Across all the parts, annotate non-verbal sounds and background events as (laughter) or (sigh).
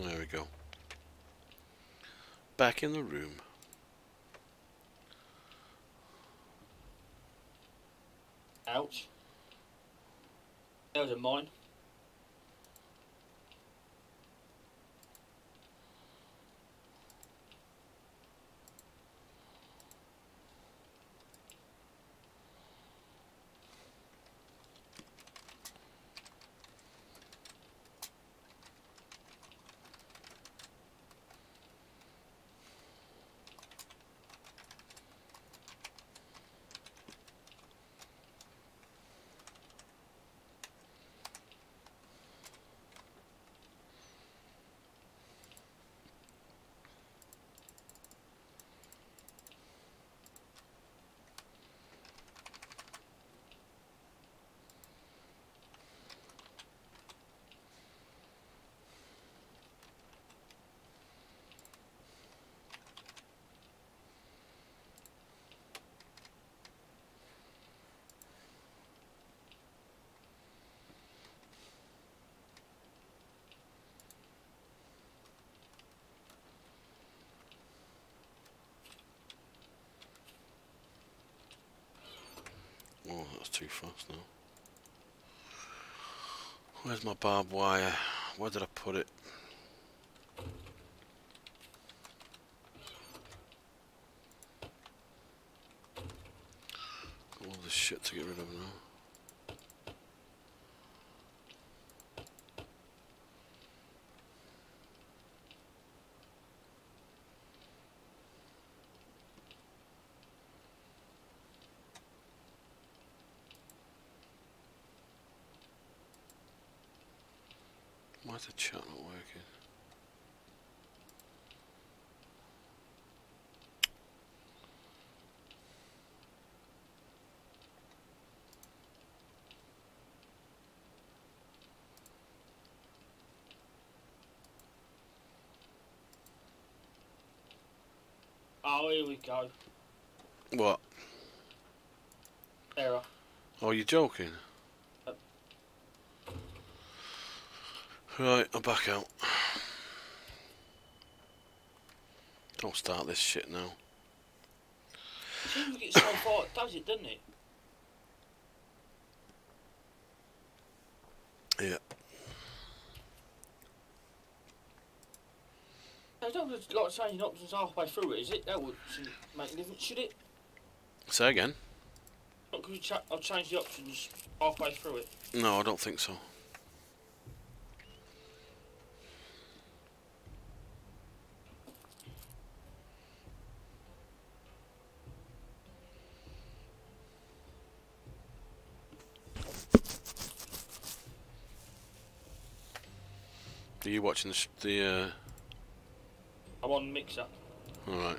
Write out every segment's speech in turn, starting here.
There we go. Back in the room. Ouch. That was a mine. Oh, that's too fast now. Where's my barbed wire? Where did I put it? Got all this shit to get rid of now. Why's the chat not working? Oh, here we go. What? Error. Oh, you're joking? Yep. Right, I'm back out. Don't start this shit now. Seems to get so far, it does it, doesn't it? Yeah. I don't just like changing options halfway through it, is it? That would make a difference, should it? Say again? Not because I've changed the options halfway through it. No, I don't think so. Are you watching the, the uh... I'm on mixer. Alright.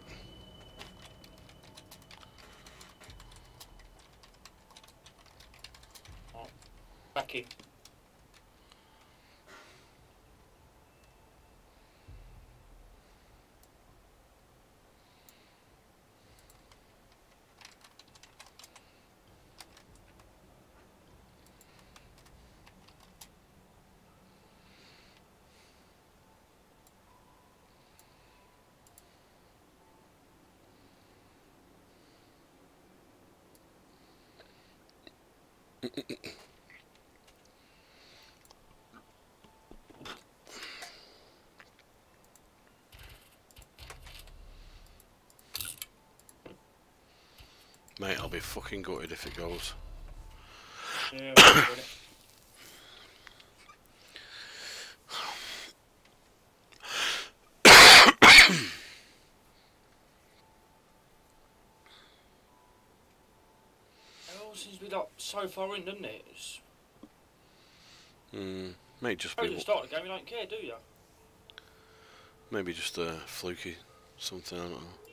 Back in. Mate, I'll be fucking gutted if it goes. Yeah, it. It all seems to be like so far in, doesn't it? It's, Hmm. May just be you start the game, you don't care, do you? maybe just a fluky something. I don't know.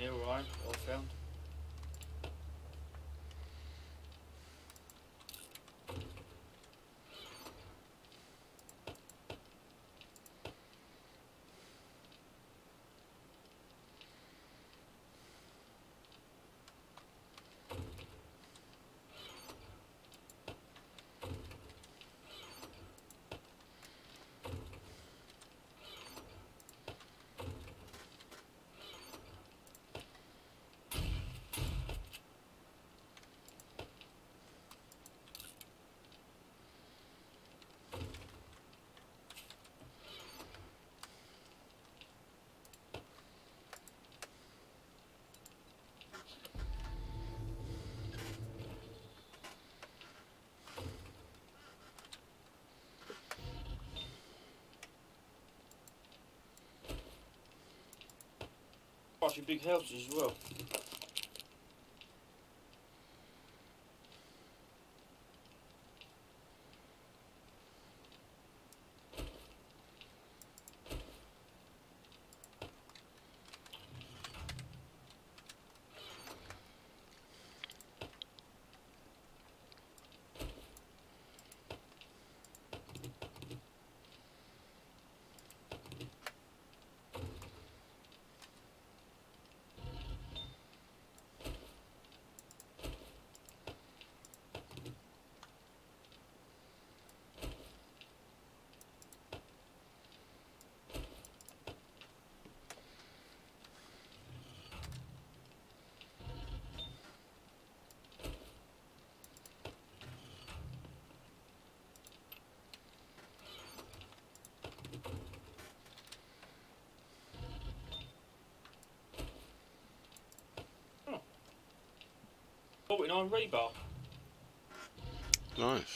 Here, Ryan, I found. Quite a few big houses as well. Forty-nine rebar. Nice.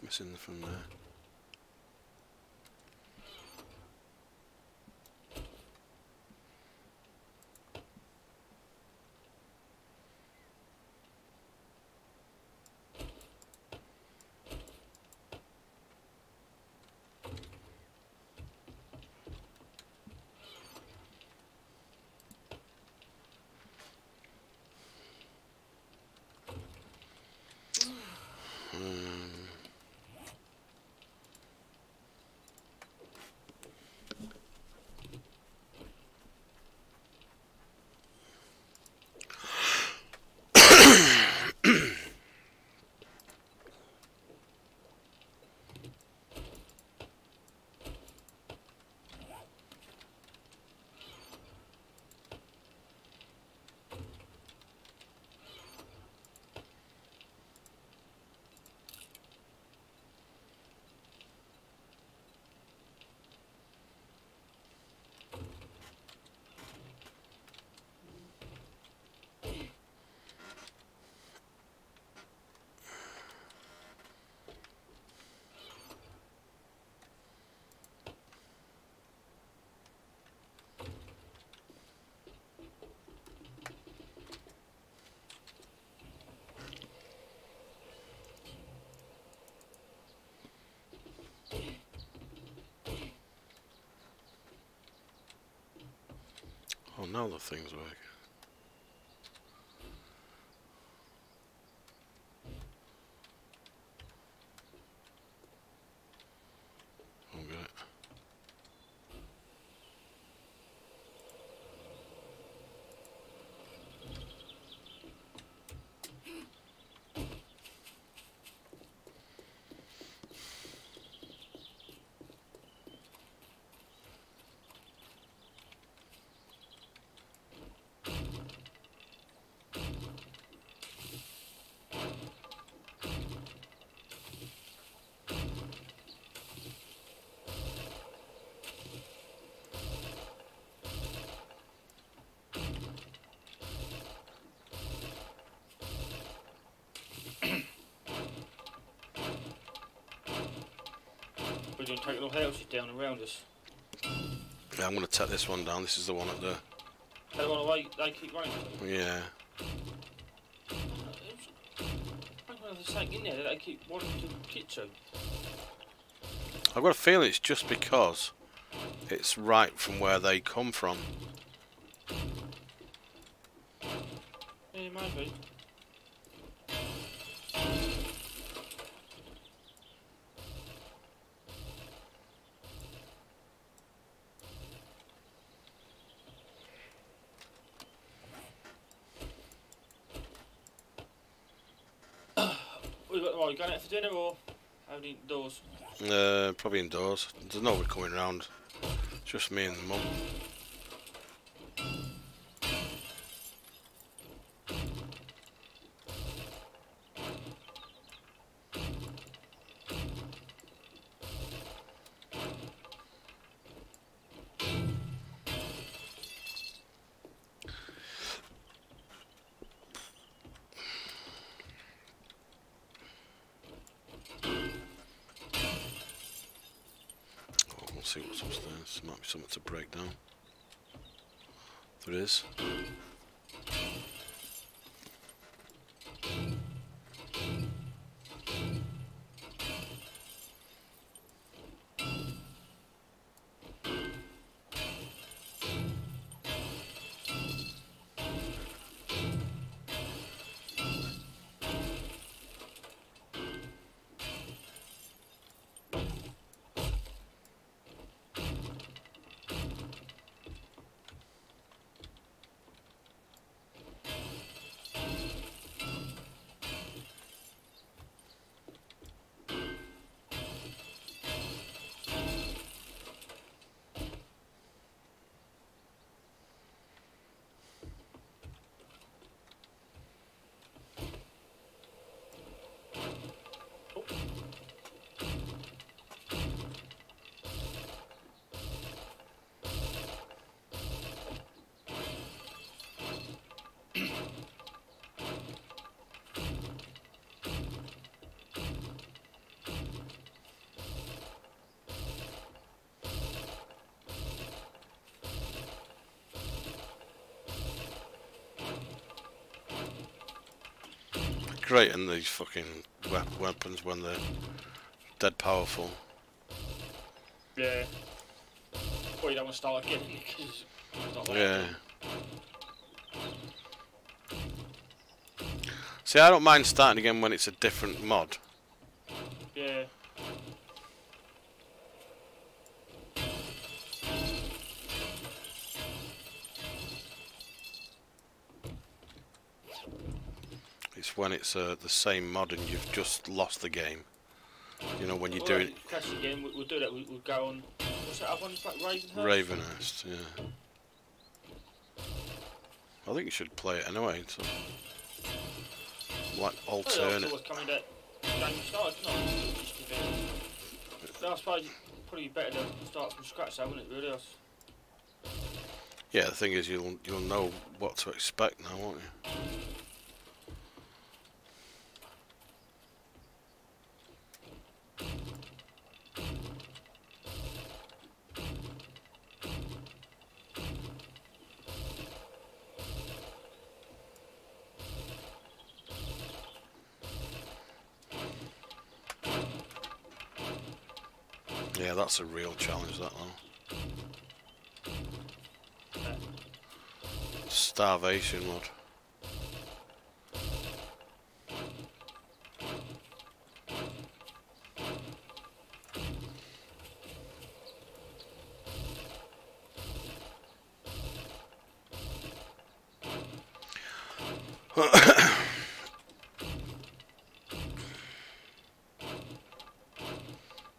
Missing from there? Oh, now the thing's working. We're going to take all houses down around us. Yeah, I'm going to take this one down. This is the one at the. They want to wait, they keep running. Yeah. I don't know if something in there that they keep wanting to get to. I've got a feeling it's just because it's right from where they come from. Yeah, maybe. Got going out for dinner or out indoors? Uh, probably indoors. There's nobody coming around. It's just me and mum. Oh, we'll see what's upstairs. Might be something to break down. There is. Great in these fucking weapons when they're dead powerful. Yeah. Well, you don't want to start again because it's not like Yeah. See, I don't mind starting again when it's a different mod. It's uh, the same mod and you've just lost the game. You know, when you're Well, doing if it crashes again, we, we'll do that. We, we'll go on. What's that other one? It's like Ravenhearst? Ravenhearst, yeah. I think you should play it anyway, so like alternate. Was coming that game started, didn't I? Just a bit. But I suppose probably better to start from scratch, though, wouldn't it? Really? Yeah, the thing is, you'll you'll know what to expect now, won't you? Yeah, that's a real challenge, that one. starvation mod.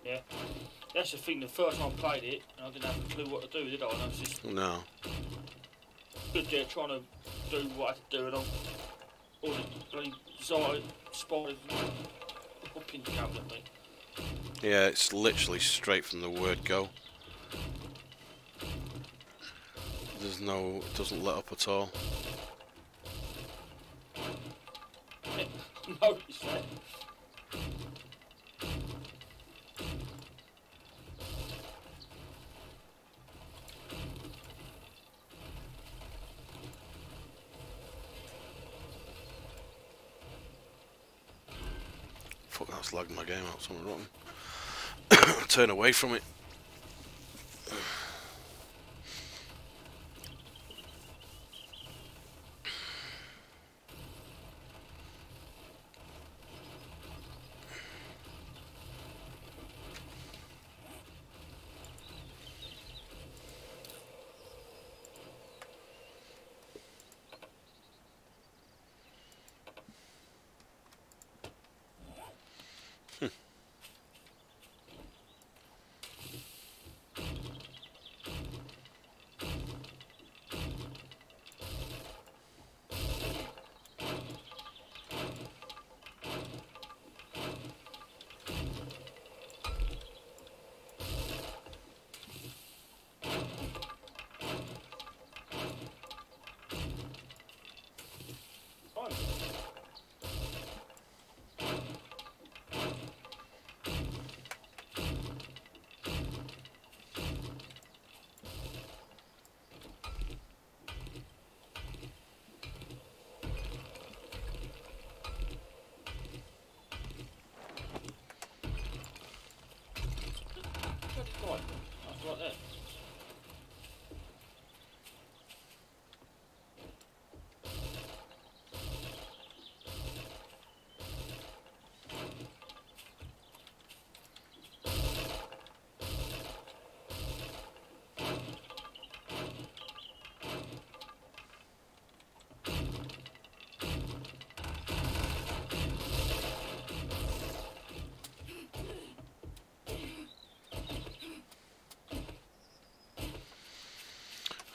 Yeah. That's the thing, the first time I played it, and I didn't have a clue what to do, did I? And I was just No. stood there trying to do what I had to do, and I'm all the bloody zombie spiders hopping coming at me. Yeah, it's literally straight from the word go. There's no, it doesn't let up at all. Notice that. Fuck, that's lagged my game out. Something. (coughs) Turn away from it.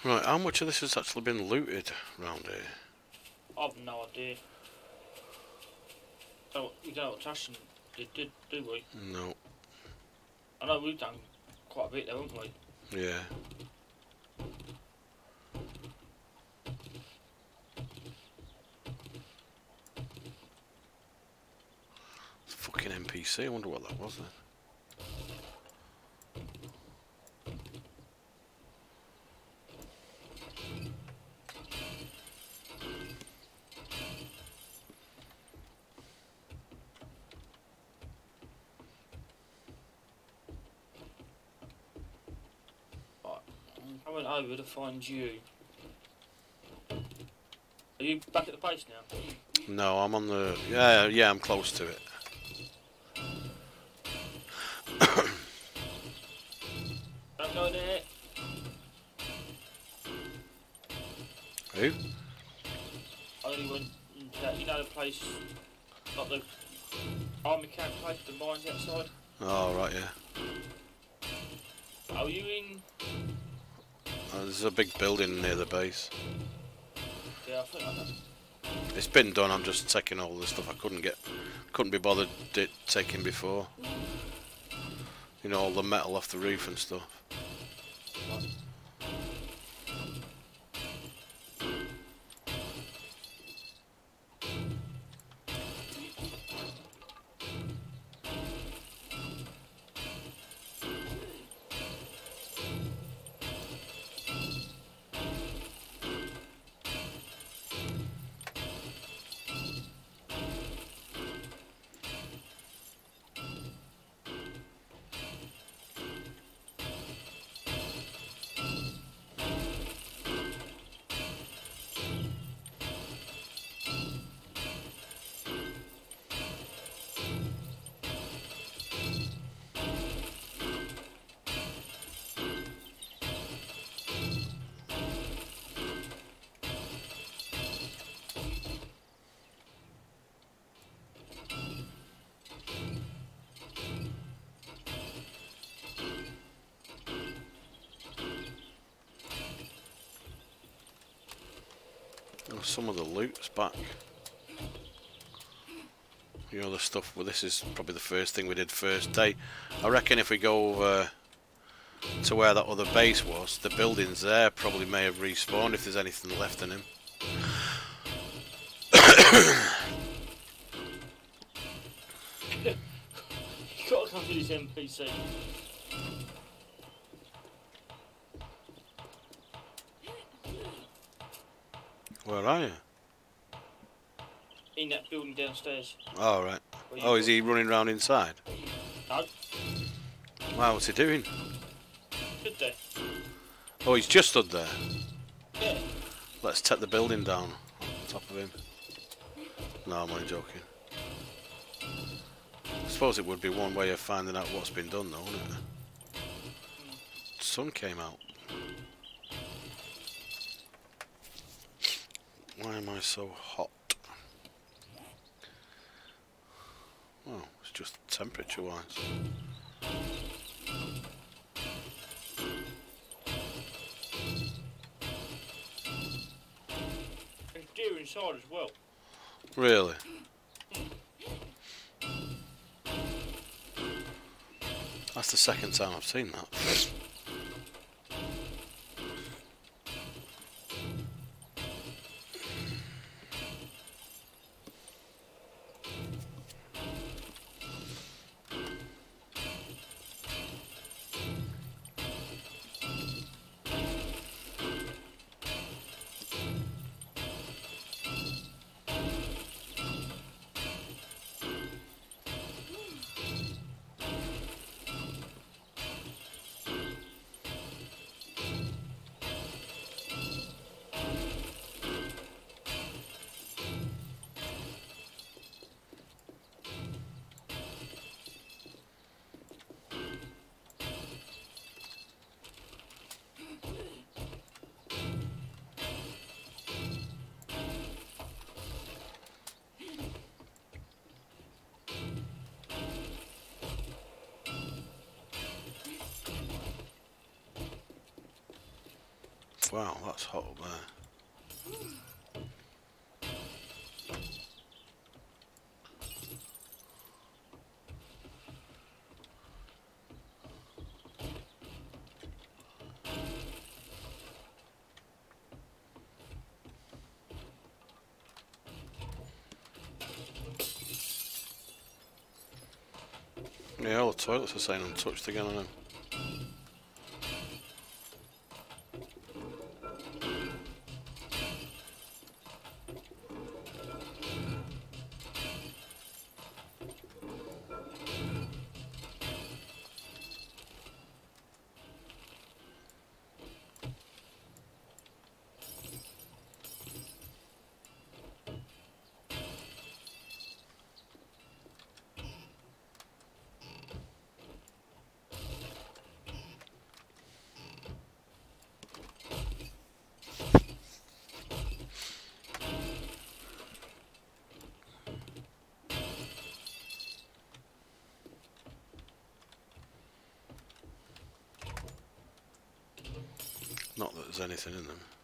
Right, how much of this has actually been looted round here? I've no idea. Oh, we don't know what Tashin did, did, do we? No. I know we've done quite a bit there, haven't we? Yeah. It's fucking NPC. I wonder what that was then. Went over to find you. Are you back at the base now? No, I'm on the. Yeah, yeah, I'm close to it. (coughs) Don't go there. Who? I only went into that, you know the place, like the army camp place, the mines outside. Oh, right, yeah. Big building near the base. Yeah, I think I know. It's been done. I'm just taking all the stuff I couldn't get, couldn't be bothered taking before. You know, all the metal off the roof and stuff. Some of the loot's back. You know the stuff. Well, this is probably the first thing we did first day. I reckon if we go over to where that other base was, the buildings there probably may have respawned if there's anything left in him. You gotta come to this NPC. Where are you? In that building downstairs. Oh, right. Oh, is he running around inside? No, Wow, what's he doing? there. Oh, he's just stood there. Yeah. Let's take the building down on top of him. No, I'm only joking. I suppose it would be one way of finding out what's been done, though, wouldn't it? Sun came out. Why am I so hot? Well, it's just temperature-wise. There's deer inside as well. Really? That's the second time I've seen that. Toilets are saying untouched again on them. There's anything in them.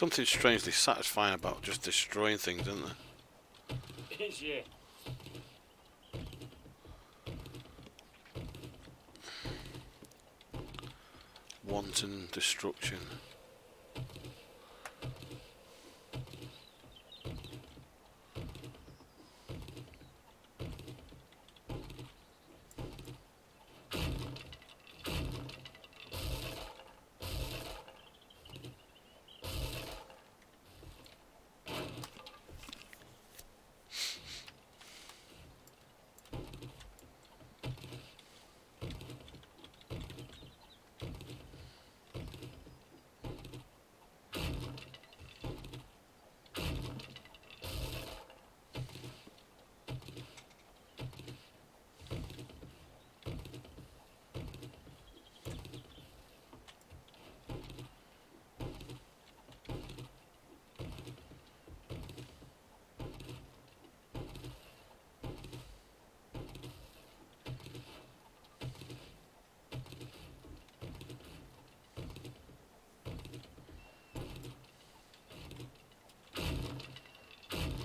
Something strangely satisfying about just destroying things, isn't there? It is, yeah. Wanton destruction.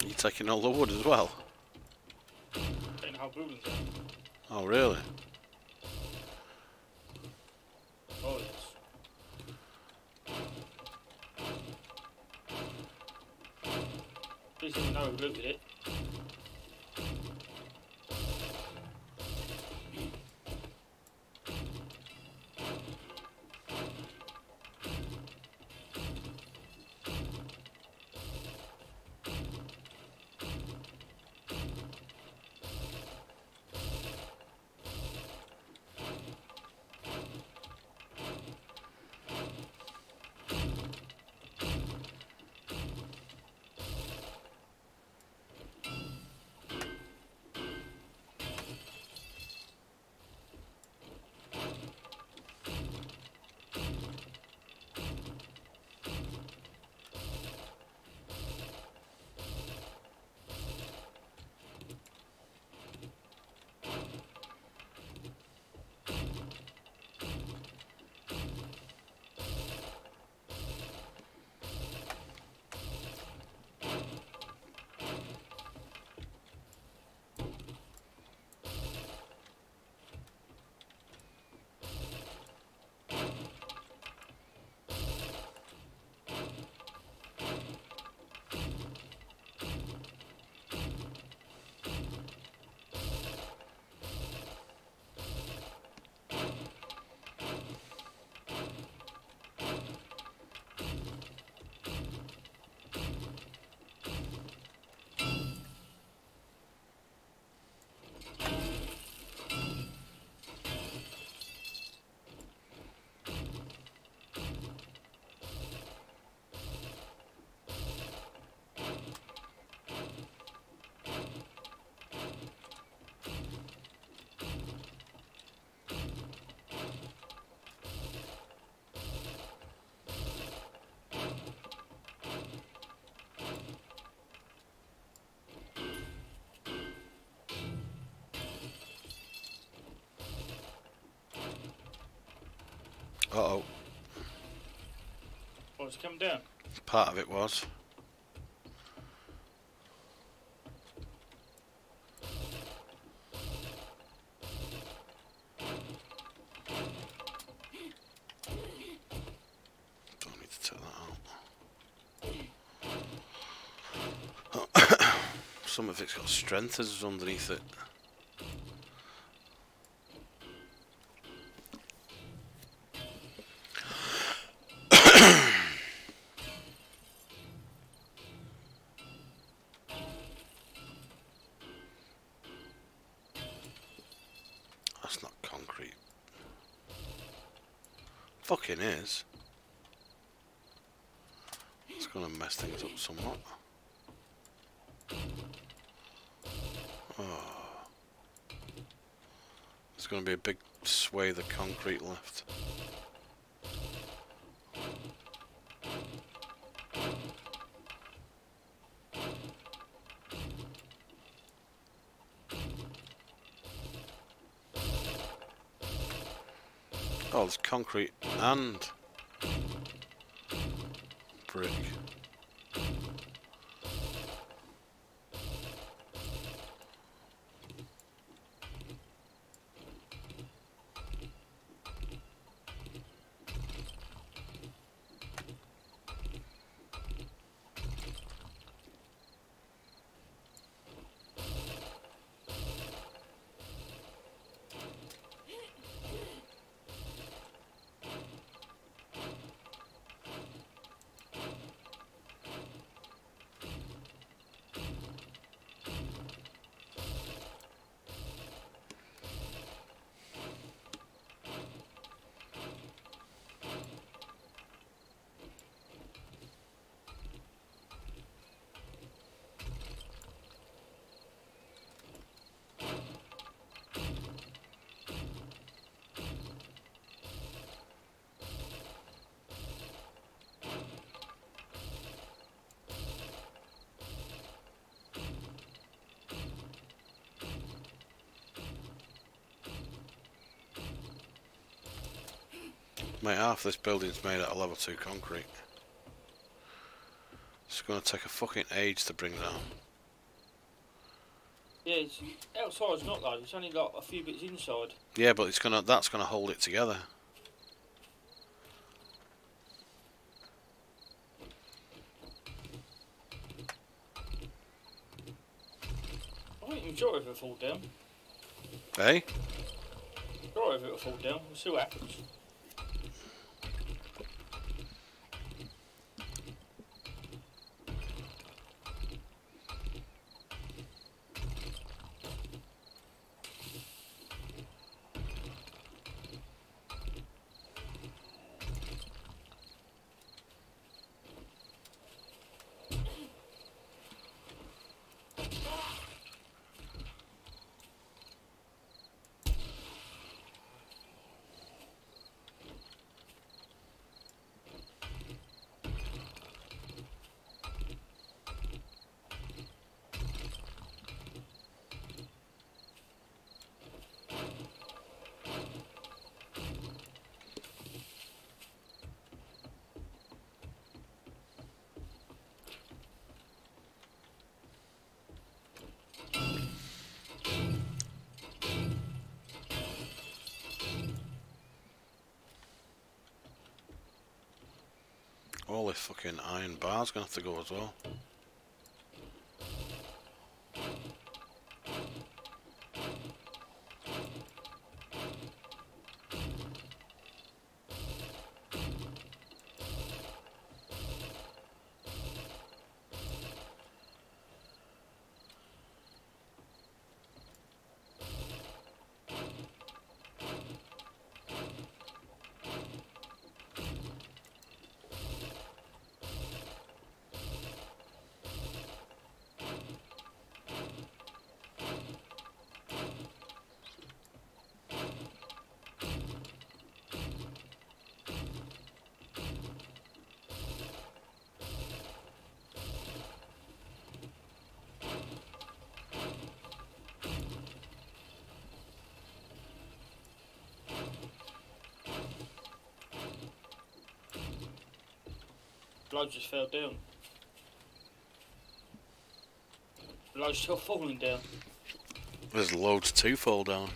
You taking all the wood as well? Taking how buildings are. Oh, really? Oh, yes. At least we know who looked at it. Uh oh. Oh, it's coming down. Part of it was. Don't need to take that out. (coughs) Some of it's got strength as underneath it. Mess things up somewhat. Oh. There's gonna be a big swathe of concrete left. Oh, there's concrete and brick. Mate, half this building's made out of level 2 concrete. It's going to take a fucking age to bring down. Yeah, it's, outside's not though. It's only got a few bits inside. Yeah, but it's gonna that's gonna hold it together. I think the majority of it fall down. Eh? Hey? Majority of it will fall down. We'll see what happens. All this fucking iron bar's gonna have to go as well. Blood just fell down. Blood's still falling down. There's loads to fall down.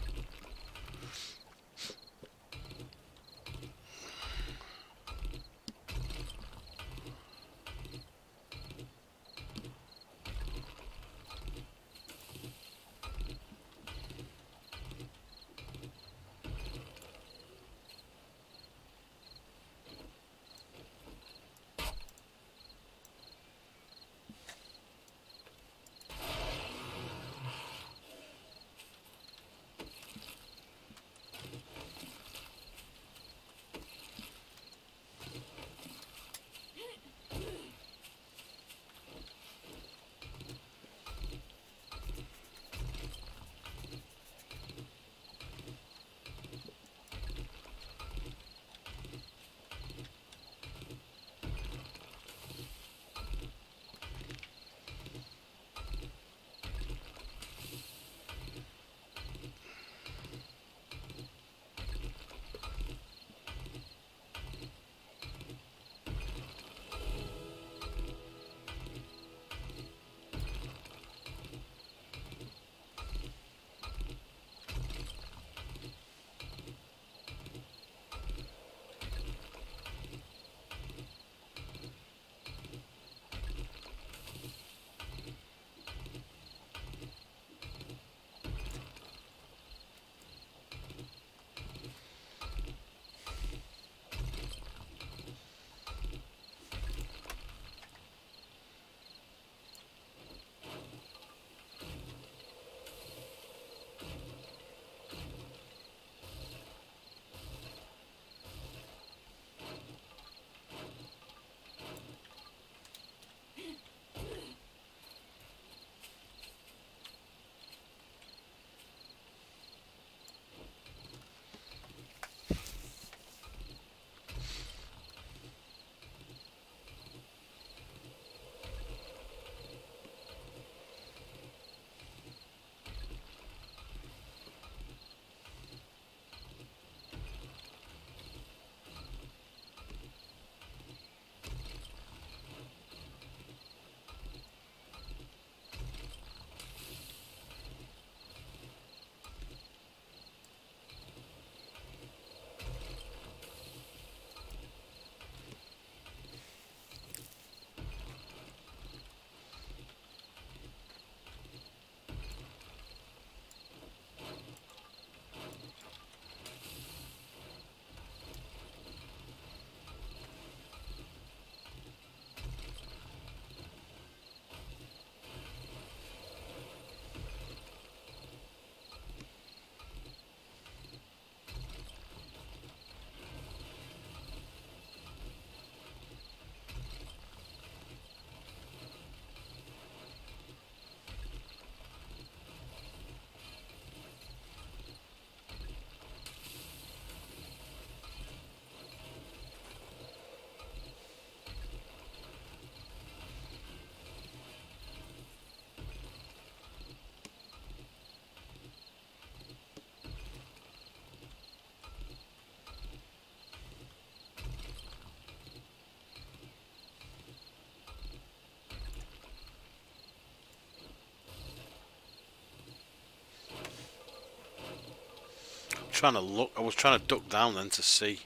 Trying to look. I was trying to duck down then to see.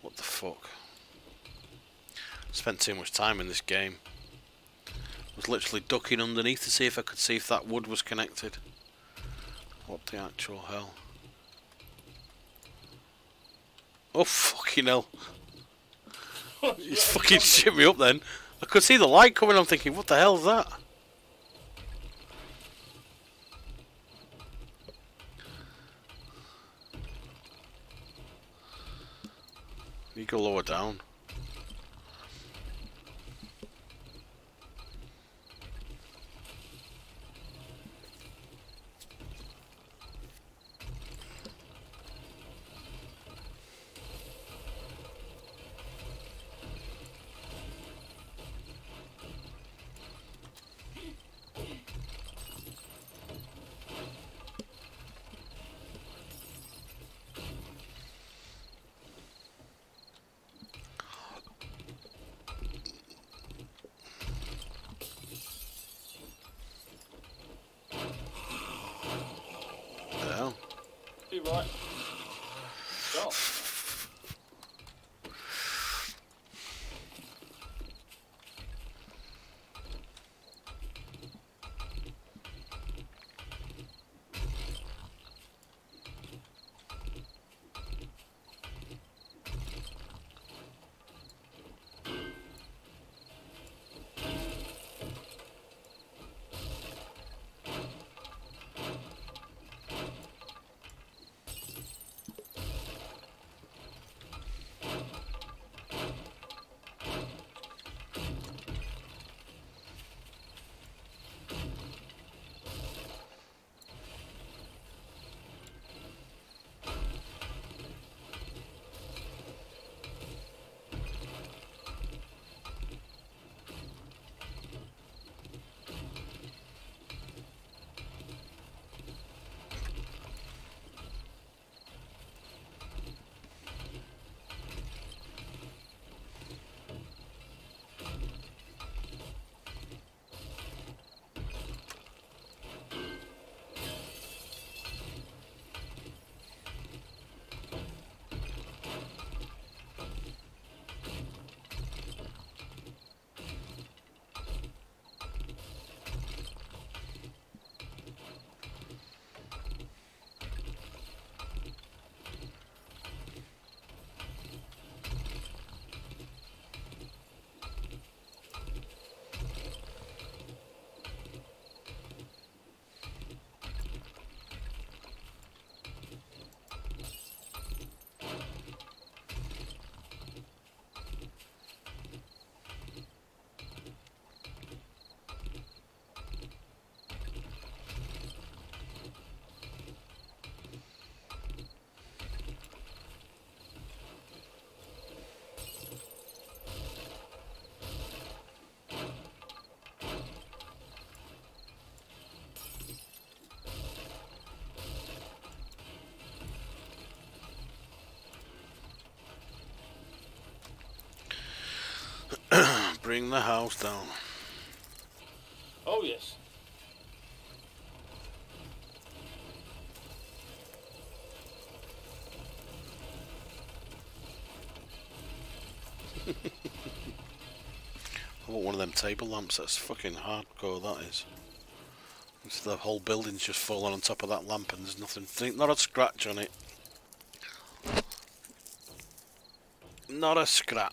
What the fuck? Spent too much time in this game. Was literally ducking underneath to see if I could see if that wood was connected. What the actual hell? Oh fucking hell! (laughs) He's fucking shit me up then. I could see the light coming. I'm thinking, what the hell's that? Bring the house down. Oh yes. I (laughs) want oh, one of them table lamps. That's fucking hardcore. That is. It's the whole building's just fallen on top of that lamp, and there's nothing. Not a scratch on it. Not a scratch.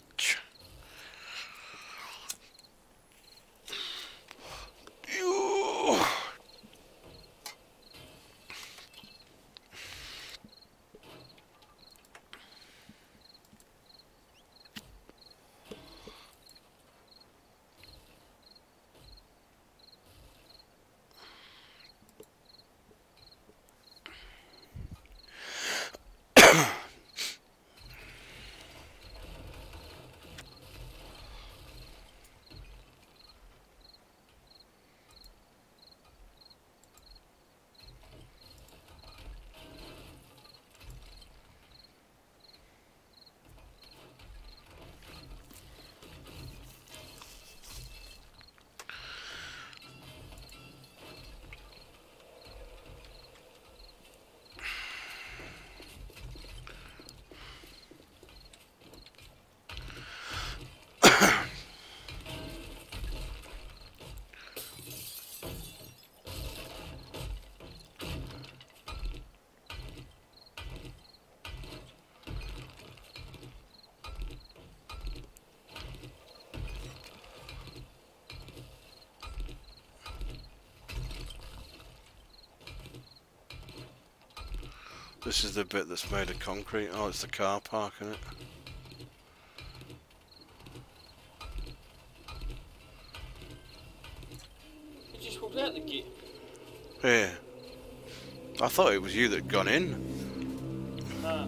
This is the bit that's made of concrete. Oh, it's the car park, isn't it? You just walked out the gate. Yeah. I thought it was you that'd gone in. Ah,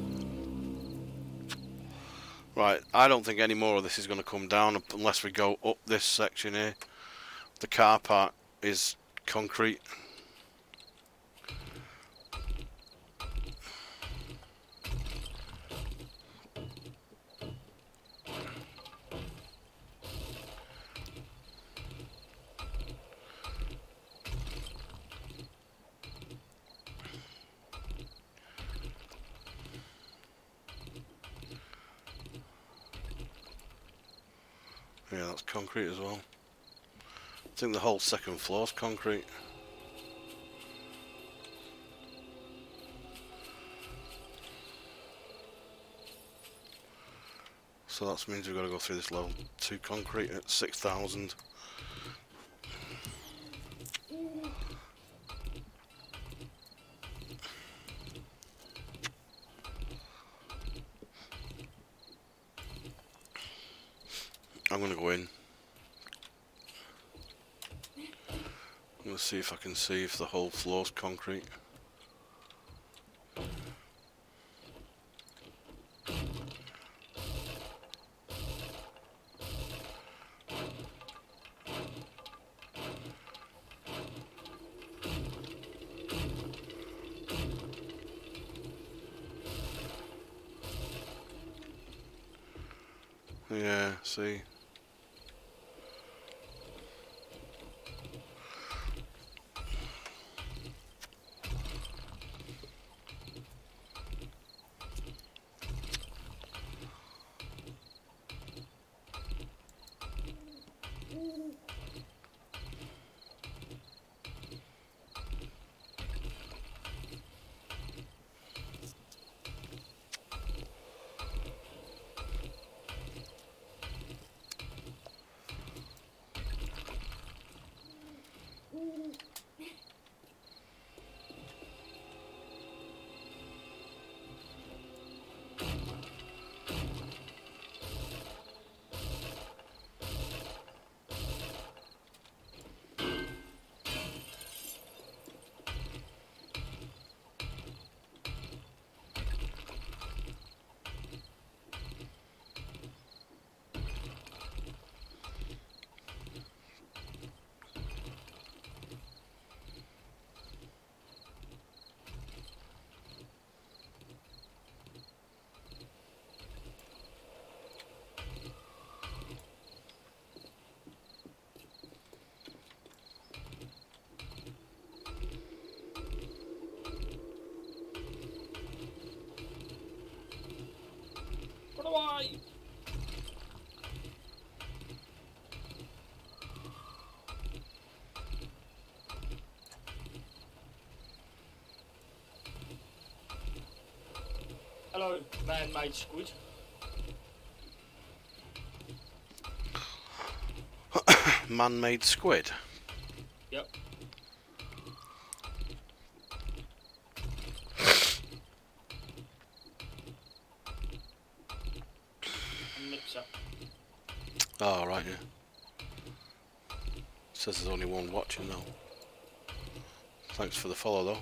Right, I don't think any more of this is going to come down unless we go up this section here. The car park is concrete. Yeah, that's concrete as well. I think the whole second floor's concrete. So that means we've got to go through this level 2 concrete at 6,000. I'm going to go in. To see if I can see if the whole floor's concrete. Hello, man-made squid. (coughs) Man-made squid. Yep. Oh, right, yeah. Says there's only one watching though. Thanks for the follow though.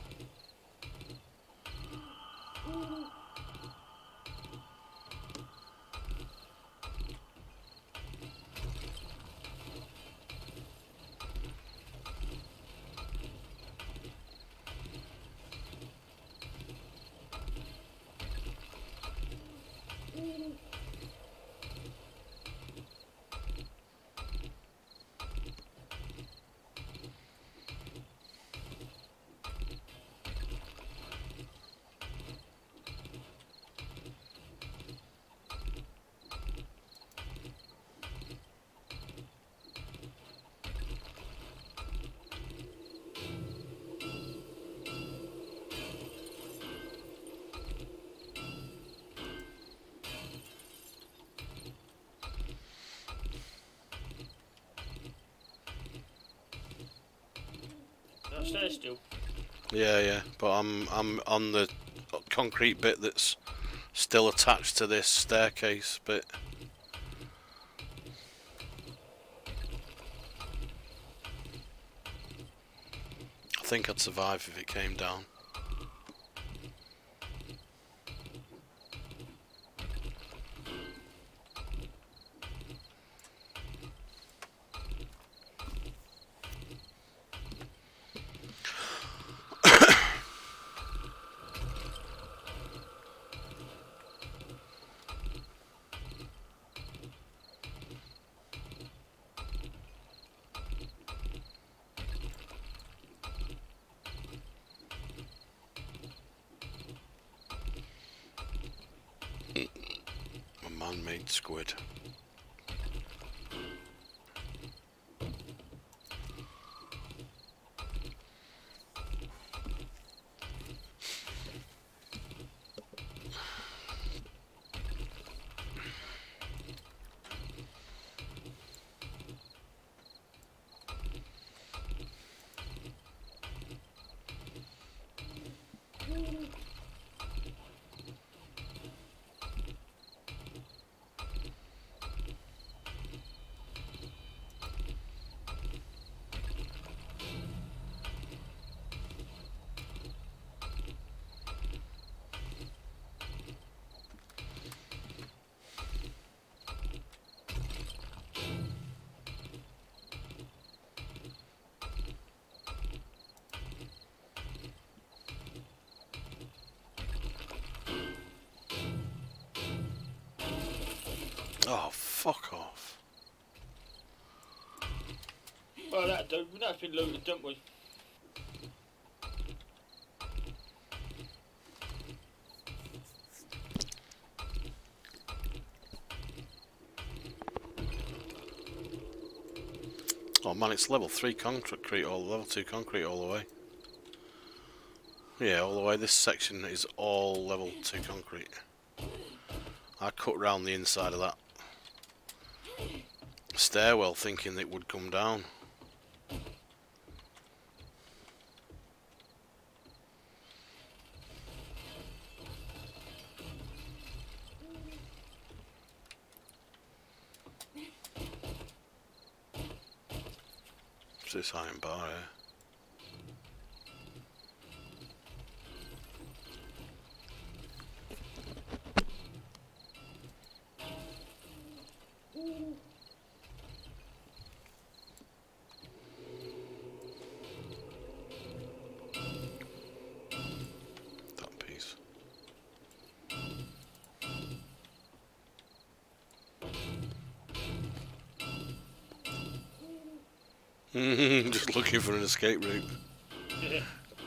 Downstairs still. Yeah, yeah, but I'm I'm on the concrete bit that's still attached to this staircase bit. I think I'd survive if it came down. A man-made squid. Oh, fuck off. Well, that do. We know it's been looted, don't we? Oh man, it's level 3 concrete all level 2 concrete all the way. Yeah, all the way. This section is all level 2 concrete. I cut round the inside of that stairwell thinking it would come down. (laughs) Just looking for an escape route.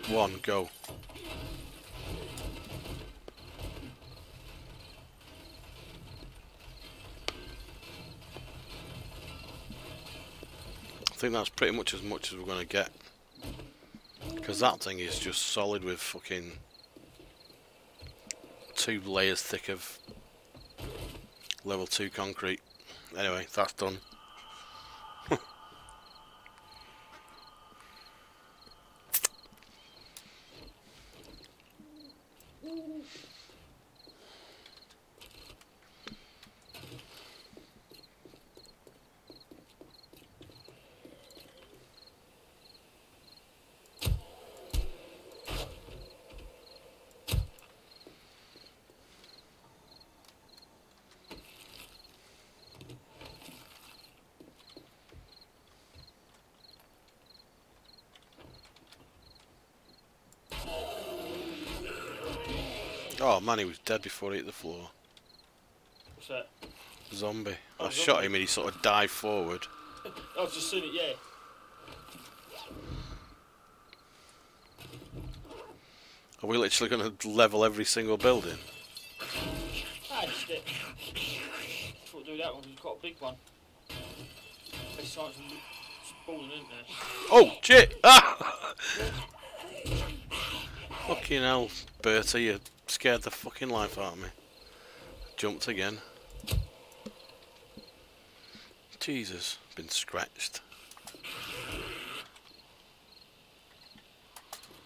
One, go. I think that's pretty much as much as we're going to get. Because that thing is just solid with fucking two layers thick of level 2 concrete. Anyway, that's done. Oh man, he was dead before he hit the floor. What's that? Zombie. I Oh, shot him and he sort of dived forward. I've just seen it, yeah. Are we literally going to level every single building? Ah, just it. Thought do that one it's quite a big one. There's signs isn't there? Oh, shit! Ah! (laughs) fucking hell, Bertie, you scared the fucking life out of me. Jumped again. Jesus, been scratched.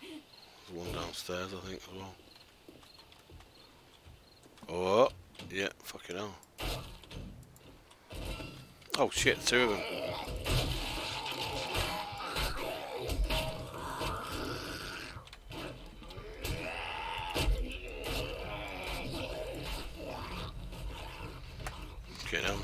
There's one downstairs, I think, as well. Oh, yeah, fucking hell. Oh shit, two of them. Okay, now.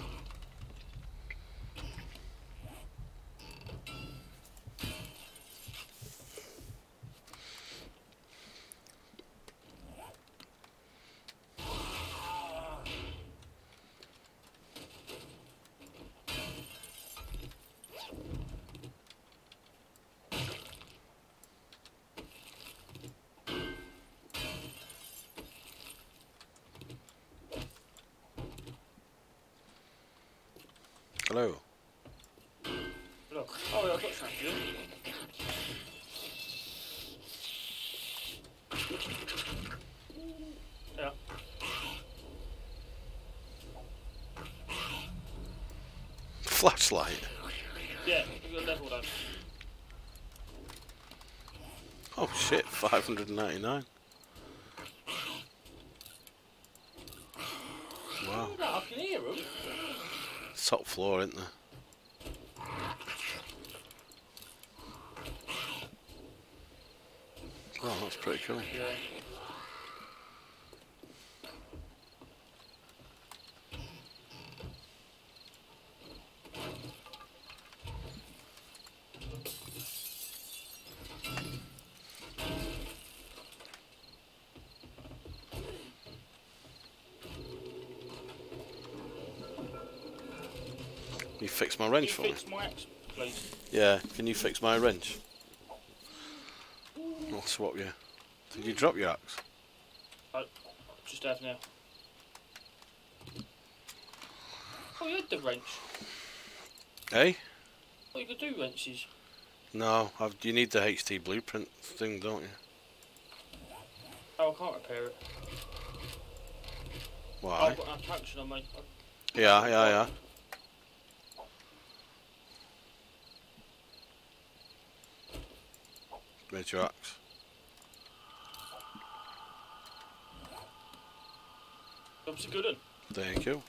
Hello. Look. Oh, yeah, I've got something. Yeah. Flashlight. Yeah. Oh shit, 599. Wow. I can hear them. Top floor, isn't there? Oh, that's pretty cool. Yeah. Fix my Can wrench for me? fix my axe, please? Yeah, can you fix my wrench? I'll swap you. Did you drop your axe? Just have now. Oh, you had the wrench. Eh? Oh, you could do wrenches. No, I've, you need the HT blueprint thing, don't you? Oh, I can't repair it. Why? I've got enough traction on me. Yeah, yeah, yeah. Where's your axe? That's a good one. Thank you.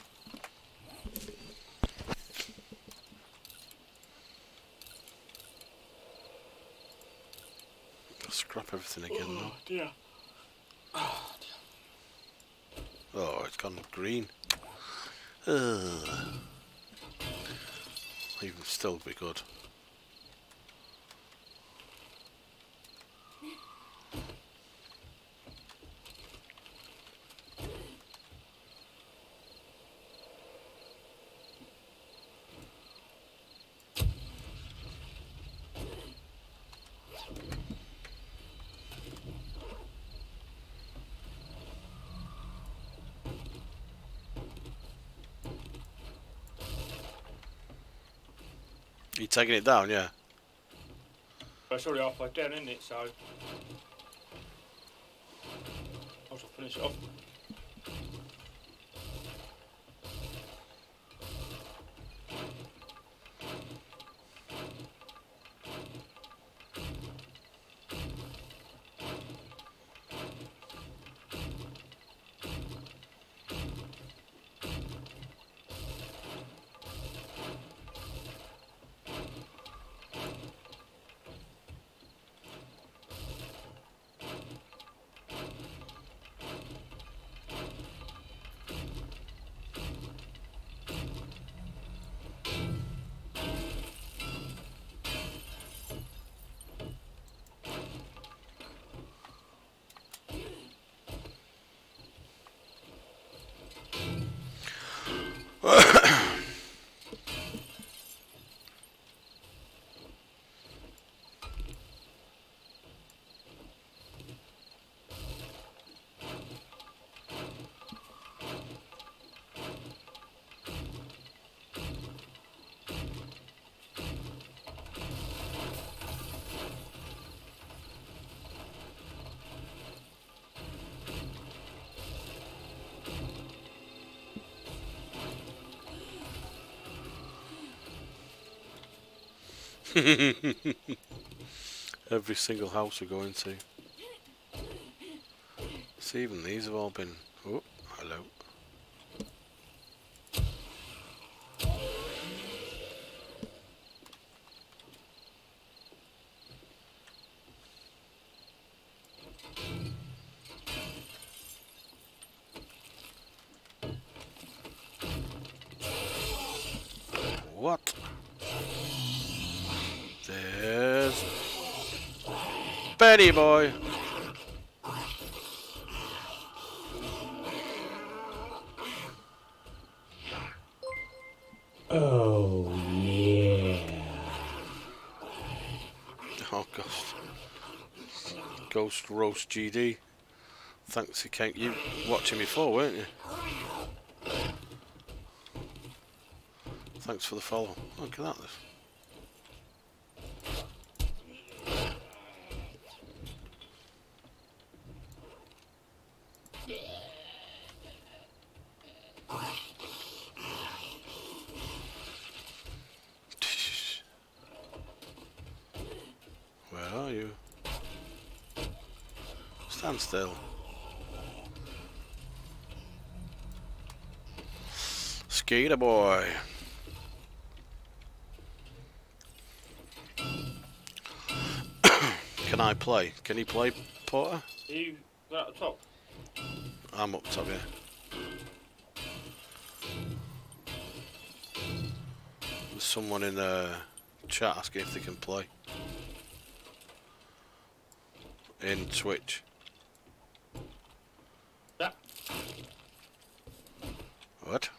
Scrap everything again now. Oh, dear. Oh, it's gone green. Ugh. Even still be good. Taking it down, yeah? But it's already halfway down, isn't it? So. I'll just finish it off. (laughs) Every single house we go into. See, even these have all been. Oh, hello. Benny boy. Oh, yeah. Oh, Ghost. Ghost Roast GD. Thanks, came. You watching me before, weren't you? Thanks for the follow. Look at that. Where are you? Stand still. Skater boy. (coughs) Can I play? Can he play, Porter? Are you at the top? I'm up top, yeah. There's someone in the chat asking if they can play. In Twitch. Yeah. What?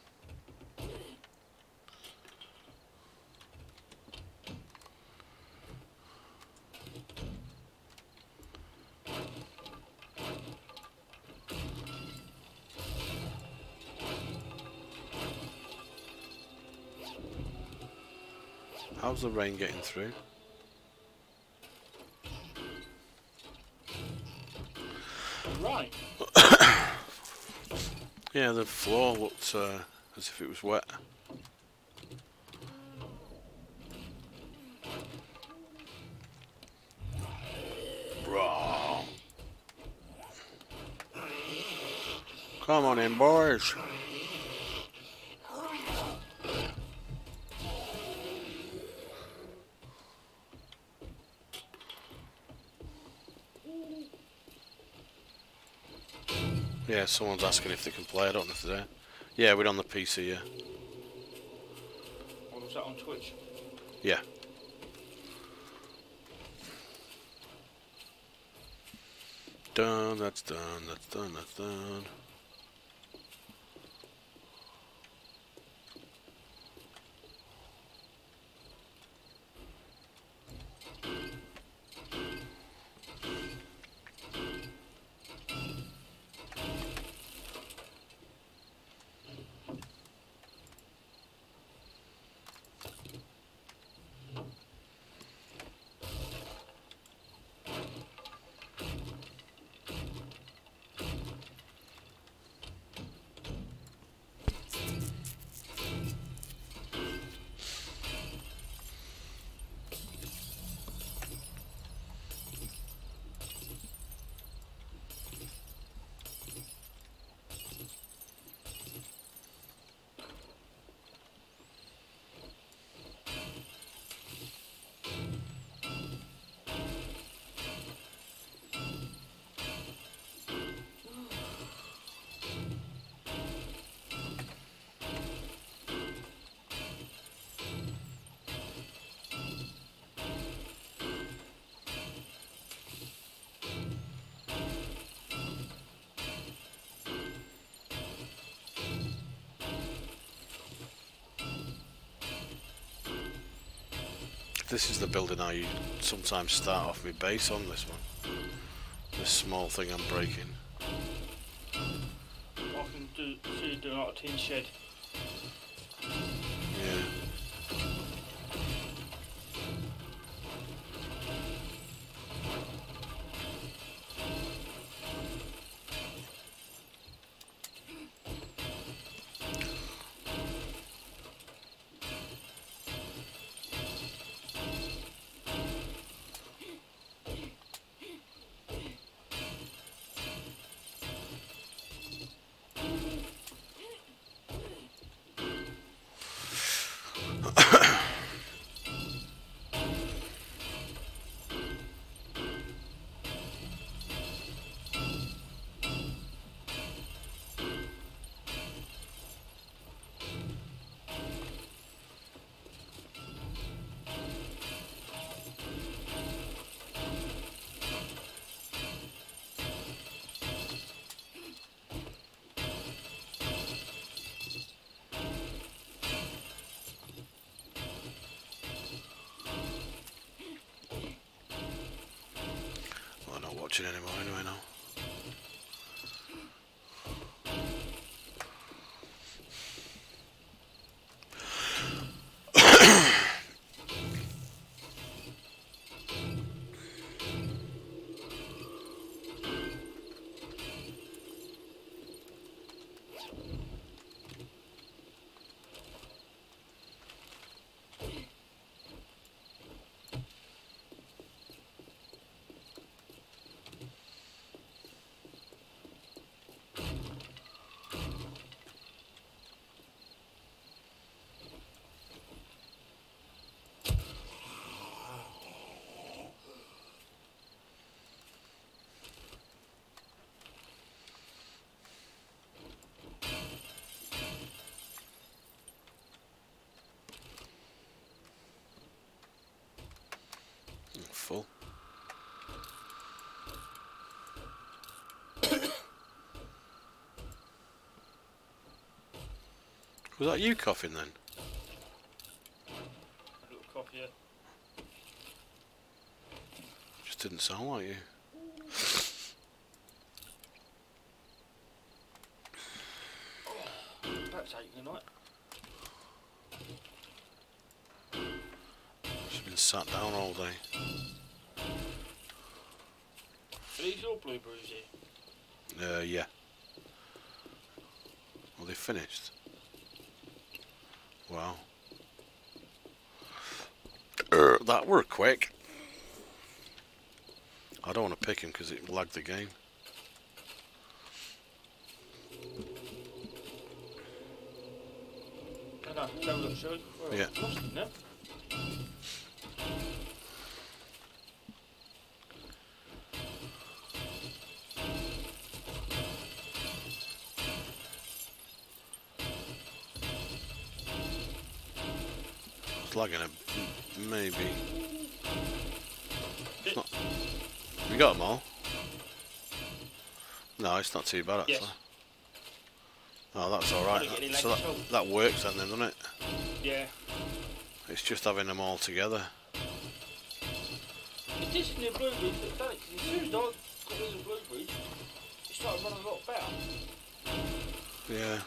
How's the rain getting through? Right. (coughs) Yeah, the floor looked uh, as if it was wet. Come on in, boys. Someone's asking if they can play. I don't know if they're. Yeah, we're on the PC. Yeah. What was that on Twitch? Yeah. Done, that's done, that's done, that's done. This is the building I sometimes start off my base on, this one. This small thing I'm breaking. I can do, like a tin shed. Was that you coughing then? A little cough here. Just didn't sound like you. Back's aching tonight. She's been sat down all day. Are these your blueberries here? Uh, yeah. Well, they finished. Wow. Er, that were quick. I don't want to pick him because it lagged the game. I Lost them now. It's lagging a maybe. It- not- You got them all? No, it's not too bad actually. Yes. Oh, that's alright. Any So that, that works then, doesn't it? Yeah. It's just having them all together. It's in the blueberries that done it, 'cause as soon as I got rid of blueberries, it started running a lot better. Yeah.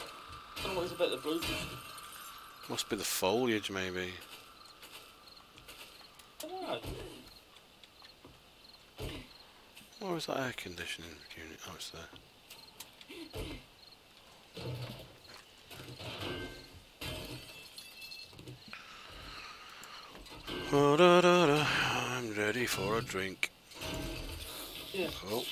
I don't know what it's about the blueberries. Must be the foliage maybe. I don't know. Where was that air conditioning unit? Oh, it's there. Oh, da, da, da. I'm ready for a drink. Yeah, Oh.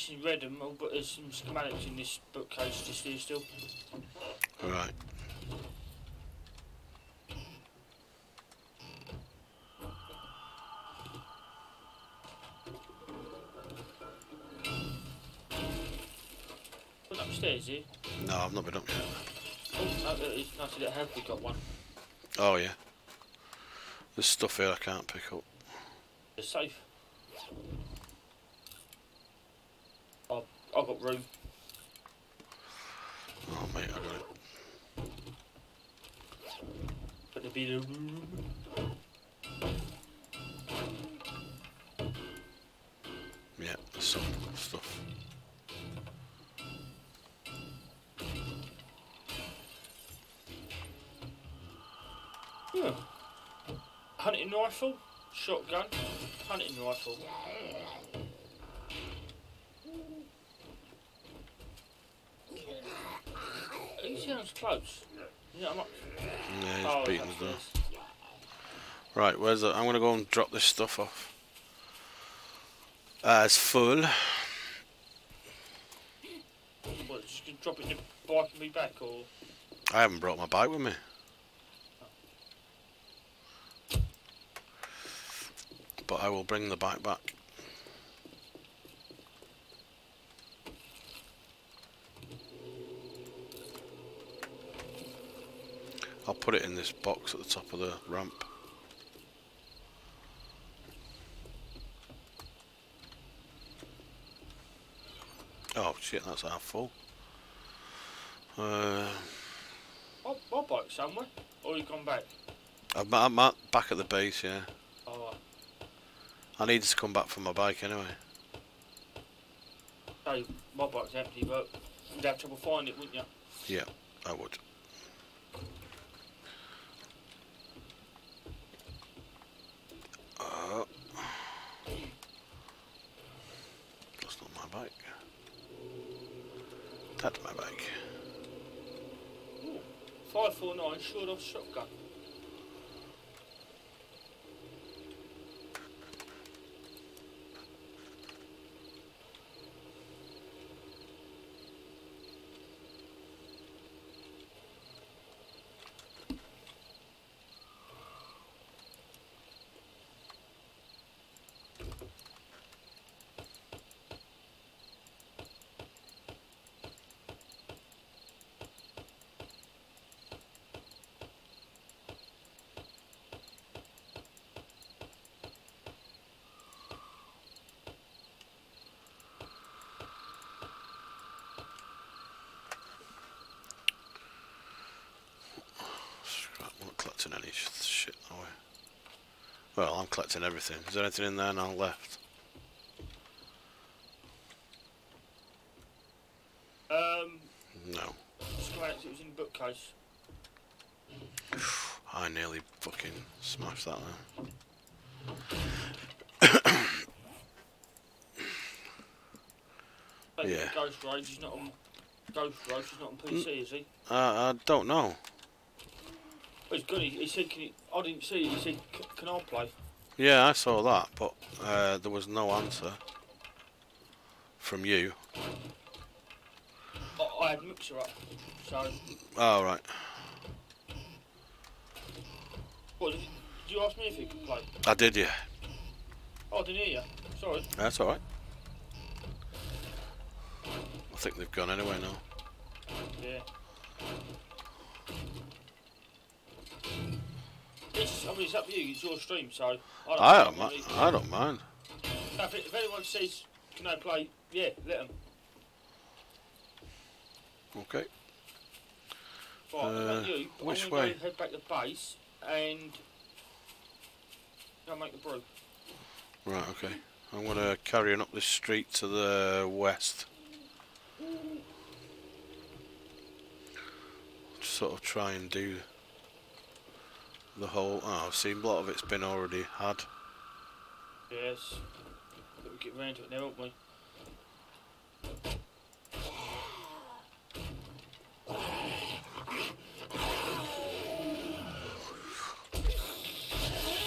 Thinking that. I'm guessing you read them all, but there's some schematics in this bookcase just here still. Right. Upstairs here. No, I've not been up yet. Oh, no, there it is. No, I see that have we got one. Oh, yeah. There's stuff here I can't pick up. The safe. Rifle. Shotgun, hunting rifle. He sounds close. Yeah. Yeah, he's Oh, beating us down. Right, where's the... I'm going to go and drop this stuff off. Uh, it's full. What, just drop it in the bike and be back, or I haven't brought my bike with me. But I will bring the bike back. I'll put it in this box at the top of the ramp. Oh shit, that's half full. Uh, bike somewhere, or you gone back? I'm, I'm at- back at the base, yeah. Oh, I need to come back for my bike anyway. so my bike's empty, but you'd have trouble finding it, wouldn't you? Yeah, I would. Uh, that's not my bike. That's my bike. Five four nine, short off shotgun. Scrap, I'm not collecting any sh shit that way. Well, I'm collecting everything. Is there anything in there now left? Um, No. out, it was in the bookcase. (sighs) I nearly fucking smashed that. Maybe Yeah. Ghost Rage, he's not on. Ghost Rage, he's not on PC, is he? Uh, I don't know. Oh, he's good. He, he said, "Can he?" I didn't see. He said, "C- "Can I play?" Yeah, I saw that, but uh, there was no answer from you. I, I had Mixer up, so Oh, right. what? Did, did you ask me if you could play? I did, yeah. Oh, I didn't hear you. Sorry. That's alright. I think they've gone anyway now. Yeah. It's, I mean, it's up to you. It's your stream, so I don't. I don't, mind. mi- I don't mind. If, if anyone says, "Can I play?" Yeah, let them. Okay. Right, Uh, you. which way? Head back to base and go make the brew. Right, okay. I'm going to carry on up this street to the west. Sort of try and do the whole... Oh, I've seen a lot of it's been already had. Yes. But we get round to it now, won't we?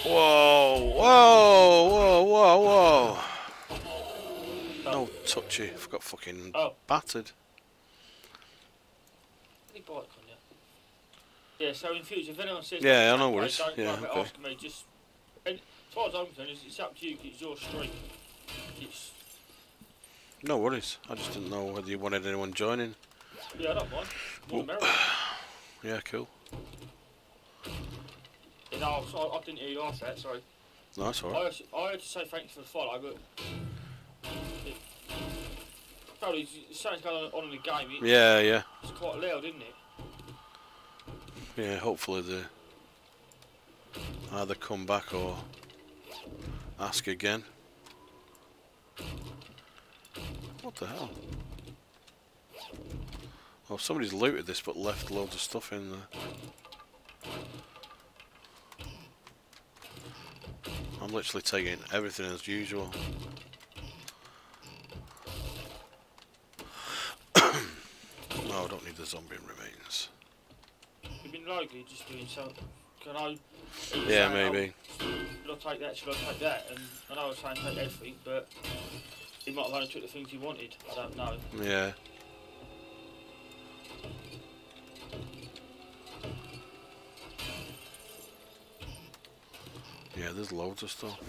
Whoa, whoa, whoa, whoa, whoa. No touchy. I've got fucking Oh, battered. any bike on you? Yeah, so in future, if anyone says... Yeah, I know "Can what play," Don't Yeah, okay. asking me, just... And as far as I'm concerned, it's, up to you, it's your stream. It's... No worries. I just didn't know whether you wanted anyone joining. Yeah, I don't mind. More. (sighs) Yeah, cool. Know, so I, I didn't hear you ask that, sorry. No, that's I, alright. I had to say thanks for the follow, but... It, probably, something's going on, on in the game. It, Yeah, yeah. It's quite loud, isn't it? Yeah, hopefully they either come back or ask again. What the hell? Oh, somebody's looted this but left loads of stuff in there. I'm literally taking everything as usual. (coughs) no, I don't need the zombie remains. You've just doing something. Can I? Yeah, maybe. Oh, should I take that? Should I take that? And I know I was saying take everything, but he might have only took the things he wanted. I don't know. Yeah. Yeah, there's loads of stuff.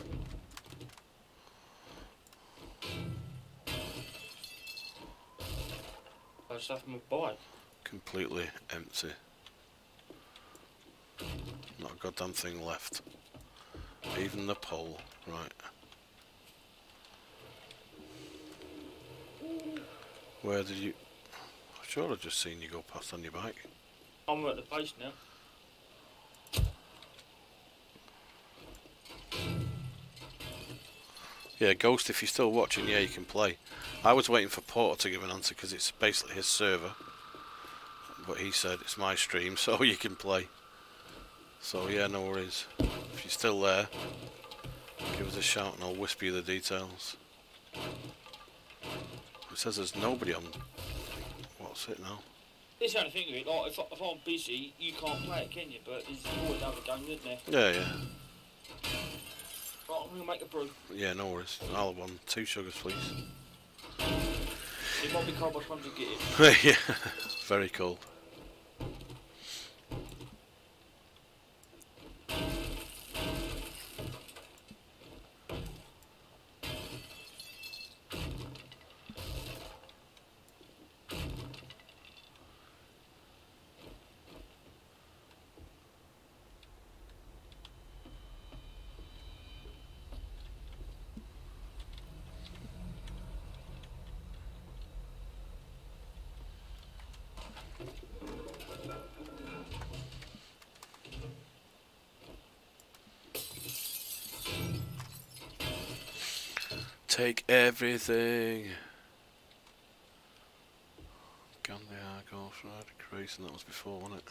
I just have my bike. Completely empty. Mm, not a goddamn thing left. Even the pole. Right. Where did you... I'm sure I've just seen you go past on your bike. I'm at the base now. Yeah, Ghost, if you're still watching, yeah, you can play. I was waiting for Porter to give an answer because it's basically his server. But he said it's my stream, (laughs) so you can play. So yeah, no worries. If you're still there, give us a shout and I'll whisper you the details. It says there's nobody on... What's it now? This is the only thing of it. Like, if, if I'm busy, you can't play it, can you? But there's always another game, isn't there? Yeah, yeah. Right, I'm gonna make a brew. Yeah, no worries. I'll have one. Two sugars, please. It might be cold by the time you get it. (laughs) yeah, (laughs) very cold. Take everything. Gun the Argos, right? Grace, and that was before, wasn't it?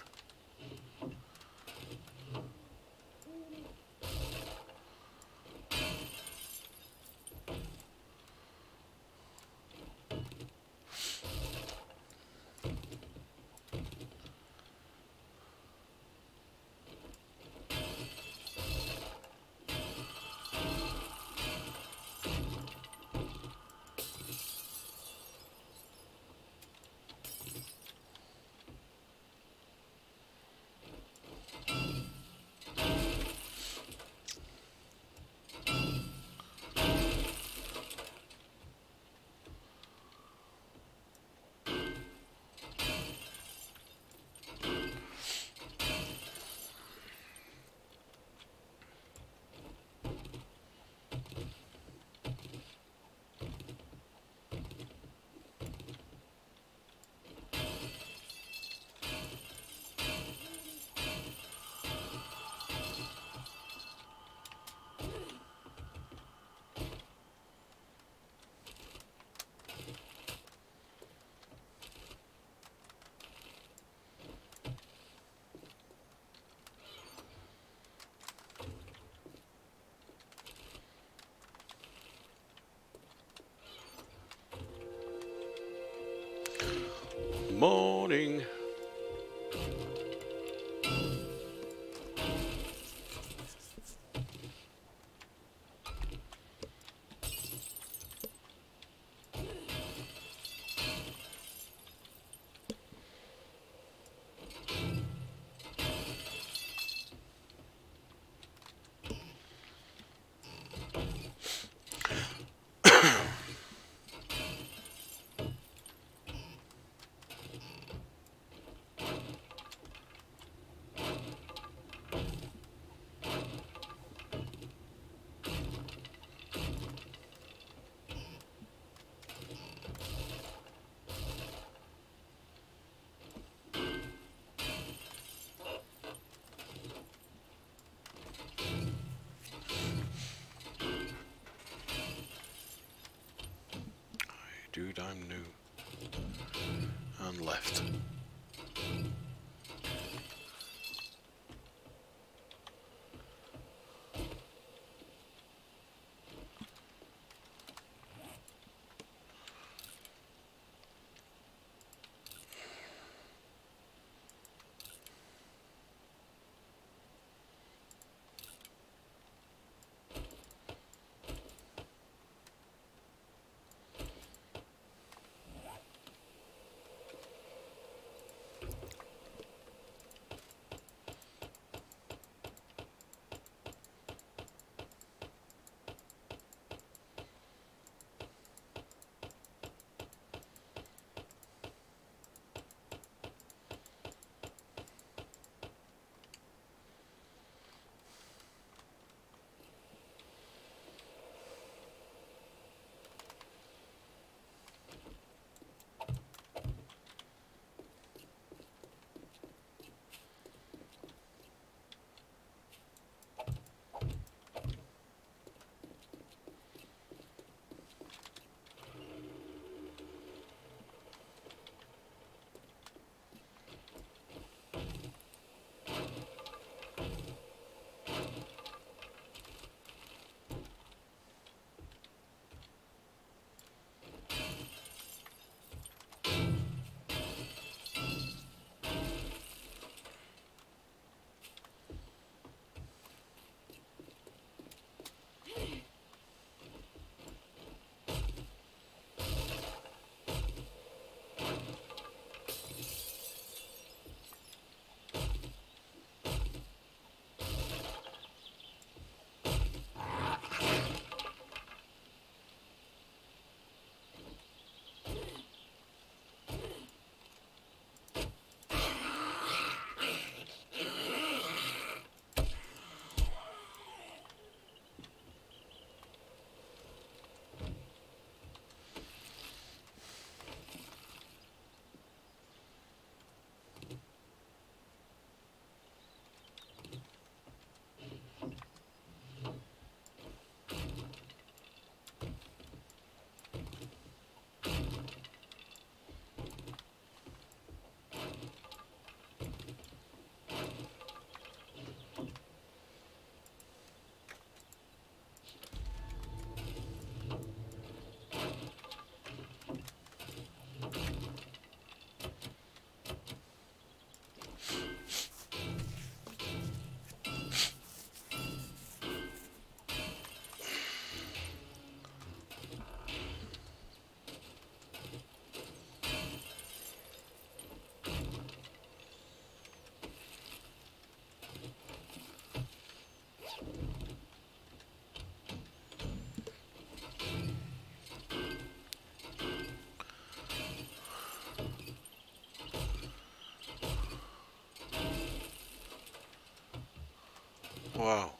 Morning. Dude, I'm new. And left. Wow.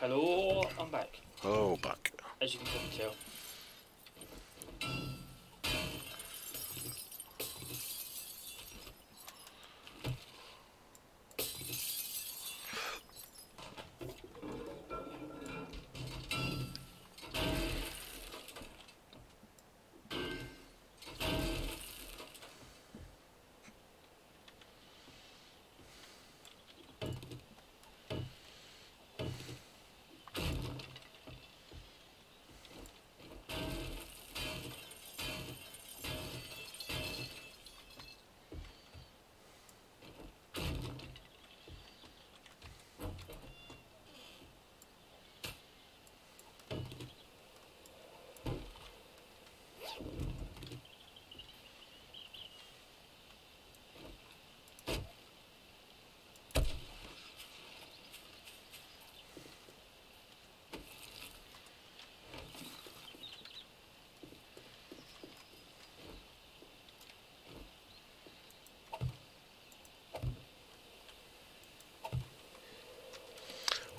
Hello, I'm back. Oh, back. As you can probably tell.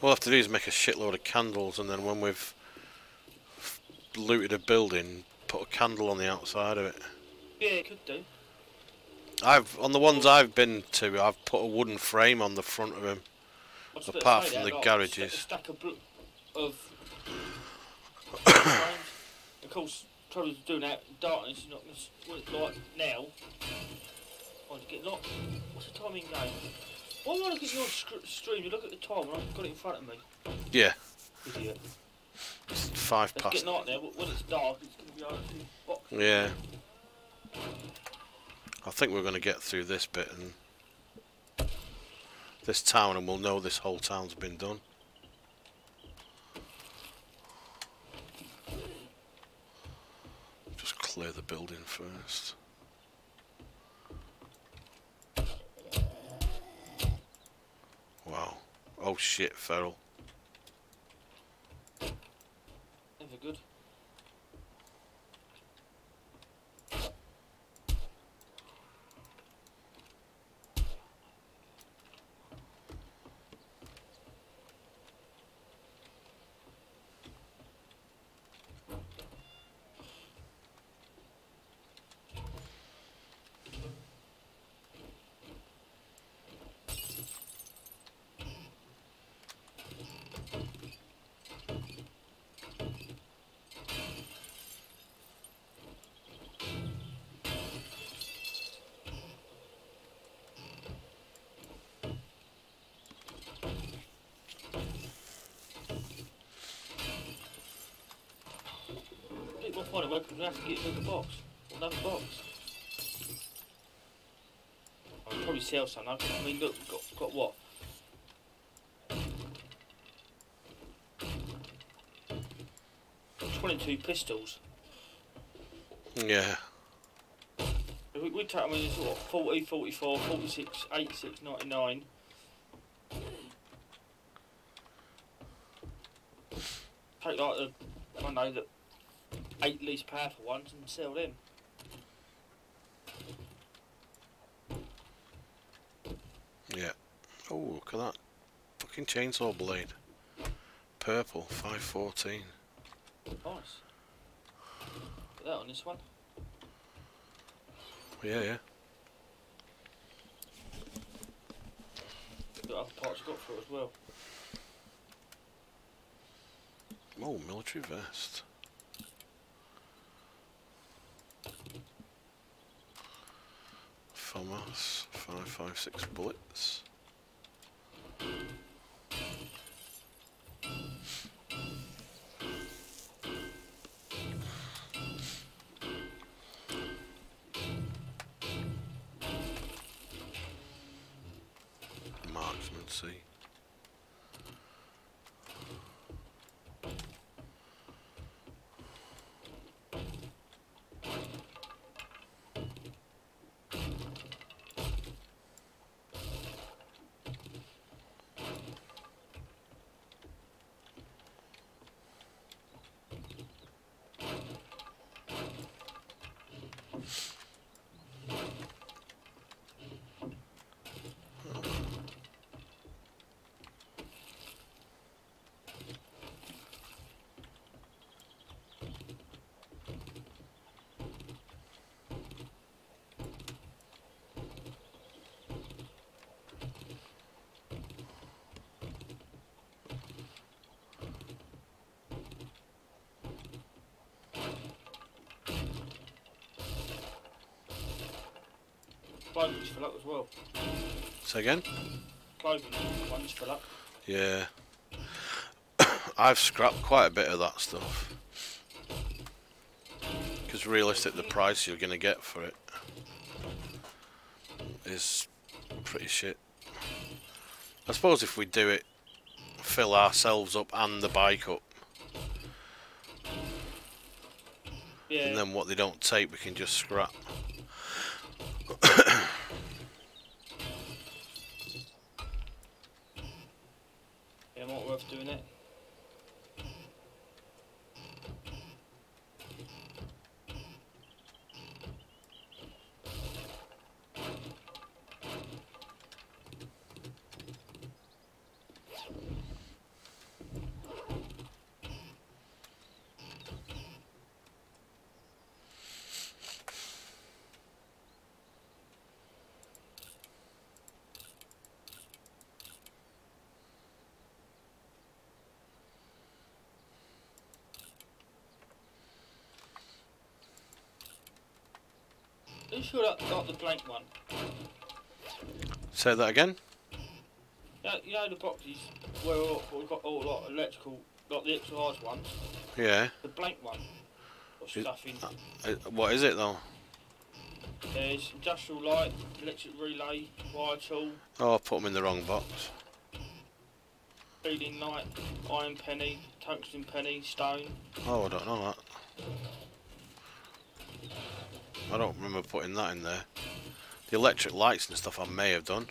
What we'll have to do is make a shitload of candles and then when we've looted a building, put a candle on the outside of it. Yeah, it could do. I've on the ones I've been to, I've put a wooden frame on the front of them. I to Apart say from the garages. Stack of, of (coughs) of course, trouble doing that in darkness, you're not going to, what it's like now. You get locked. What's the timing game? Why am I looking at your stream? You look at the time and I've got it in front of me. Yeah, Idiot. it's five It's getting light now, when it's dark, it's going to be hard to box. Yeah. I think we're going to get through this bit and this town and we'll know this whole town's been done. Just clear the building first. Wow. Oh shit, Feral. Never good. People find it open, we have to get another box. Another box. I'll probably sell some. I mean, look, we've got, got what? Twenty-two pistols. Yeah. We, we take, I mean, it's what, 40, 44, 46, 86, 99. Take like the, I know, the eight least powerful ones and sell them. Yeah. Oh, look at that. Fucking chainsaw blade. Purple, 514. Nice. Put that on this one. Yeah, yeah. Got other parts got for it as well. Oh, military vest. FAMAS, 556 bullets. Marksman C. clothing's fill up as well. Say again? Clothing one's fill up. Yeah. (coughs) I've scrapped quite a bit of that stuff. Because realistic, the price you're going to get for it is pretty shit. I suppose if we do it, fill ourselves up and the bike up, Yeah. and then what they don't take we can just scrap. yeah, might worth doing it. Sure that got the blank one? Say that again? Yeah, you know the boxes where we've got all like electrical, like the extra large ones, Yeah. the blank one. Is- stuff in. Uh, What is it though? There's industrial light, electric relay, wire tool, Oh, I put them in the wrong box. feeding light, iron penny, tungsten penny, stone. Oh, I don't know that. I don't remember putting that in there. The electric lights and stuff I may have done.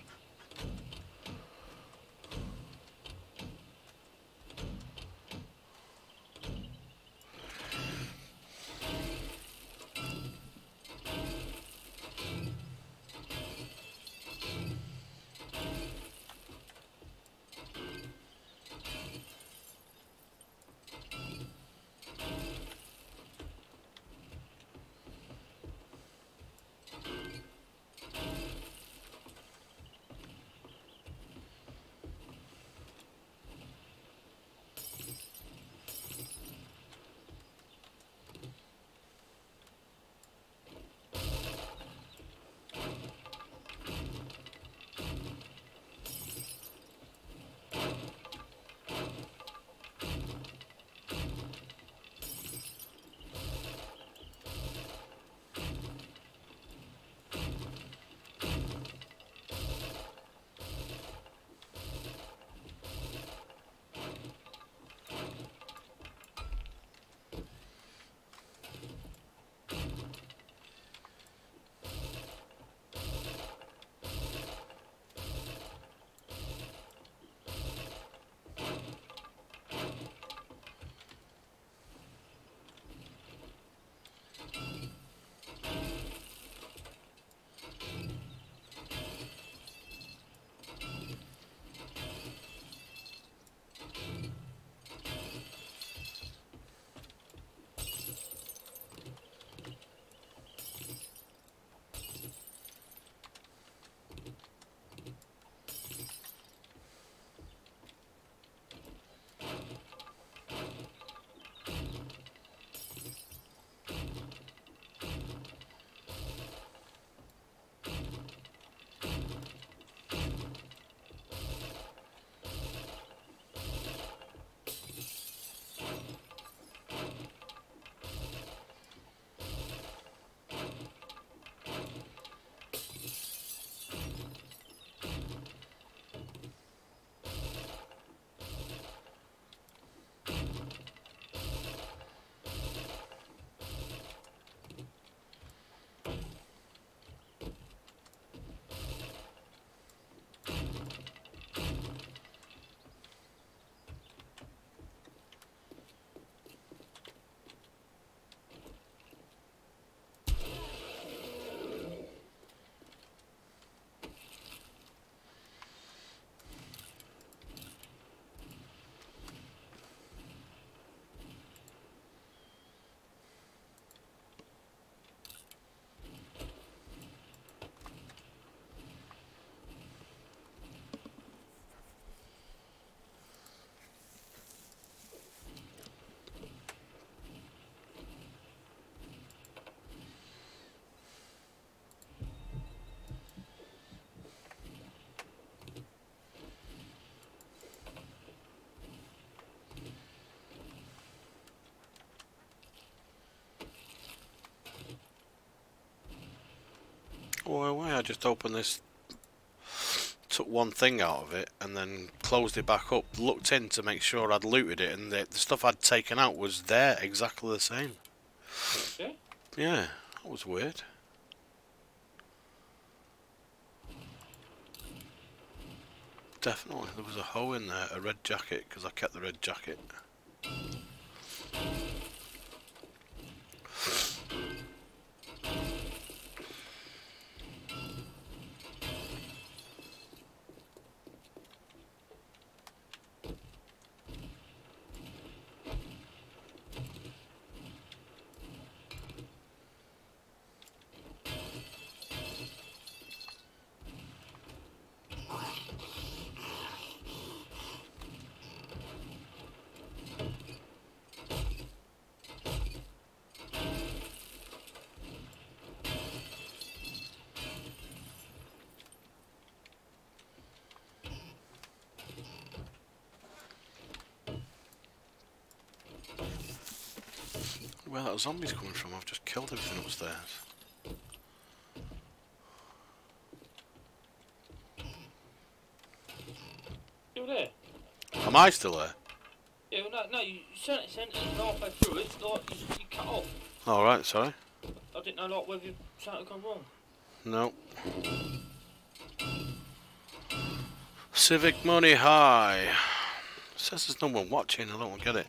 Go away, I just opened this, took one thing out of it, and then closed it back up, looked in to make sure I'd looted it, and the, the stuff I'd taken out was there, exactly the same. Yeah? Yeah, that was weird. Definitely, there was a hoe in there, a red jacket, because I kept the red jacket. Zombie's coming from, I've just killed everything upstairs. Still there? Am I still there? Yeah, well, no, no, you sent it, sent it halfway through it, like, you, you cut off. Alright, sorry. I didn't know, like, whether something had gone wrong. No. Civic Money High. says there's no one watching, I don't get it.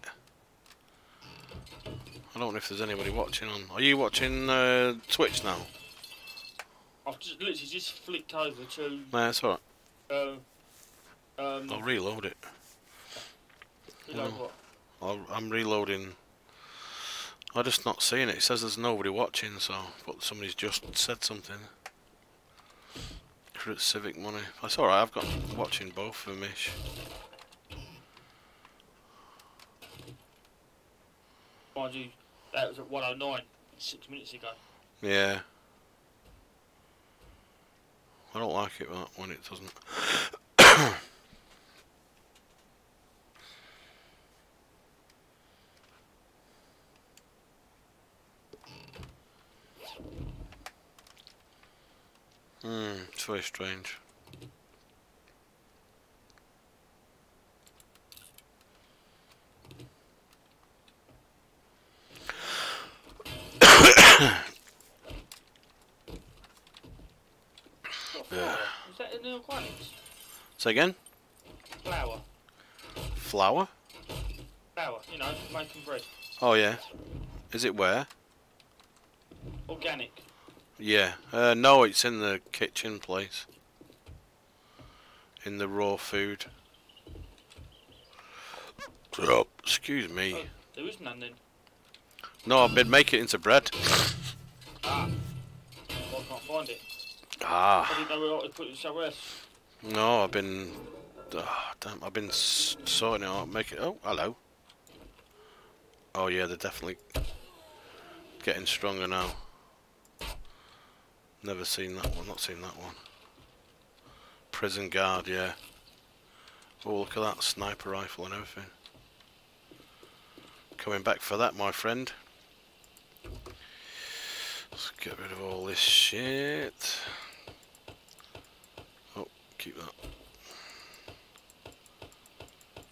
I don't know if there's anybody watching on. Are you watching uh, Twitch now? I've just literally just flicked over to, Nah, it's alright. uh, um, I'll reload it. know oh. what? I'll, I'm reloading. I'm just not seeing it. It says there's nobody watching, so but somebody's just said something. Crit Civic Money. That's alright. I've got watching both of them ish. Mind you, that was at 109, six minutes ago. Yeah. I don't like it when it doesn't. (coughs) Hmm, it's very strange. What flour? Is that in the aquatics? Say again? Flour. Flour? Flour, you know, making bread. Oh yeah. Is it where? Organic. Yeah. Uh, no, it's in the kitchen place. In the raw food. Oh, excuse me. Oh, there is none then. No, I've been making it into bread. Ah. Well, I can't find it. I Ah. didn't know where I could put it somewhere else. No, I've been... Oh, damn, I've been sorting it out. Make it... Oh, hello. Oh yeah, they're definitely getting stronger now. Never seen that one. Not seen that one. Prison guard, yeah. Oh, look at that sniper rifle and everything. Coming back for that, my friend. Let's get rid of all this shit. Keep that.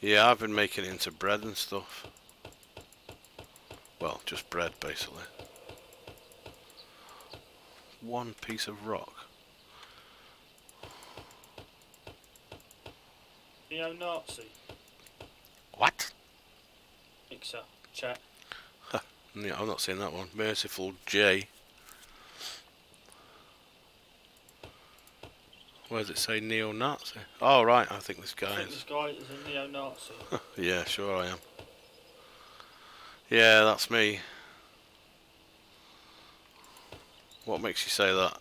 Yeah, I've been making it into bread and stuff. Well, just bread, basically. One piece of rock. Neo-Nazi. What? Mixer. Chat. (laughs) Yeah, I've not seen that one. Merciful J. Where does it say neo-Nazi? Oh, right, I think this I guy think is. this guy is a neo-Nazi. (laughs) Yeah, sure I am. Yeah, that's me. What makes you say that?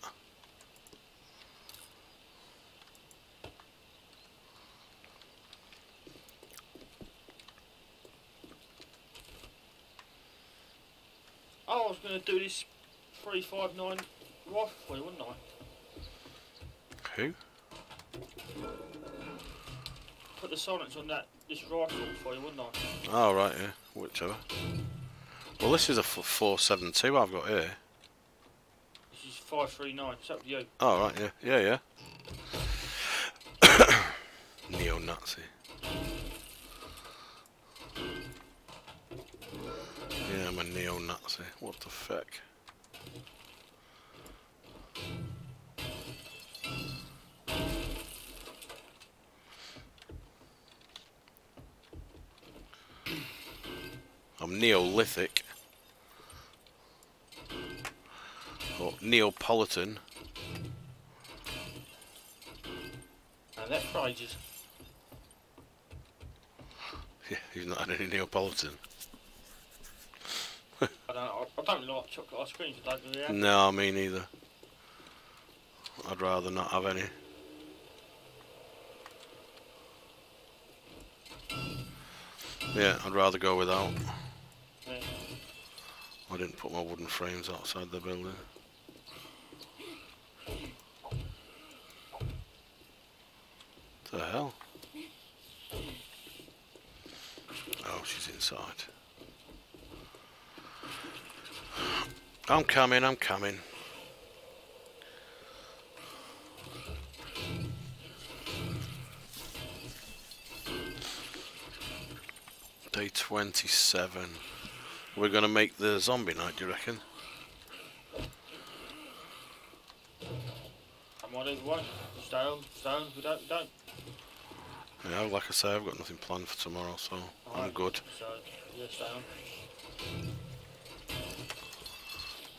Oh, I was going to do this 359 rifle for you, wasn't I? Who? Put the silence on that, this rifle for you, wouldn't I? Oh, right, yeah. Whichever. Well, this is a 472 I've got here. This is five three nine. It's up to you. Oh, right, yeah. Yeah, yeah. (coughs) Neo-Nazi. Yeah, I'm a neo-Nazi. What the fuck? I'm Neolithic. Or Neapolitan. And that Fraser's. (laughs) Yeah, he's not had any Neapolitan. (laughs) I don't. I, I don't really like chocolate ice creams. I don't really. Have. No, me neither. I'd rather not have any. Yeah, I'd rather go without. I didn't put my wooden frames outside the building. The hell? Oh, she's inside. I'm coming, I'm coming. Day 27. We're gonna make the zombie night, do you reckon? I'm on either one. Stay on. Stay on. We don't. We don't. Yeah, like I say, I've got nothing planned for tomorrow, so I'm Alright. good. So yeah, stay on.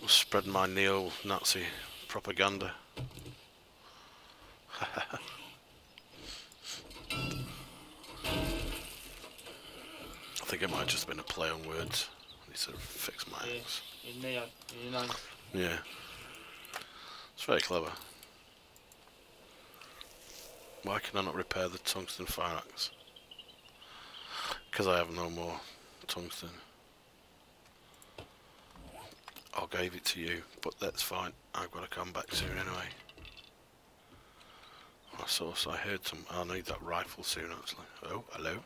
I'll spread my neo-Nazi propaganda. (laughs) I think it might have just been a play on words. I need to fix my Yeah. axe. In Neo. You know. Yeah. It's very clever. Why can I not repair the tungsten fire axe? Because I have no more tungsten. I gave it to you, but that's fine. I've got to come back soon anyway. I saw, so I heard some. I'll need that rifle soon, actually. Oh, hello.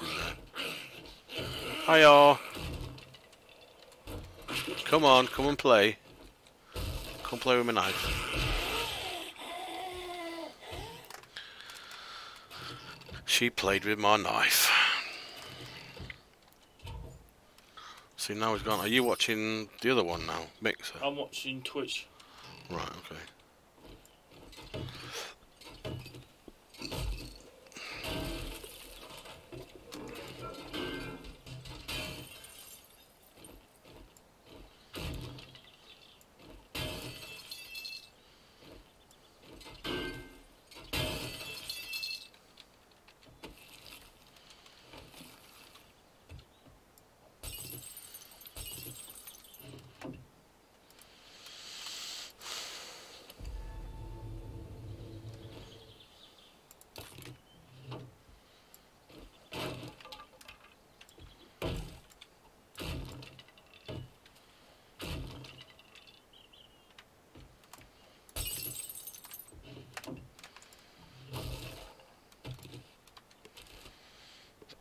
There? Hiya. Come on, come and play. Come play with my knife. She played with my knife. See, now he's gone. Are you watching the other one now? Mixer? I'm watching Twitch. Right, okay.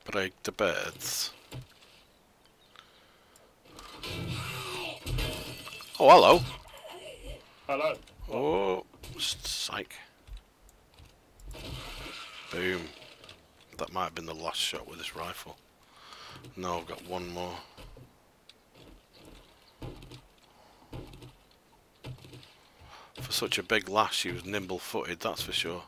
Break the beds. Oh, hello. Hello. Oh, psych. Boom. That might have been the last shot with this rifle. No, I've got one more. For such a big lass, she was nimble footed, that's for sure.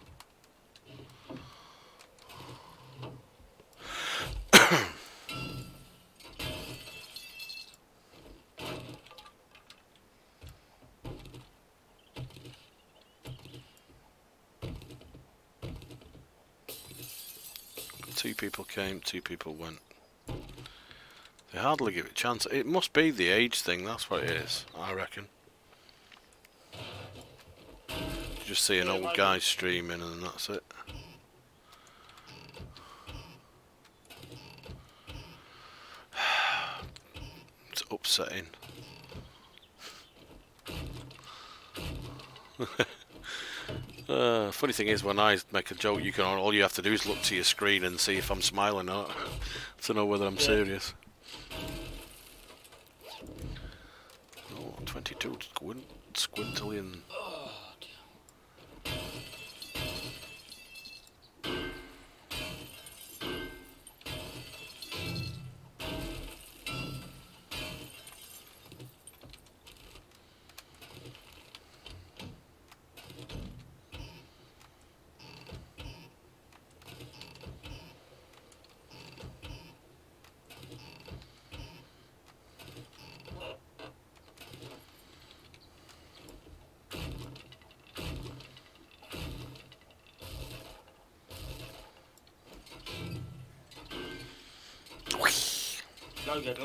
Two people came, two people went. They hardly give it a chance. It must be the age thing, that's what it is, I reckon. Just see an old guy streaming and that's it. (sighs) It's upsetting. Uh, funny thing is, when I make a joke, you can all you have to do is look to your screen and see if I'm smiling or not (laughs) to know whether I'm Yeah. serious.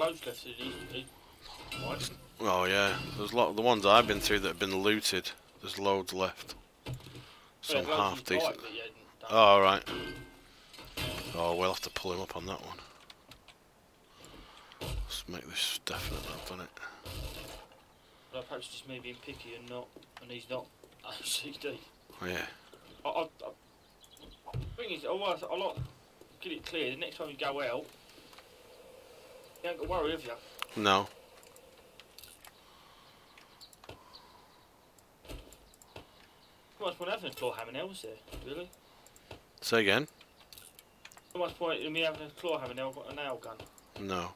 Loads left. He, he, what? Oh yeah, there's a lot of the ones I've been through that have been looted. There's loads left. Some loads half decent. bike, but he hadn't done. Oh, all right. Oh, we'll have to pull him up on that one. Let's make this definite. I've done it. Well, perhaps just me being picky and not, and he's not (laughs) OCD. Oh, yeah. I, I, I, thing is, I, I like get it clear. The next time you go out, you ain't got to worry, have you? No. Not much point having a claw hammer now, was there? Really? Say again. Not much point in me having a claw hammer. I've got a nail gun. No.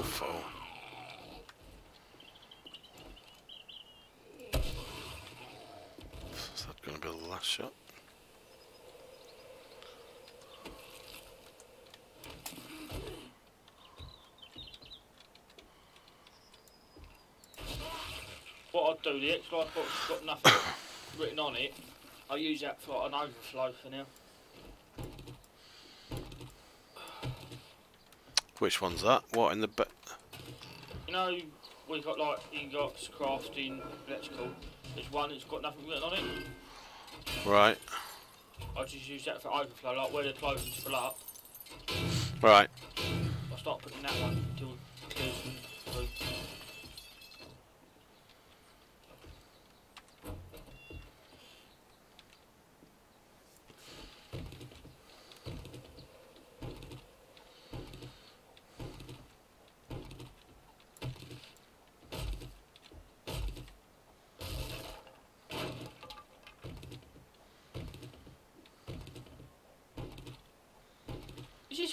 Mofo. Is that going to be the last shot? What I'd do, the X life box has got nothing (coughs) written on it. I'll use that for an overflow for now. Which one's that? What in the You know, we've got like ingots, crafting, electrical. There's one that's got nothing written on it. Right. I just use that for overflow, like where the clothing's fill up. Right. I'll start putting that one until it clears through.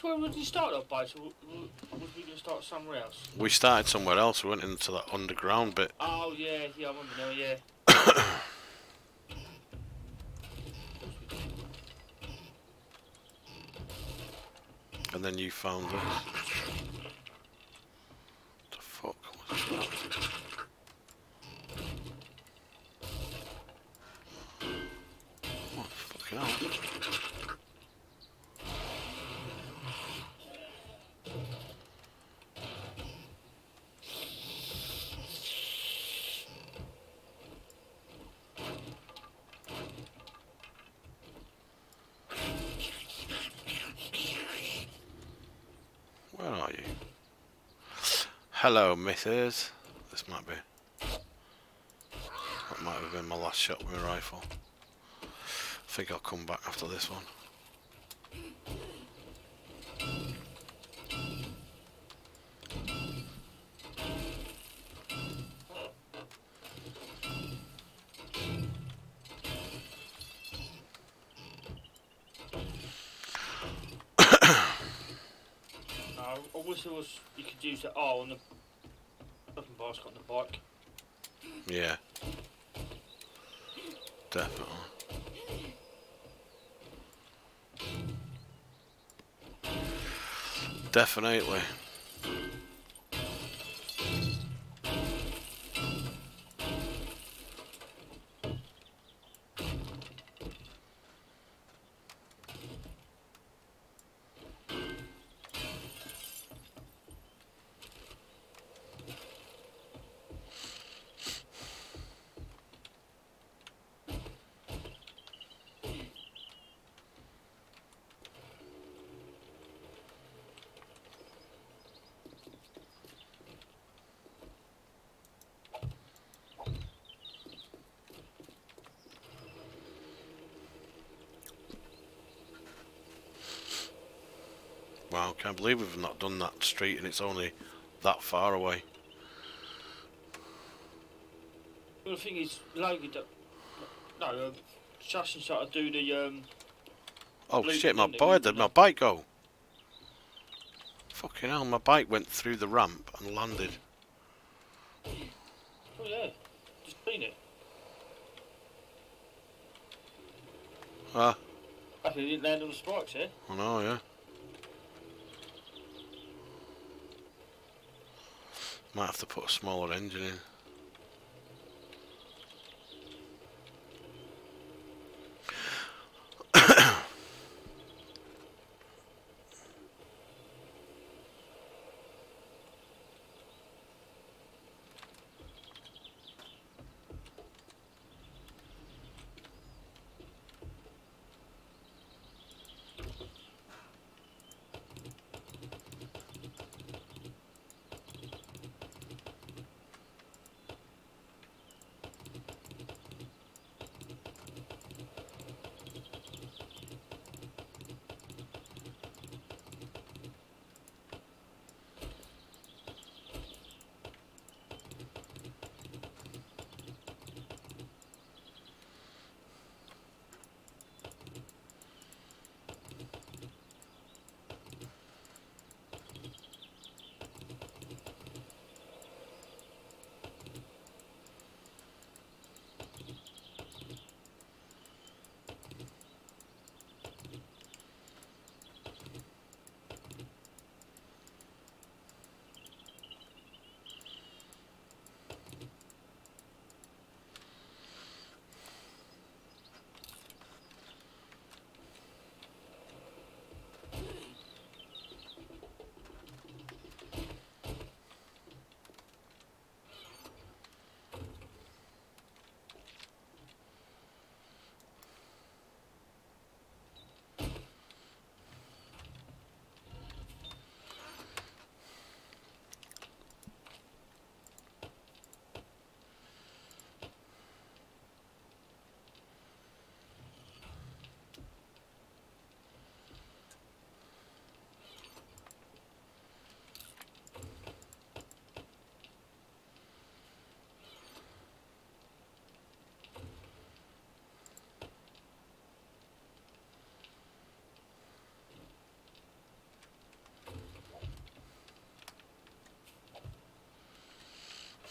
Where we start our base, or w- or was we to start somewhere else? We started somewhere else. We went into that underground bit. Oh yeah, yeah, I remember now. Yeah. (coughs) And then you found us. The fuck was that? What the fuck hell? Where are you? Hello, missus. This might be. That might have been my last shot with my rifle. I think I'll come back after this one. (coughs) I wish there was. You could use that R on the basket on the bike. Yeah. Definitely. Definitely. Wow, can't believe we've not done that street and it's only that far away. Well, the thing is, Logan, no, um, started to do the um, Oh Blue shit, my boy, did my bike go? Fucking hell, my bike went through the ramp and landed. oh yeah, just seen it. Ah, it didn't land on the spikes, eh? I know, yeah. Might have to put a smaller engine in.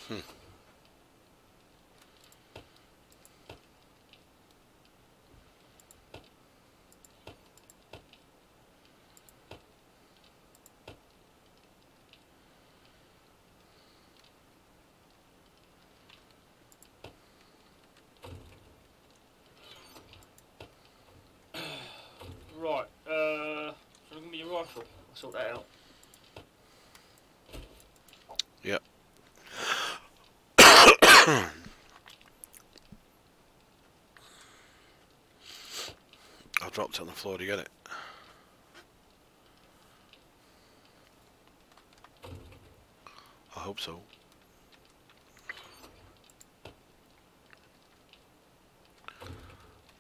Right, uh, so give me your rifle. I'll sort that out. Yep. Hmm. I dropped it on the floor to get it. I hope so.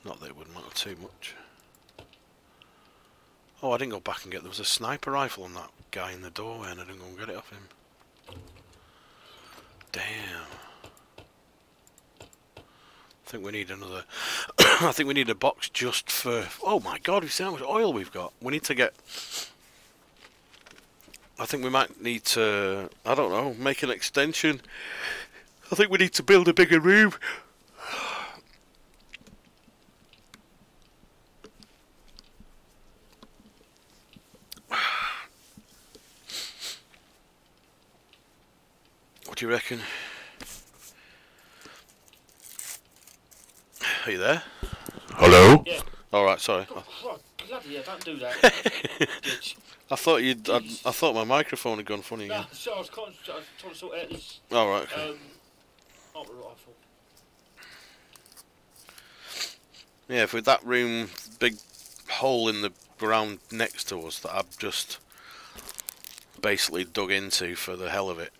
Not that it would matter too much. Oh, I didn't go back and get. There was a sniper rifle on that guy in the doorway, and I didn't go and get it off him. Damn. I think we need another. (coughs) I think we need a box just for. Oh my god, we see how much oil we've got. We need to get. I think we might need to. I don't know, make an extension. I think we need to build a bigger room. (sighs) What do you reckon? Are you there? Hello? Yeah. Alright, sorry. Oh, right, bloody yeah, don't do that. (laughs) I thought you'd. I, I thought my microphone had gone funny No, again. so I was, concentrating, I was trying to sort out this Alright, okay. um, rifle. Yeah, if with that room, big hole in the ground next to us that I've just basically dug into for the hell of it.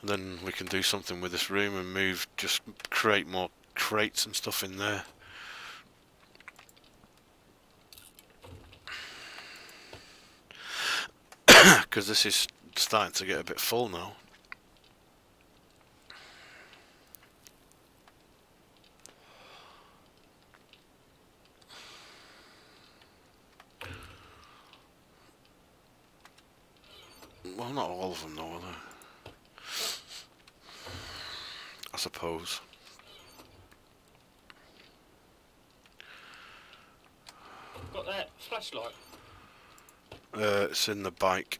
And then we can do something with this room and move, just create more crates and stuff in there. (coughs) Because this is starting to get a bit full now. Well, not all of them though, are they? I suppose. Got that flashlight, Uh, it's in the bike.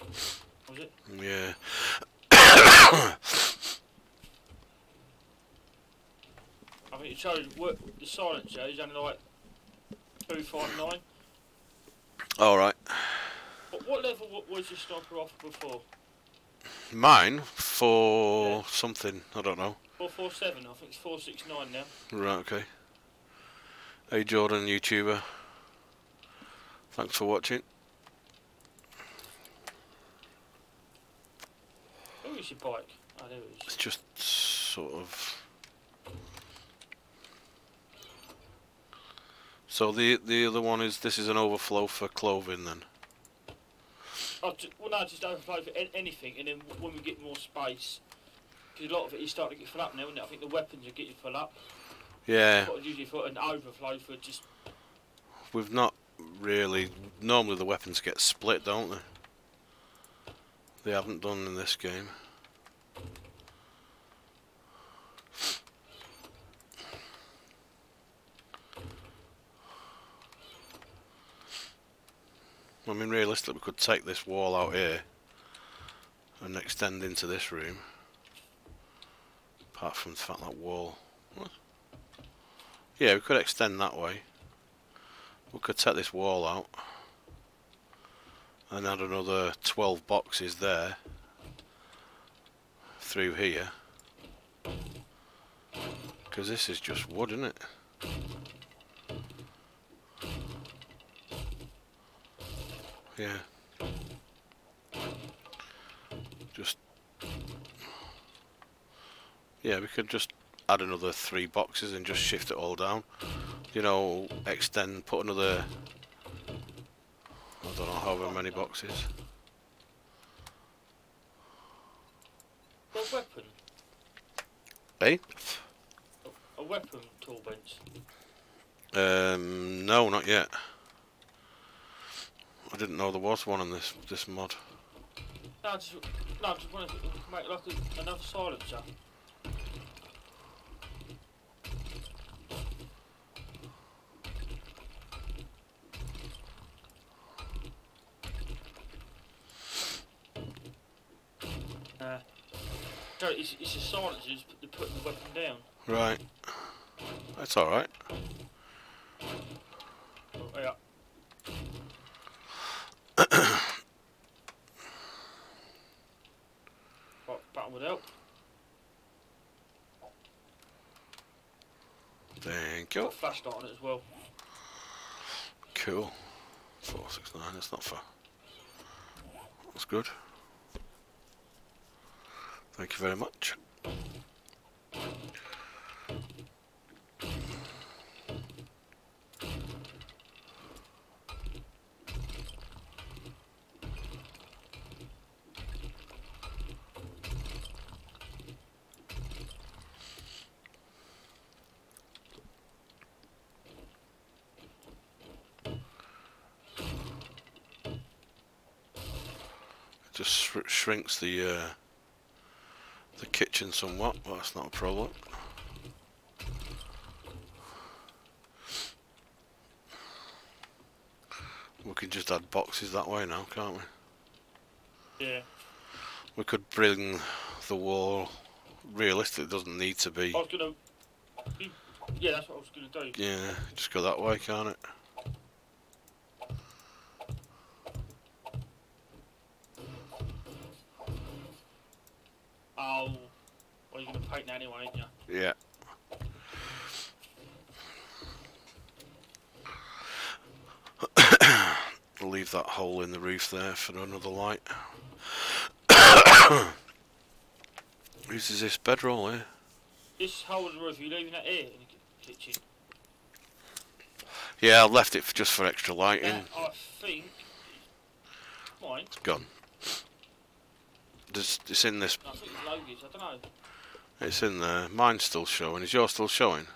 was it? Yeah. (coughs) I think it shows what the silencer is only like two five nine. All right. What, what level was your sniper off before? Mine for Yeah. something. I don't know. Four four seven. I think it's four six nine now. Right. Okay. Hey Jordan, YouTuber. Thanks for watching. Who is your bike? Oh, there it It's just sort of. So the the other one is this is an overflow for clothing then. Oh, ju- well, no, just overflow for anything, and then when we get more space, because a lot of it is starting to get full up now, isn't it? I think the weapons are getting full up. Yeah, What usually for an overflow for just we've not really. Normally the weapons get split, don't they? They haven't done in this game. I mean, realistically, we could take this wall out here and extend into this room. Apart from the fact that wall. Yeah, we could extend that way. We could take this wall out and add another 12 boxes there through here. Because this is just wood, isn't it? Yeah. Just. Yeah, we could just add another three boxes and just shift it all down. You know, extend, put another. I don't know however many boxes. a weapon, Eh? a weapon tool bench. Um, no, not yet. I didn't know there was one in this this mod. No, I just no, I just we can make like a, another silencer. Uh, so it's, it's a silencer, put, putting the weapon down. Right. That's all right. Oh, yeah. Right, button would help. Thank you. A on it as well. Cool. Four six nine. That's not far. That's good. Thank you very much. It just the uh, the kitchen somewhat, but that's not a problem. We can just add boxes that way now, can't we? Yeah. We could bring the wall. Realistically, it doesn't need to be. I was gonna. Yeah, that's what I was gonna do. Yeah, just go that way, can't it? Oh, well, you're gonna paint that anyway, ain't you? Yeah. I'll leave that hole in the roof there for another light. (coughs) Uses this bedroll here. This hole in the roof, are you leaving that here in the kitchen? Yeah, I left it for just for extra lighting. That, I think, mine. It's gone. There's, it's in this. I think it's Logan's. I don't know. It's in there. Mine's still showing. Is yours still showing?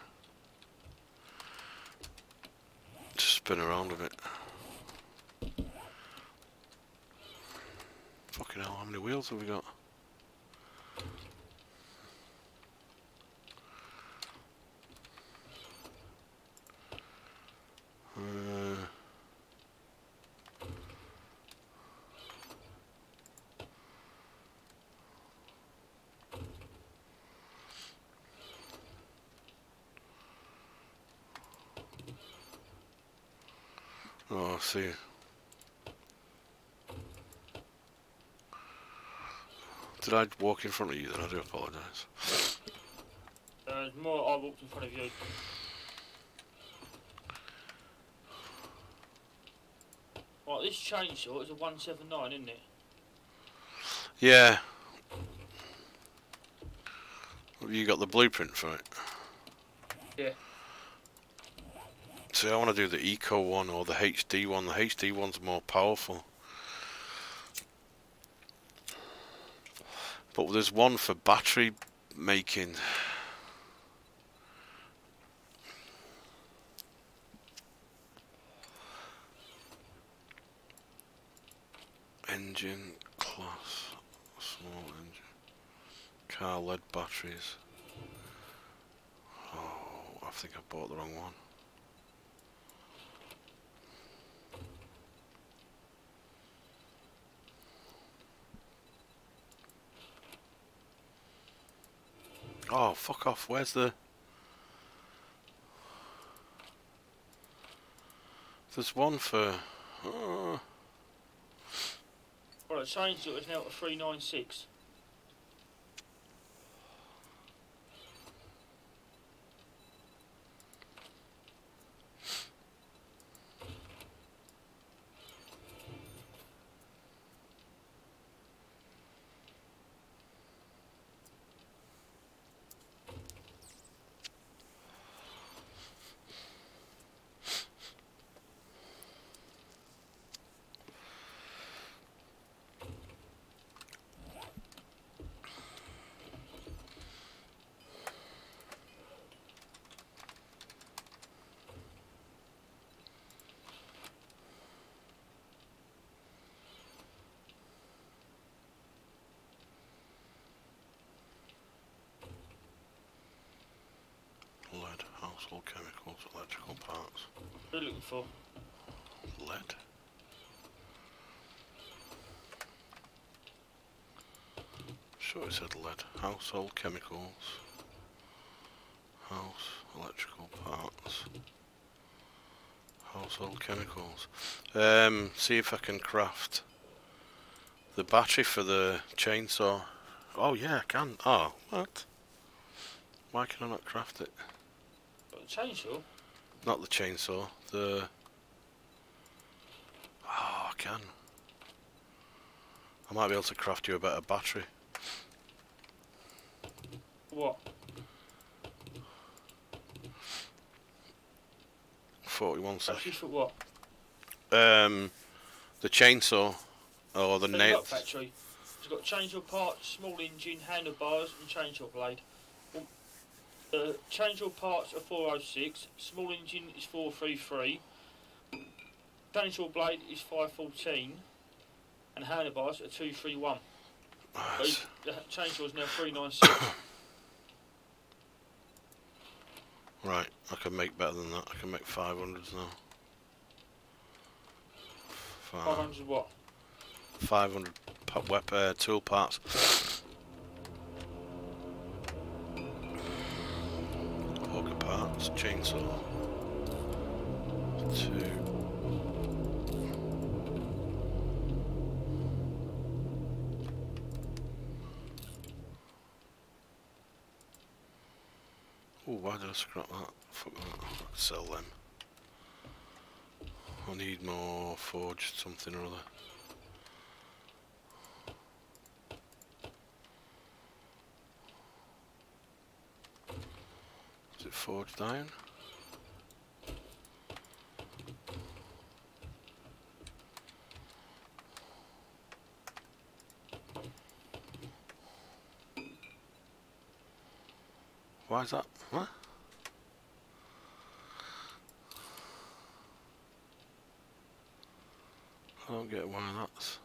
Just spin around a it. Hell! How many wheels have we got? Uh, oh, see. Did I walk in front of you? Then I do apologise. Uh, more I walked in front of you. Right, this chainsaw is a 179, isn't it? Yeah. You got the blueprint for it? Yeah. See, I want to do the Eco one or the HD one. The HD one's more powerful. There's one for battery making. Engine class, small engine, car lead batteries. Oh, I think I bought the wrong one. Oh, fuck off. Where's the... There's one for... Oh, Right, the it is now at 396. Lead, household chemicals, electrical parts. What are you looking for? Lead? Sure it said lead. Household chemicals. House, electrical parts. Household chemicals. Um, see if I can craft the battery for the chainsaw. Oh yeah, I can. Oh, what? Why can I not craft it? Chainsaw? Not the chainsaw, the... Oh, I can. I might be able to craft you a better battery. What? 41 Actually seconds. for what? Um, the chainsaw, or the So you've nail... got factory. It's got chainsaw parts, small engine, handlebars, and chainsaw blade. Well, The chainsaw parts are 406, small engine is 433, chainsaw blade is 514, and handlebars are 231. But it's- the chainsaw is now 396. (coughs) Right, I can make better than that. I can make 500s now. Five, 500 what? 500 pa- wep- uh, tool parts. Auger parts, chainsaw. Two. Oh, why did I scrap that? Fuck that. Sell them. I need more forged something or other. forge down. Why is that? What? I don't get why that's...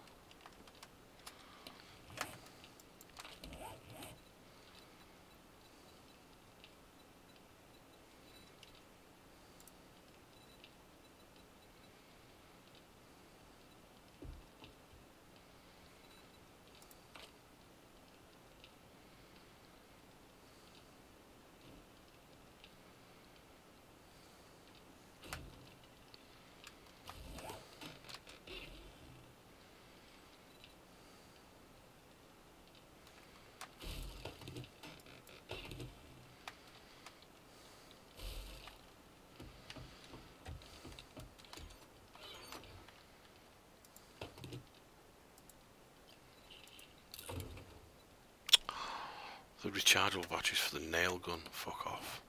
The rechargeable batteries for the nail gun. Fuck off.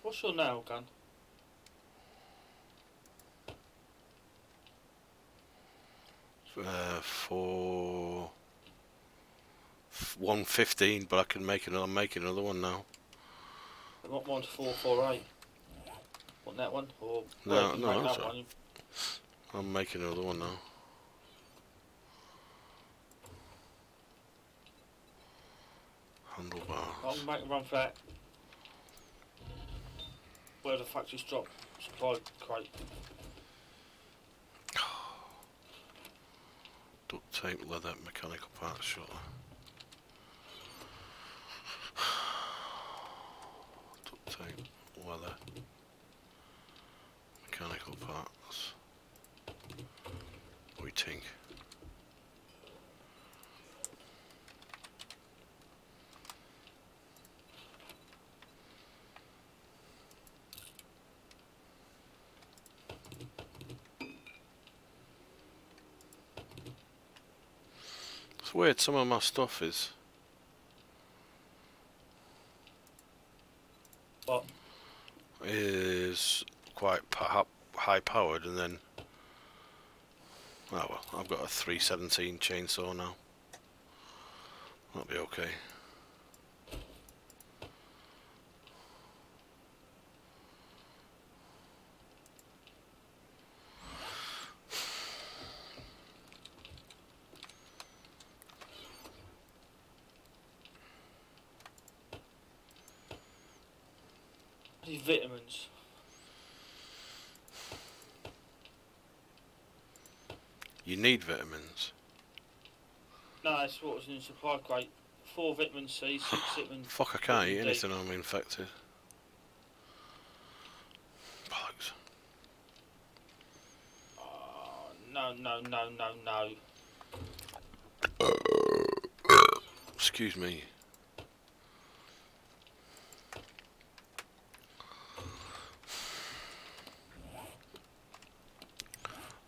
What's your nail gun? Uh, for one fifteen, but I can make another. I'm making another one now. I want one four four eight. Want that one or No, no, make that's that all one. I'm making another one now. Handlebars. I'll make a run for that. Where the factory's drop supply crate. Duct tape, leather, mechanical parts, shutter. Duct tape, leather, mechanical parts. We think. It's weird, some of my stuff is. What? is quite high powered and then oh well I've got a 317 chainsaw now. That'll be okay These vitamins. you need vitamins No, that's what was in the supply crate. Four vitamin C, six (laughs) vitamin. fuck I can't eat anything I'm infected bollocks Oh, no, no, no, no, no. excuse me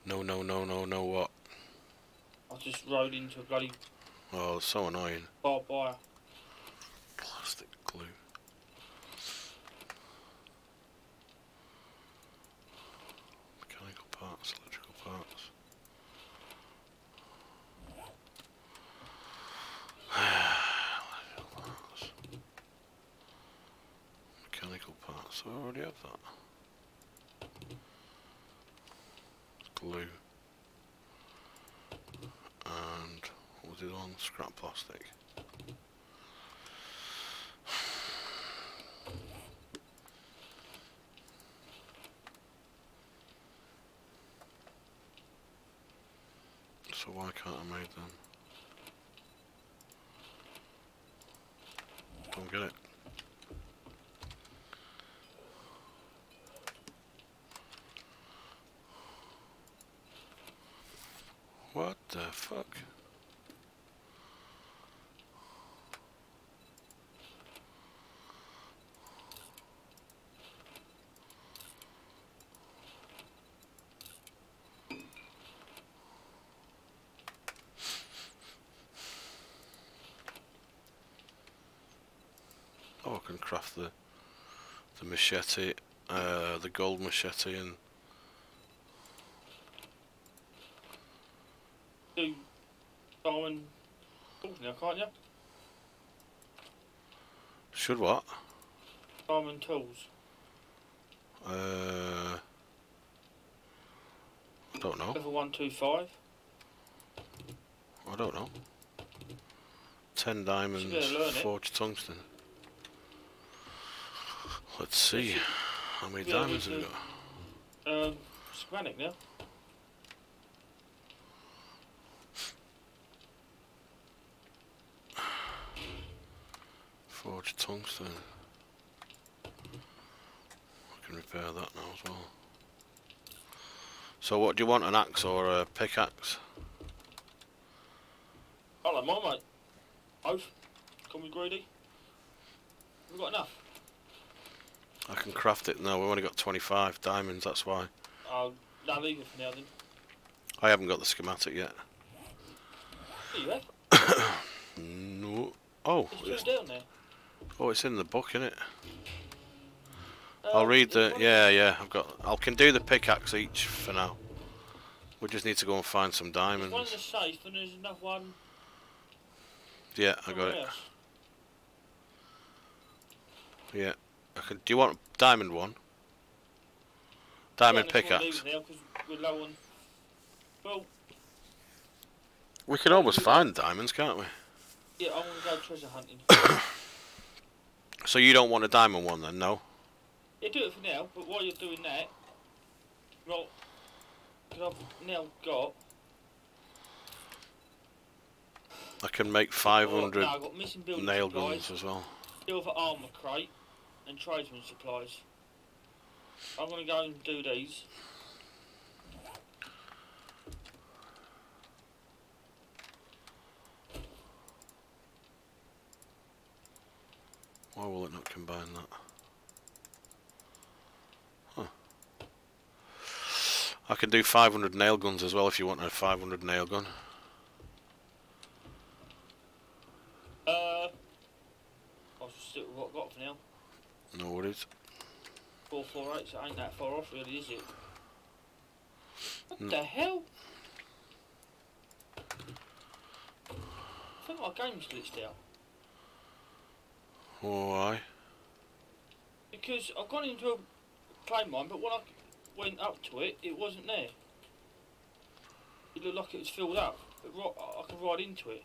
no no no no no what I just rode into a bloody oh it's so annoying barbed wire. plastic glue. Mechanical parts, electrical parts. Electrical parts. Mechanical parts, I already have that. Glue. And what was it on? Plastic. So why can't I make them? Don't get it. What the fuck? Oh, I can craft the the machete, uh, the gold machete, and Do diamond tools now, can't you? Should what? Diamond tools. Uh, I don't know. Level 125. I don't know. Ten diamonds, Should be able to learn it. forged tungsten. Let's see. How many able diamonds have we got? Um, schematic now. Forged tungsten. I can repair that now as well. So what do you want, an axe or a pickaxe? I like mine, mate. Both. Call me greedy. We've got enough. I can craft it. No, we've only got 25 diamonds, that's why. I'll leave it for now then. I haven't got the schematic yet. Here you. (coughs) No. Oh, It's it's, down there. oh, it's in the book, innit? Uh, I'll read the. Yeah, yeah. I've got. I can do the pickaxe each for now. We just need to go and find some There's one in diamonds. the safe and there's another one. Yeah, I got somewhere it. Yeah. I can. Do you want diamond one? Diamond Yeah, let's all leave pickaxe. it we're on. Well, We can always find diamonds, can't we? yeah, I want to go treasure hunting. (coughs) So you don't want a diamond one then, no? yeah, do it for now. But while you're doing that, well, because I've now got. I can make oh, 500 no, I've got missing nail guns as well. silver armor crate, and tradesman supplies. I'm gonna go and do these. Why will it not combine that? Huh. I can do 500 nail guns as well if you want a 500 nail gun. Uh, I'll just stick with what I've got for now. No worries. Four four eight, so it ain't that far off, really, is it? What Mm. the hell? I think my game's glitched out Why? because I've gone into a claim mine, but when I went up to it, it wasn't there. It looked like it was filled up. But I I can ride into it.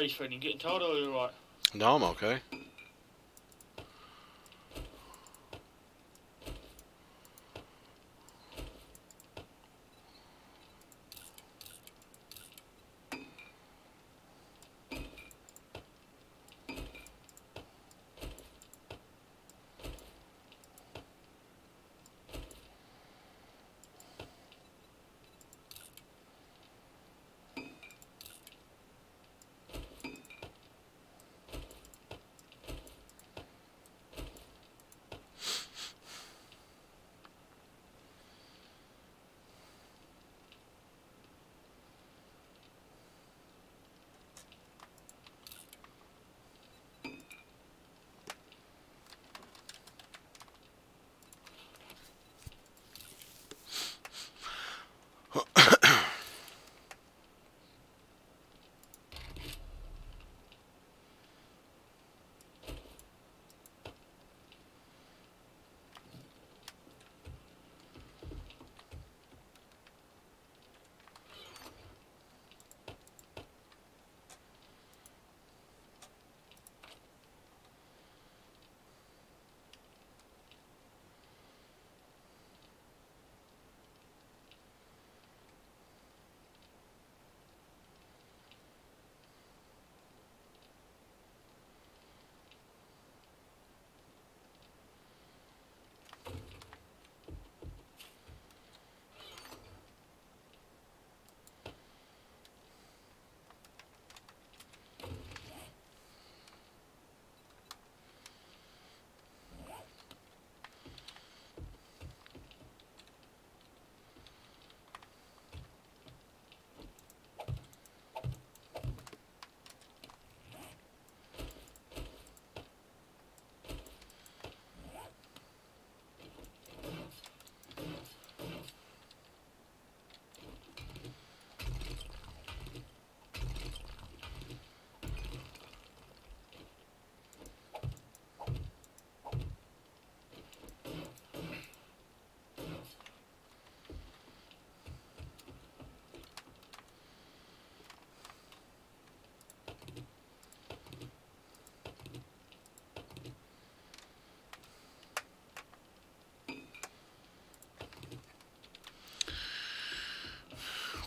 How you feeling? Getting tired or are you alright? No, I'm okay.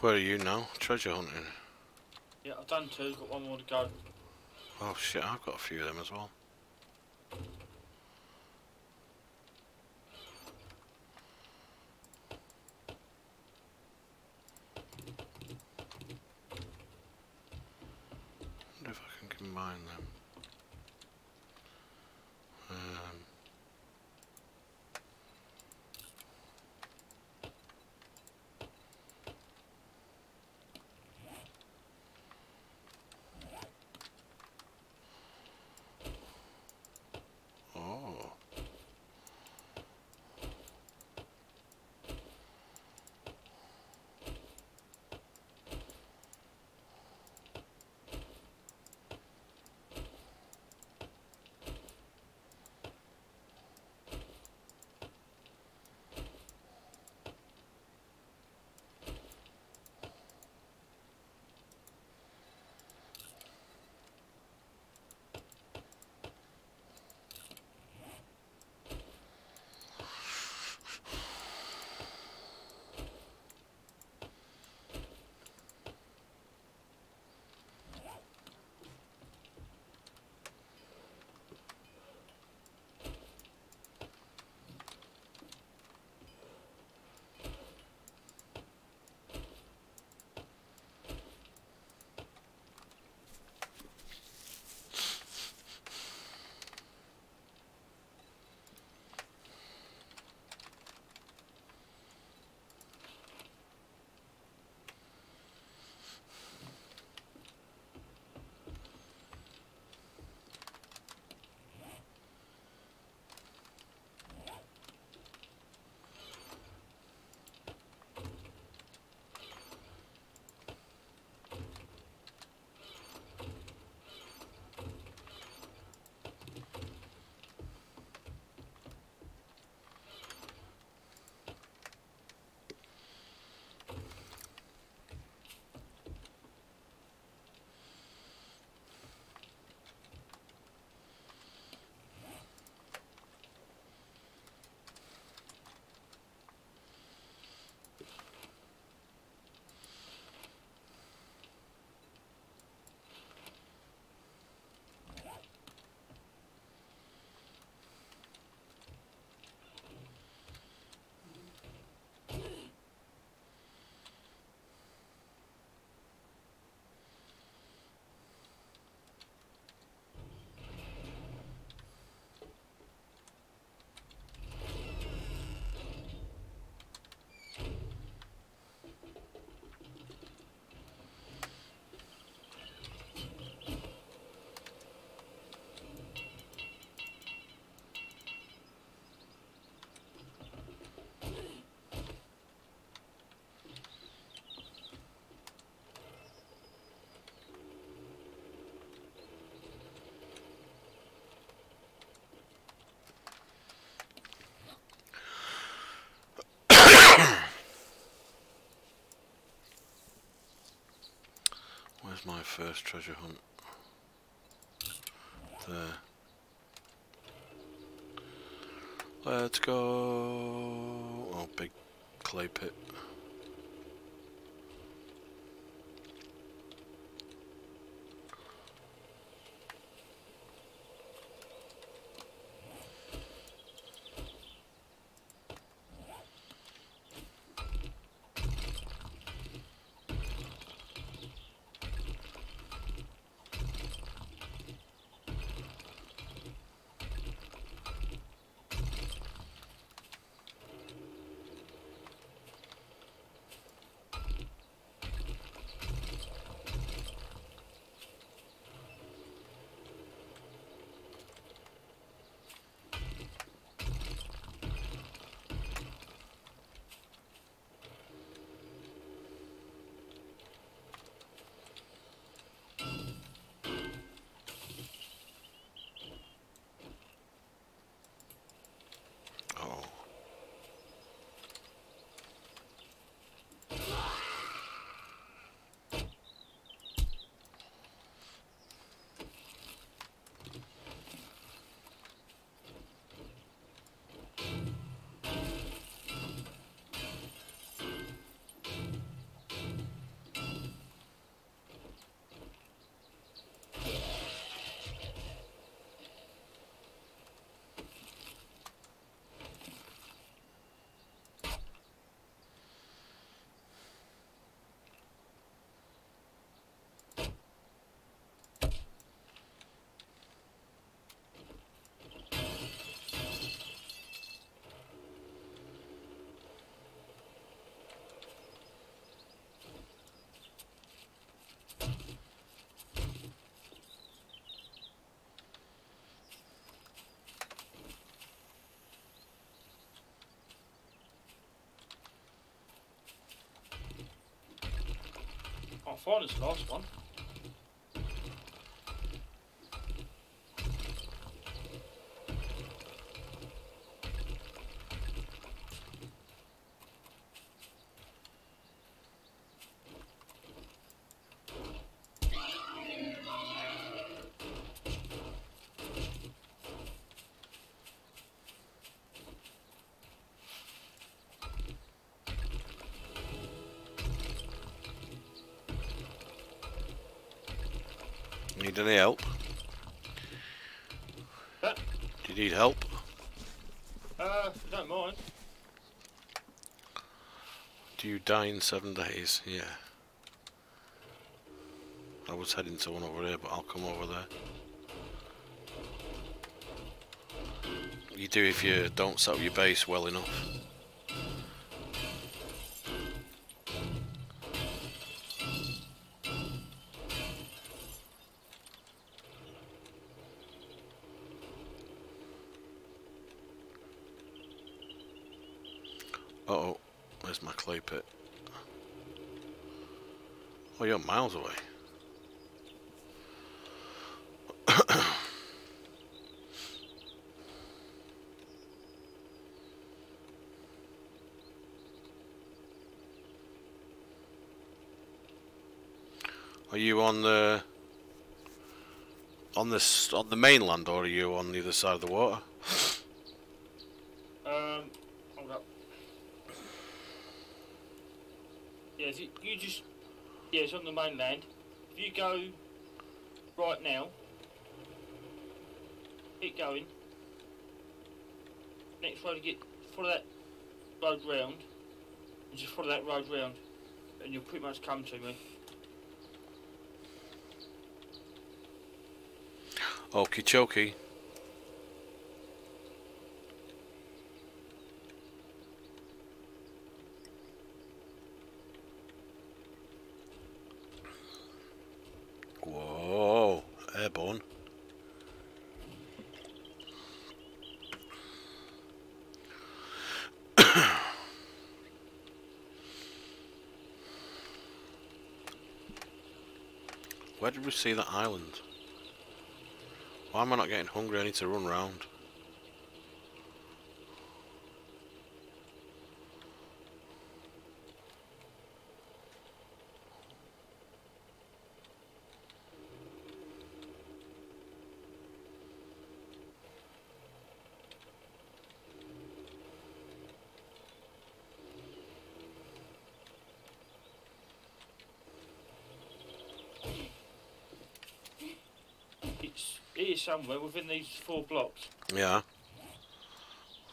Where are you now? Treasure hunting. Yeah, I've done two, got one more to go. Oh shit, I've got a few of them as well. My first treasure hunt? There. Let's go. Oh, big clay pit. I'll find this last one. Need any help? Huh? Do you need help? Uh, don't mind. Do you die in seven days? Yeah. I was heading to one over here, but I'll come over there. You do if you don't set up your base well enough. Are you on the on this on the mainland or are you on the other side of the water? Um, hold up. Yeah, you, just. Yeah, it's on the mainland. If you go right now, keep going. Next road, to get follow that road round, and just follow that road round, and you'll pretty much come to me. Okie chokie. Whoa, airborne. (coughs) Where did we see that island? Why am I not getting hungry? I need to run round. here somewhere within these four blocks. Yeah.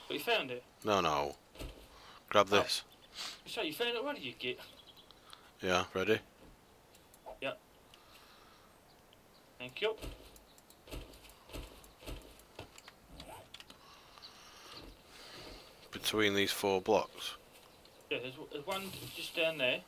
But you found it. No, no. Grab Oh. this. So you found it already, you git. Yeah, ready? Yep. Thank you. Between these four blocks. Yeah, there's, there's one just down there.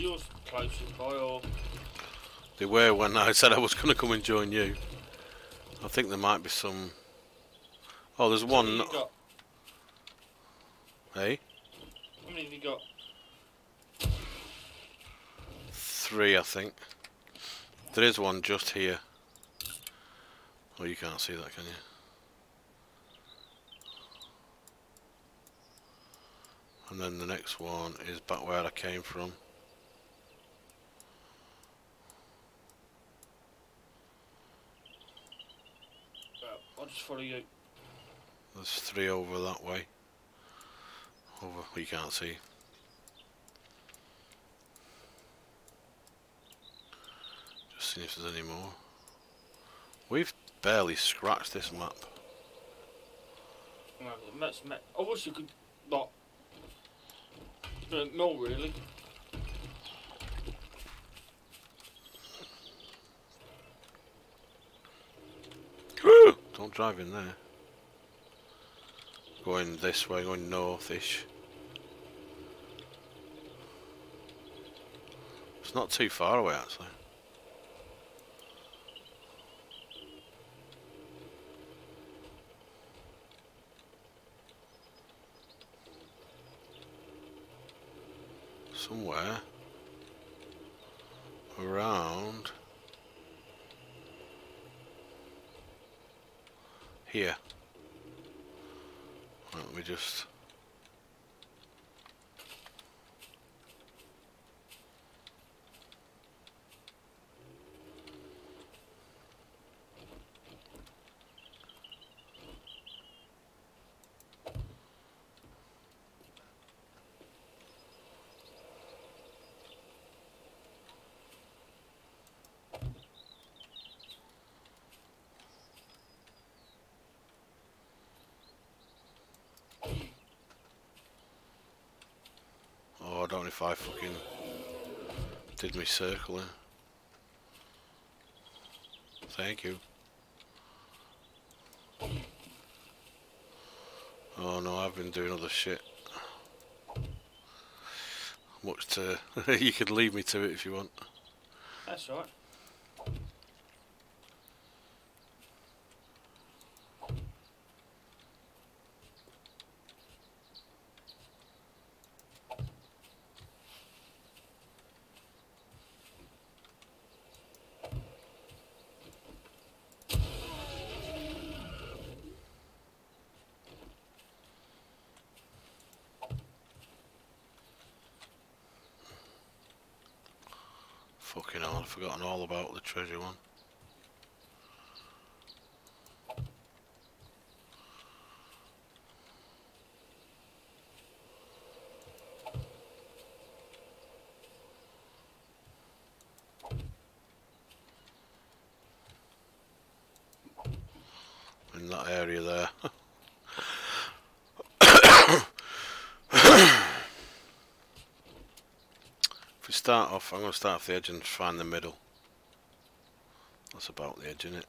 Yours closest by or They were when I said I was going to come and join you. I think there might be some. Oh, there's How one. got? Hey, How many have you got? three, I think. There is one just here. Oh, you can't see that, can you? And then the next one is back where I came from. Well, I'll just follow you. There's three over that way. Over, you can't see. Just seeing if there's any more. We've barely scratched this map. Well, that's ma- I wish you could, like, no, really. Don't drive in there. Going this way, going northish. It's not too far away actually. Somewhere around here. Let me just. If I fucking did me circling. Eh? Thank you. Oh no, I've been doing other shit. Much to (laughs) you could leave me to it if you want. That's right. Fucking hell, I've forgotten all about the treasure one. In that area there. (laughs) If we start off, I'm going to start off the edge and find the middle. That's about the edge, isn't it?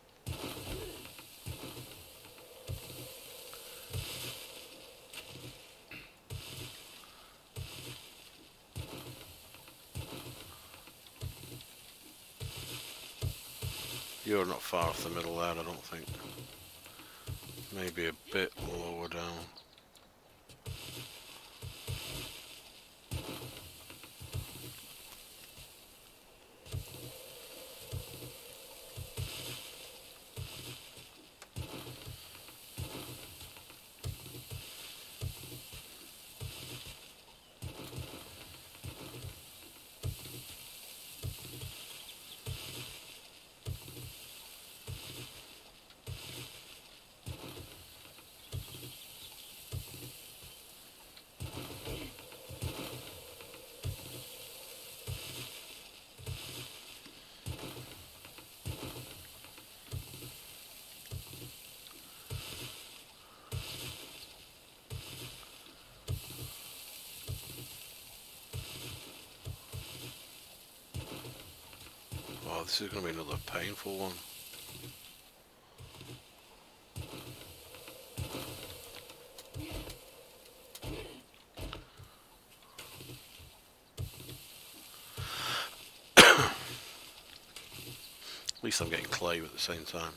You're not far off the middle there, I don't think. Maybe a bit lower down. Oh, this is going to be another painful one. (coughs) At least I'm getting clay at the same time.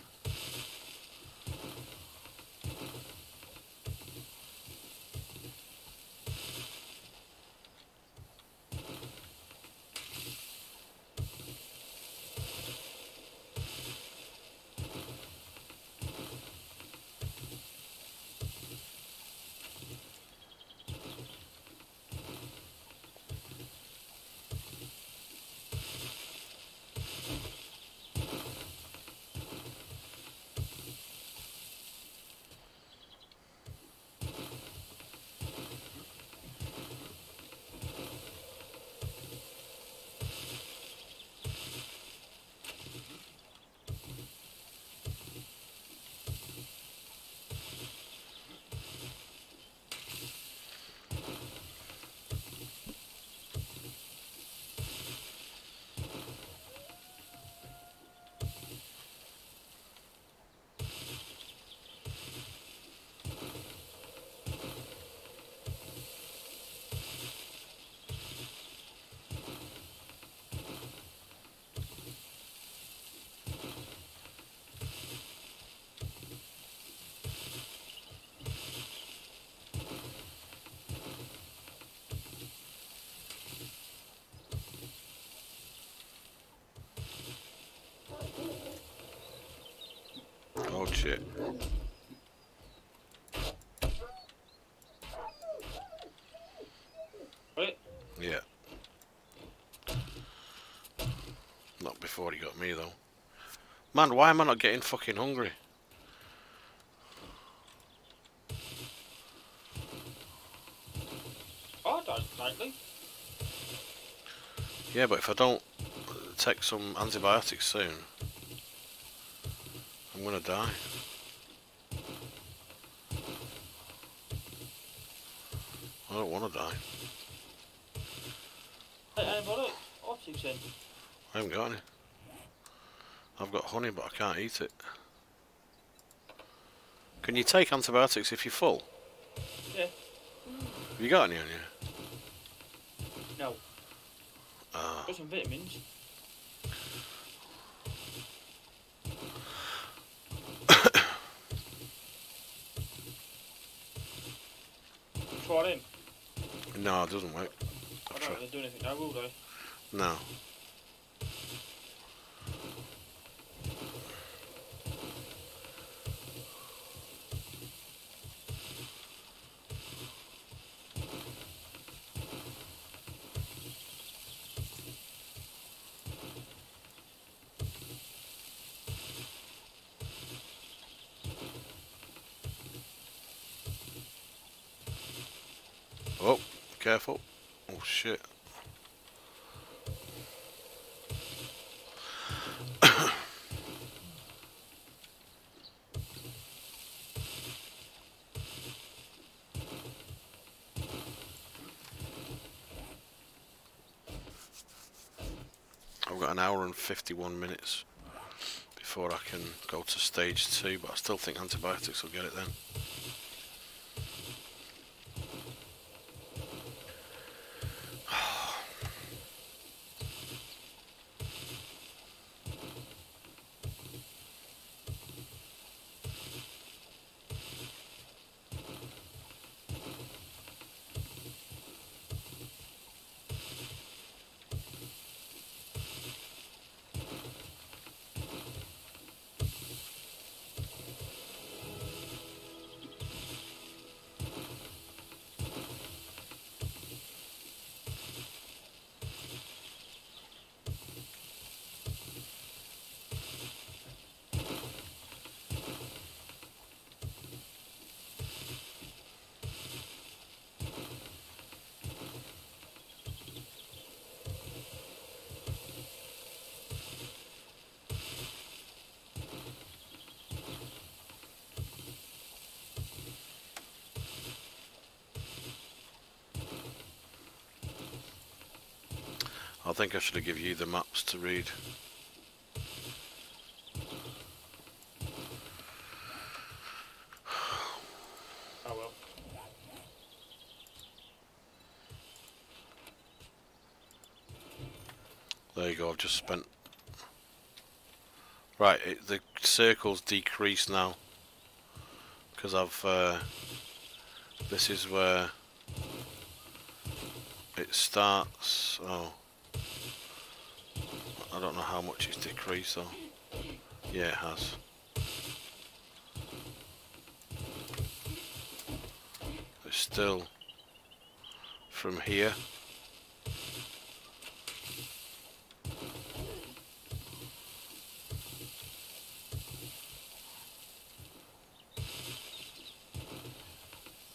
Oh shit. Right? Yeah. Not before he got me though. Man, why am I not getting fucking hungry? Oh, I don't. Yeah, but if I don't take some antibiotics soon, I'm gonna die. I don't want to die. Hey, antibiotic. Optics then. I haven't got any. I've got honey, but I can't eat it. Can you take antibiotics if you're full? Yeah. Have you got any on you? No. Ah, Got some vitamins. Try them. No, it doesn't work. I don't tried. think they do anything now, will they? No. Oh, careful. Oh shit. (coughs) I've got an hour and 51 minutes before I can go to stage two, but I still think antibiotics will get it then. Think I should have given you the maps to read. Oh. There you go, I've just spent... Right, it, the circle's decreased now. Because I've... Uh, this is where... It starts... Oh. How much it's decreased though. Yeah, it has. It's still... From here...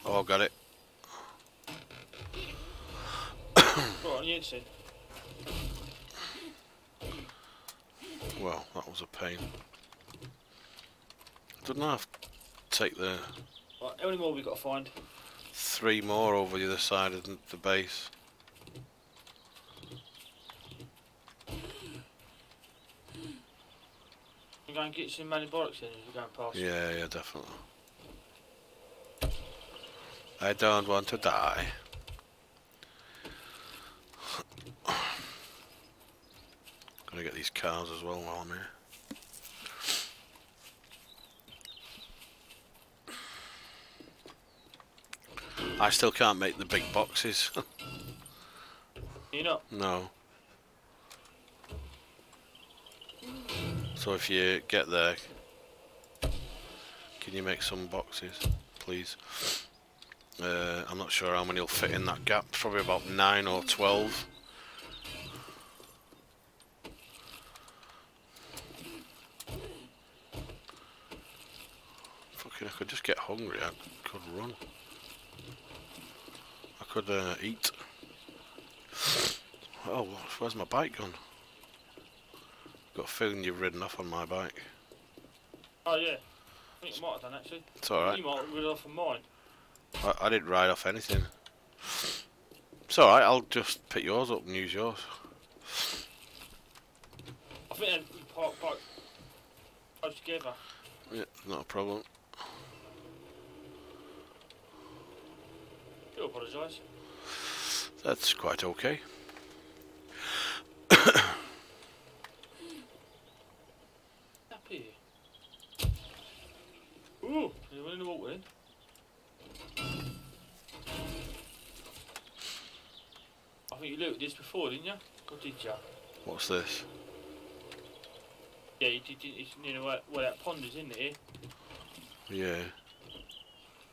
Oh, got it. (coughs) Right on the inside. Well, that was a pain. Didn't know if to take the Right, how many more we got to find? three more over the other side of the- base? You go and get some antibiotics in as we're going past. Yeah, yeah, definitely. I don't want to die. (coughs) Gonna get these cars as well while I'm here. I still can't make the big boxes. (laughs) you know? No. So if you get there, can you make some boxes, please? Uh, I'm not sure how many will fit in that gap. Probably about 9 or 12. Where's my bike gone? Got a feeling you've ridden off on my bike. Oh yeah. I think you might have done actually. It's alright. You might have rid off of mine. I, I didn't ride off anything. It's alright, I'll just pick yours up and use yours. I think they're parked close together. Yeah, not a problem. Do apologise. That's quite okay. Happy. Ooh, you went in the water then. I think you looked at this before, didn't you? Or did you? What's this? Yeah, you did. did- It's near where, where that pond is, isn't it? Yeah,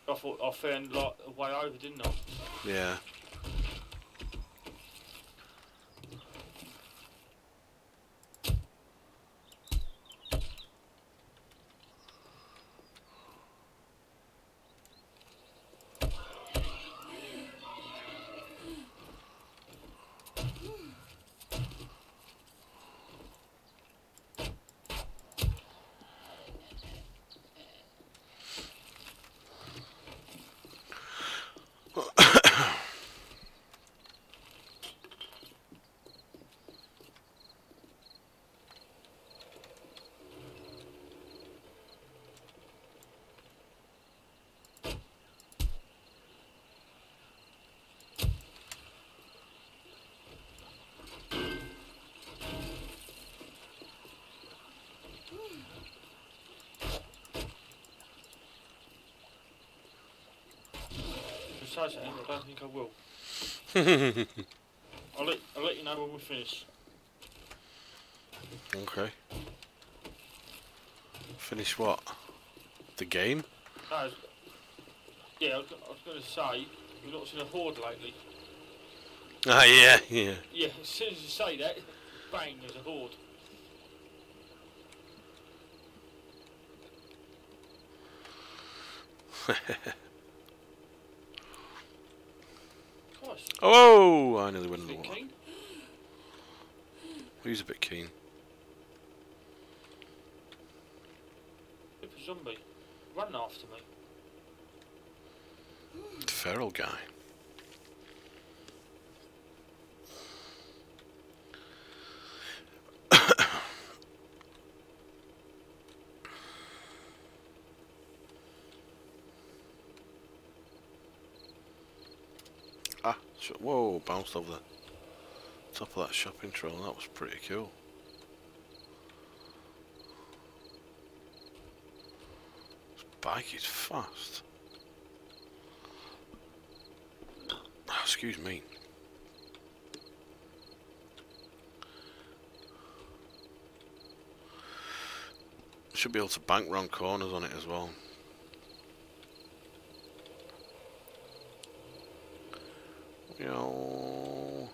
I thought I found like a way over, didn't I? yeah. Say something, I don't think I will. (laughs) I'll let, I'll let you know when we finish. okay. Finish what? The game? No, yeah, I was, was going to say, we've not seen a horde lately. Ah, yeah, yeah. Yeah, as soon as you say that, bang, there's a horde. (laughs) Gosh, Oh, I nearly went in the water. keen. He's a bit keen. Of a zombie. Run after me. Feral guy. ah, sh- whoa, bounced over the top of that shopping trolley. That was pretty cool. This bike is fast. Ah, Excuse me. Should be able to bank round corners on it as well. You know,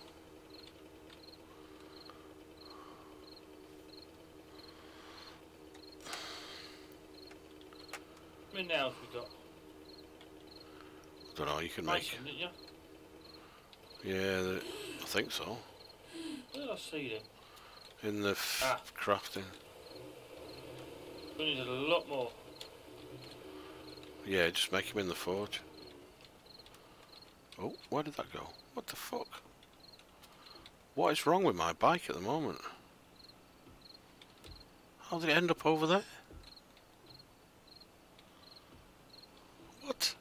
I mean, now have we got? I don't know. You can make. Mason, didn't you? Yeah, the, I think so. Where did I see them? In the f- Ah. crafting. We needed a lot more. Yeah, just make him in the forge. Oh, where did that go? What the fuck? What is wrong with my bike at the moment? How did it end up over there? What?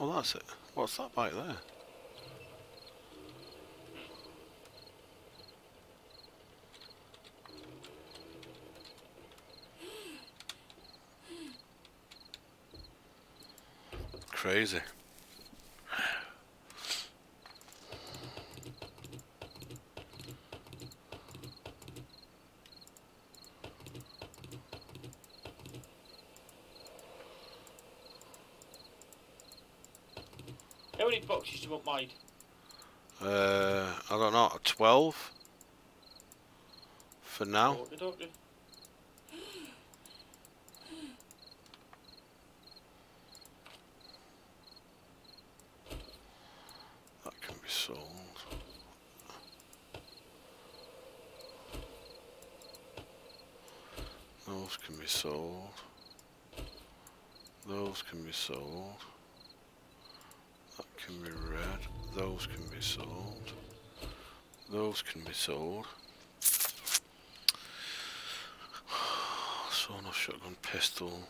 Oh, it. What's that bike there? Crazy. How many boxes do you want? Uh, I don't know, 12 for now. Or- don't you? That can be sold. Those can be sold. Those can be sold. That can be red. Those can be sold. Those can be sold. (sighs) Off shotgun pistol.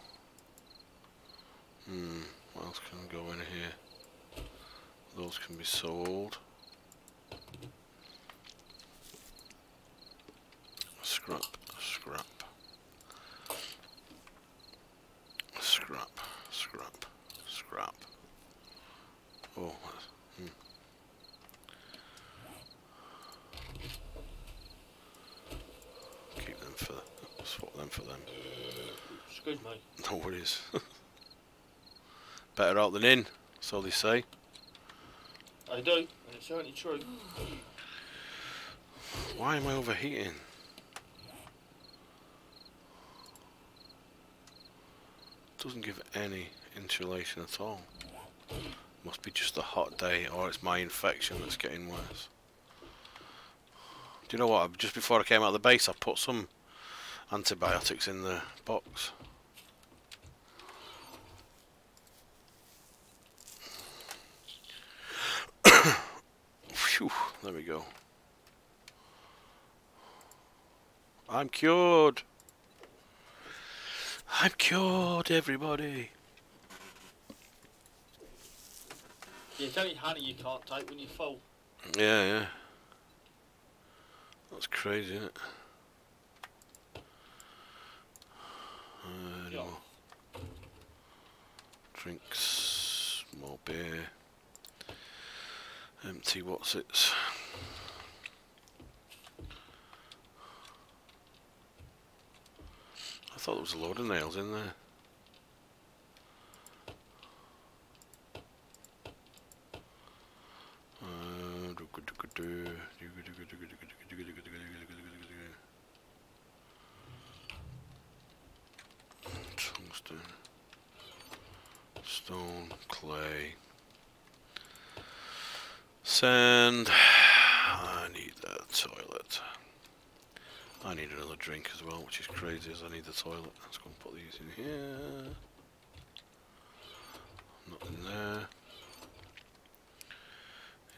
Hmm, what else can go in here? Those can be sold. Scrap. Scrap, scrap, scrap. Oh, that's- hmm. Keep them for, swap them for them. Excuse me. No worries. Better out than in, so they say. I do, and it's certainly true. Why am I overheating? Doesn't give any insulation at all. Must be just a hot day or it's my infection that's getting worse. Do you know what? Just before I came out of the base I put some antibiotics in the box. Phew, there we go. I'm cured. I'm cured, everybody. Yeah, it's only honey you can't take when you're full. Yeah, yeah. That's crazy, isn't it? Uh, Yeah. more? Drinks. more beer. Empty what's it? Thought there was a load of nails in there. Uh, Tungsten. Stone, clay. Sand. I need that toilet. I need another drink as well, which is crazy as I need the toilet. Let's go and put these in here. Nothing there.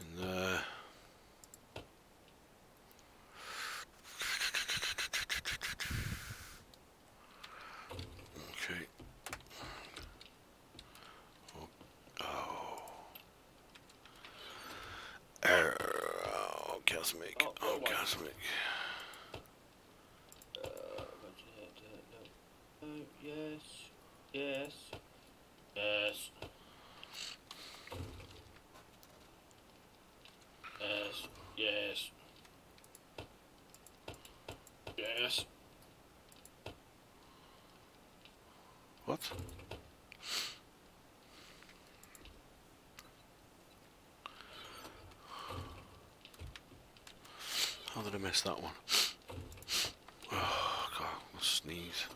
In there. I'd have missed that one. (sighs) Oh, God, I'll sneeze.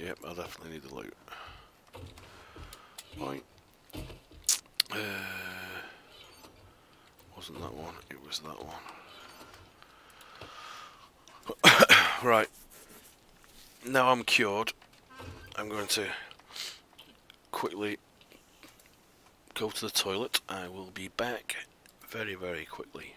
Yep, I definitely need the loot. Right. Uh, wasn't that one, it was that one. right. Now I'm cured. I'm going to quickly go to the toilet. I will be back very, very quickly.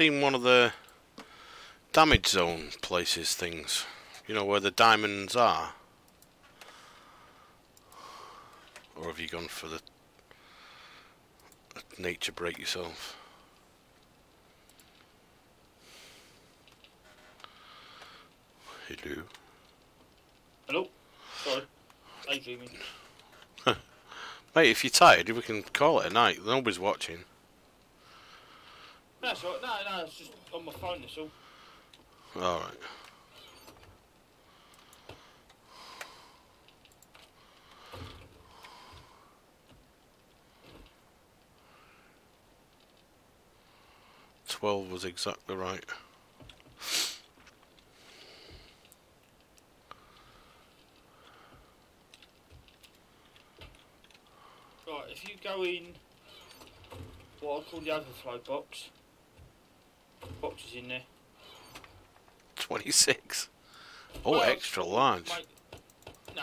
Seen one of the damage zone places things? You know where the diamonds are? Or have you gone for the nature break yourself? Hello. Hello? Sorry. Daydreaming. (laughs) Mate, if you're tired, we can call it a night. Nobody's watching. No, that's all right. No, no, it's just phone, that's all. Alright. Twelve was exactly right. Right, if you go in what I call the overflow box, boxes in there. 26. Oh, Well, extra large. Mate, no,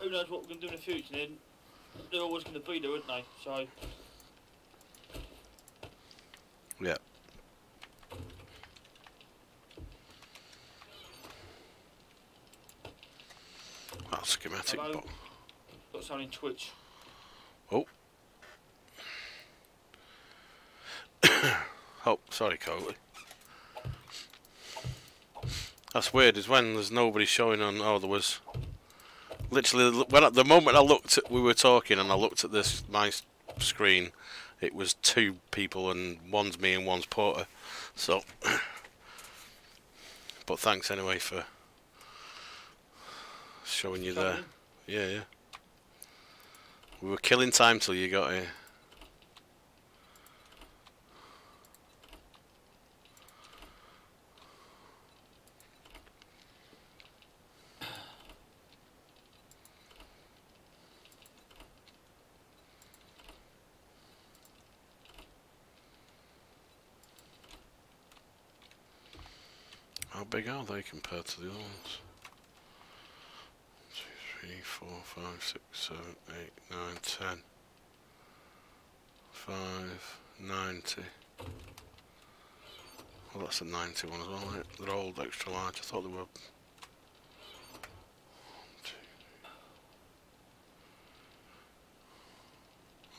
who knows what we're going to do in the future then? They're always going to be there, aren't they? So, Yeah. That's schematic. Hello? But got someone in Twitch. oh, Oh, sorry, Coley. That's weird. Is when there's nobody showing on. Oh, there was. Literally, when at the moment I looked at, we were talking, and I looked at this my screen. It was two people, and one's me and one's Porter. So, (clears throat) but thanks anyway for showing you there. Yeah, yeah. We were killing time till you got here. How big are they compared to the other ones? Two, three, four, five, six, seven, eight, nine, ten. Five, ninety. Well, that's a 90 one as well, it? They're all extra large. I thought they were.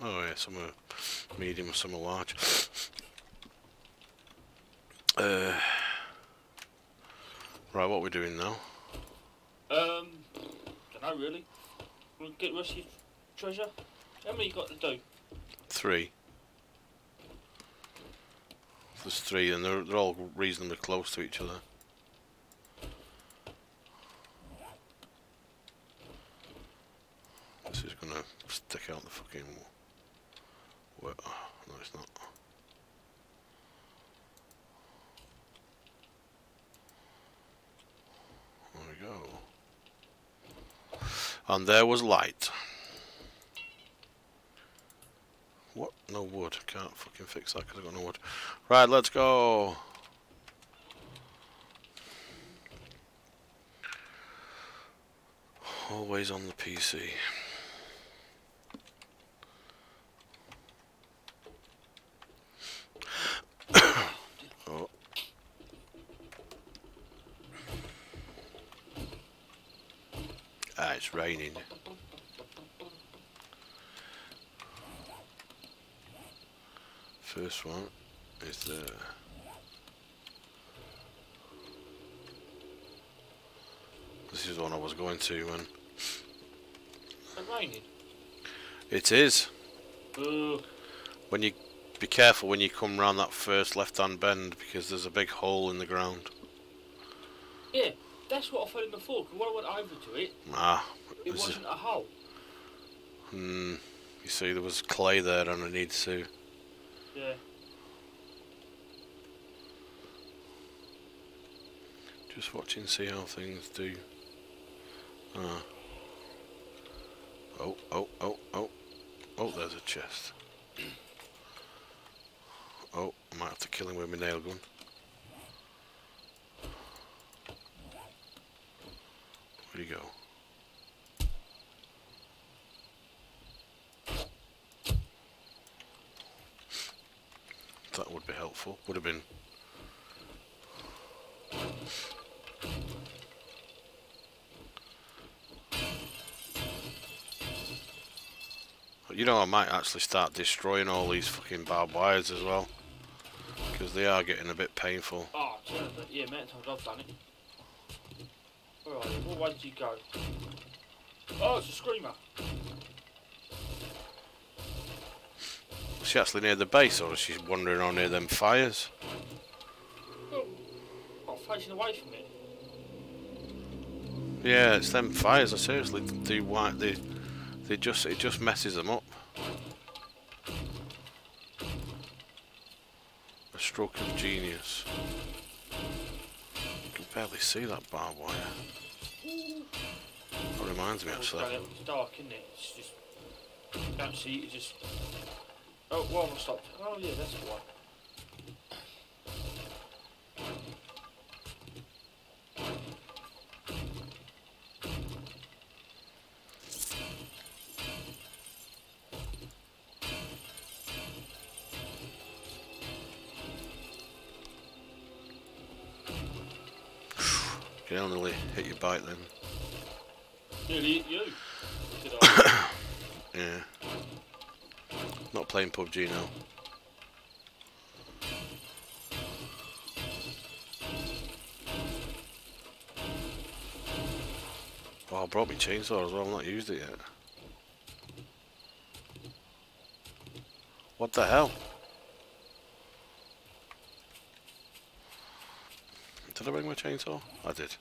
Oh, yeah, some are medium, some are large. Uh, right, what are we doing now? Um, don't know really. We'll get the rest of your treasure. How many you got to do? Three. There's three, and they're, they're all reasonably close to each other. This is gonna stick out the fucking. Well, no, it's not. There we go. And there was light. What? No wood. Can't fucking fix that because I've got no wood. Right, let's go. Always on the PC. oh. Ah, it's raining. First one is the This is the one I was going to when Is it raining? it is. Ugh. When you be careful when you come round that first left-hand bend because there's a big hole in the ground. Yeah, that's what I felt before. Because when I went over to it, Ah, it- wasn't a hole. hmm. You see, there was clay there, underneath, I need to. Yeah. Just watching, see how things do. Ah. Oh, oh, oh, oh. Oh, there's a chest. (clears throat) Oh, I might have to kill him with my nail gun. Where'd he go? That would be helpful. Would have been. You know, I might actually start destroying all these fucking barbed wires as well. Because they are getting a bit painful. Oh. Yeah, times I've done it. Where are you? What way did you go? Oh, it's a screamer. Is she actually near the base or is she wandering on near them fires? Oh, facing away from it. Yeah, it's them fires. I seriously do why they they just it just messes them up. A stroke of genius. Barely see that barbed wire. That reminds me it's actually. It's dark, isn't it? It's just. You don't see it, it just. Oh, have I stopped? Oh, yeah, that's why. You bike then. Nearly you. (coughs) Yeah. Not playing PUBG now. Oh, I brought my chainsaw as well, I've not used it yet. What the hell? Did I bring my chainsaw? I did.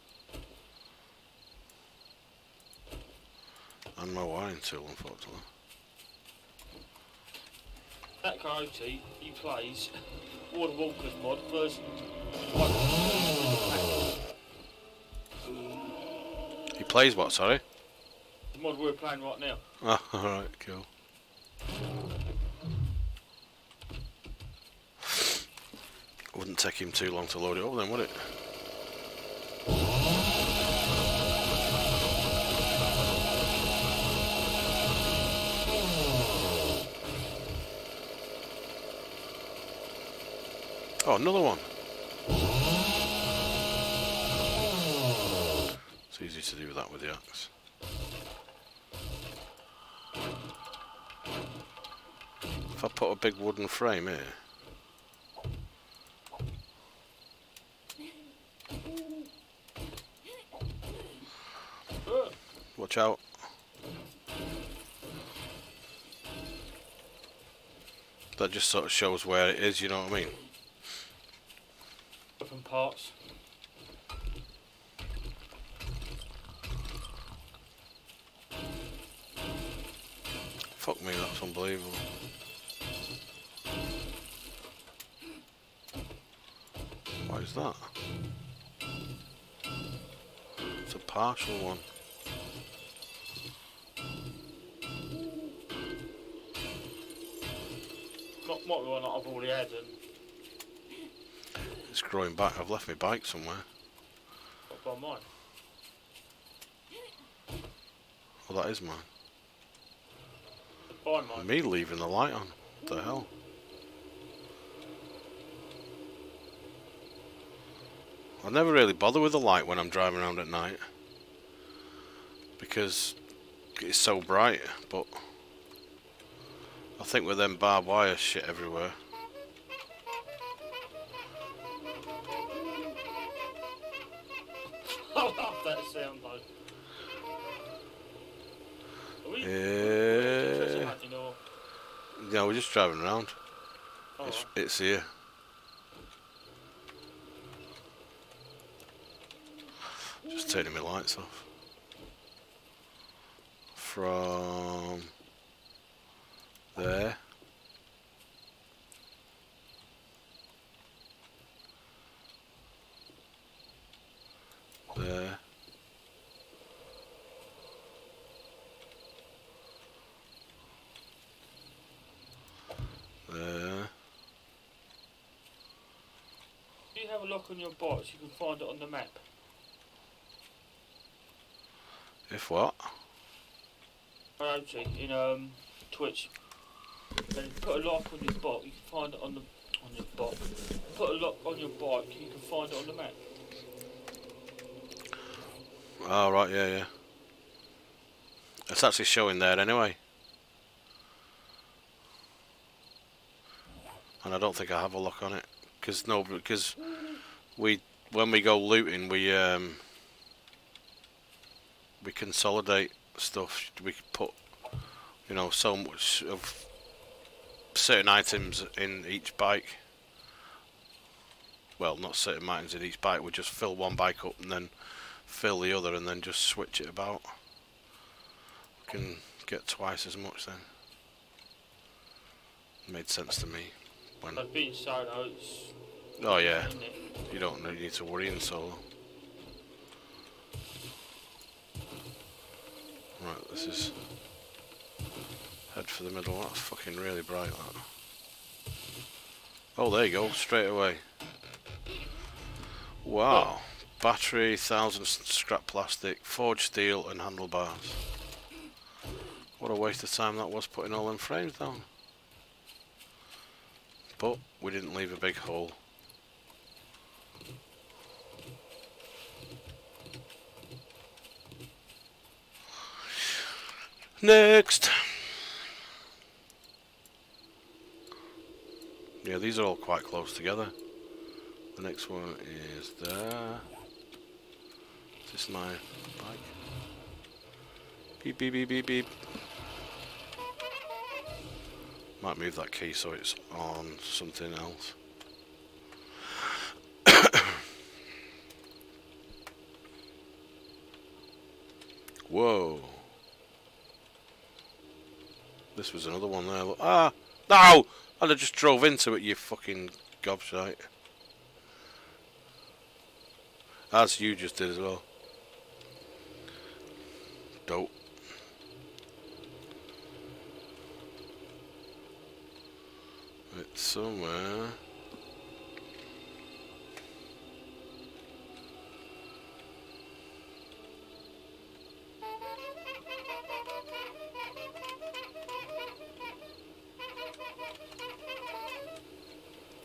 And my wiring tool, unfortunately. that coyote, he plays World Walkers mod version. He plays what, sorry? The mod we're playing right now. (laughs) Oh, alright, cool. Wouldn't take him too long to load it up then, would it? Oh, another one. It's easy to do that with the axe. If I put a big wooden frame here, watch out. That just sort of shows where it is, you know what I mean? Parts. Fuck me, that's unbelievable. What is that? It's a partial one. Not might be one that I've already had and It's growing back. I've left my bike somewhere. by mine. Well, that is mine. By mine. Me leaving the light on. What the hell? I never really bother with the light when I'm driving around at night. Because it's so bright, but I think with them barbed wire shit everywhere. Driving around. oh, It's, it's here. Just turning my lights off. From. There. There. If you have a look on your box, you can find it on the map. If what? IoT in um, Twitch. Then put a lock on your bot, you can find it on the on your bike. Put a lock on your bike, you can find it on the map. Oh, right, yeah, yeah. It's actually showing there anyway. And I don't think I have a lock on it. Because, no, because we, when we go looting, we, um, we consolidate stuff. We put, you know, so much of certain items in each bike. Well, not certain items in each bike. We just fill one bike up and then fill the other, and then just switch it about. We can get twice as much then. Made sense to me. When being solo, it's. oh yeah? You don't need to worry in solo. Right, this is head for the middle. That's fucking really bright. That. Oh, there you go, straight away. Wow, battery, thousand s- scrap plastic, forged steel, and handlebars. What a waste of time that was putting all them frames down. But we didn't leave a big hole. Next. Yeah, these are all quite close together. The next one is there. Is this my bike? Beep beep beep beep beep. Might move that key so it's on something else. (coughs) Whoa. This was another one there. Look. Ah! No! I just drove into it, you fucking gobshite. As you just did as well. Dope. It's somewhere.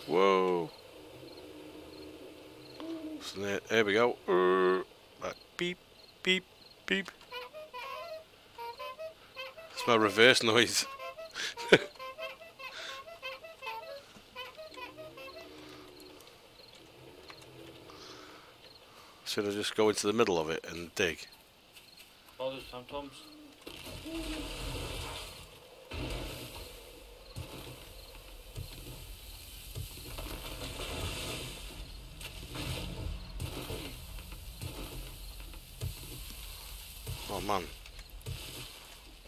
Whoa. There, we go. Uh, right, beep, beep, beep. It's my reverse noise. (laughs) Should I just go into the middle of it and dig? Bother sometimes. Man.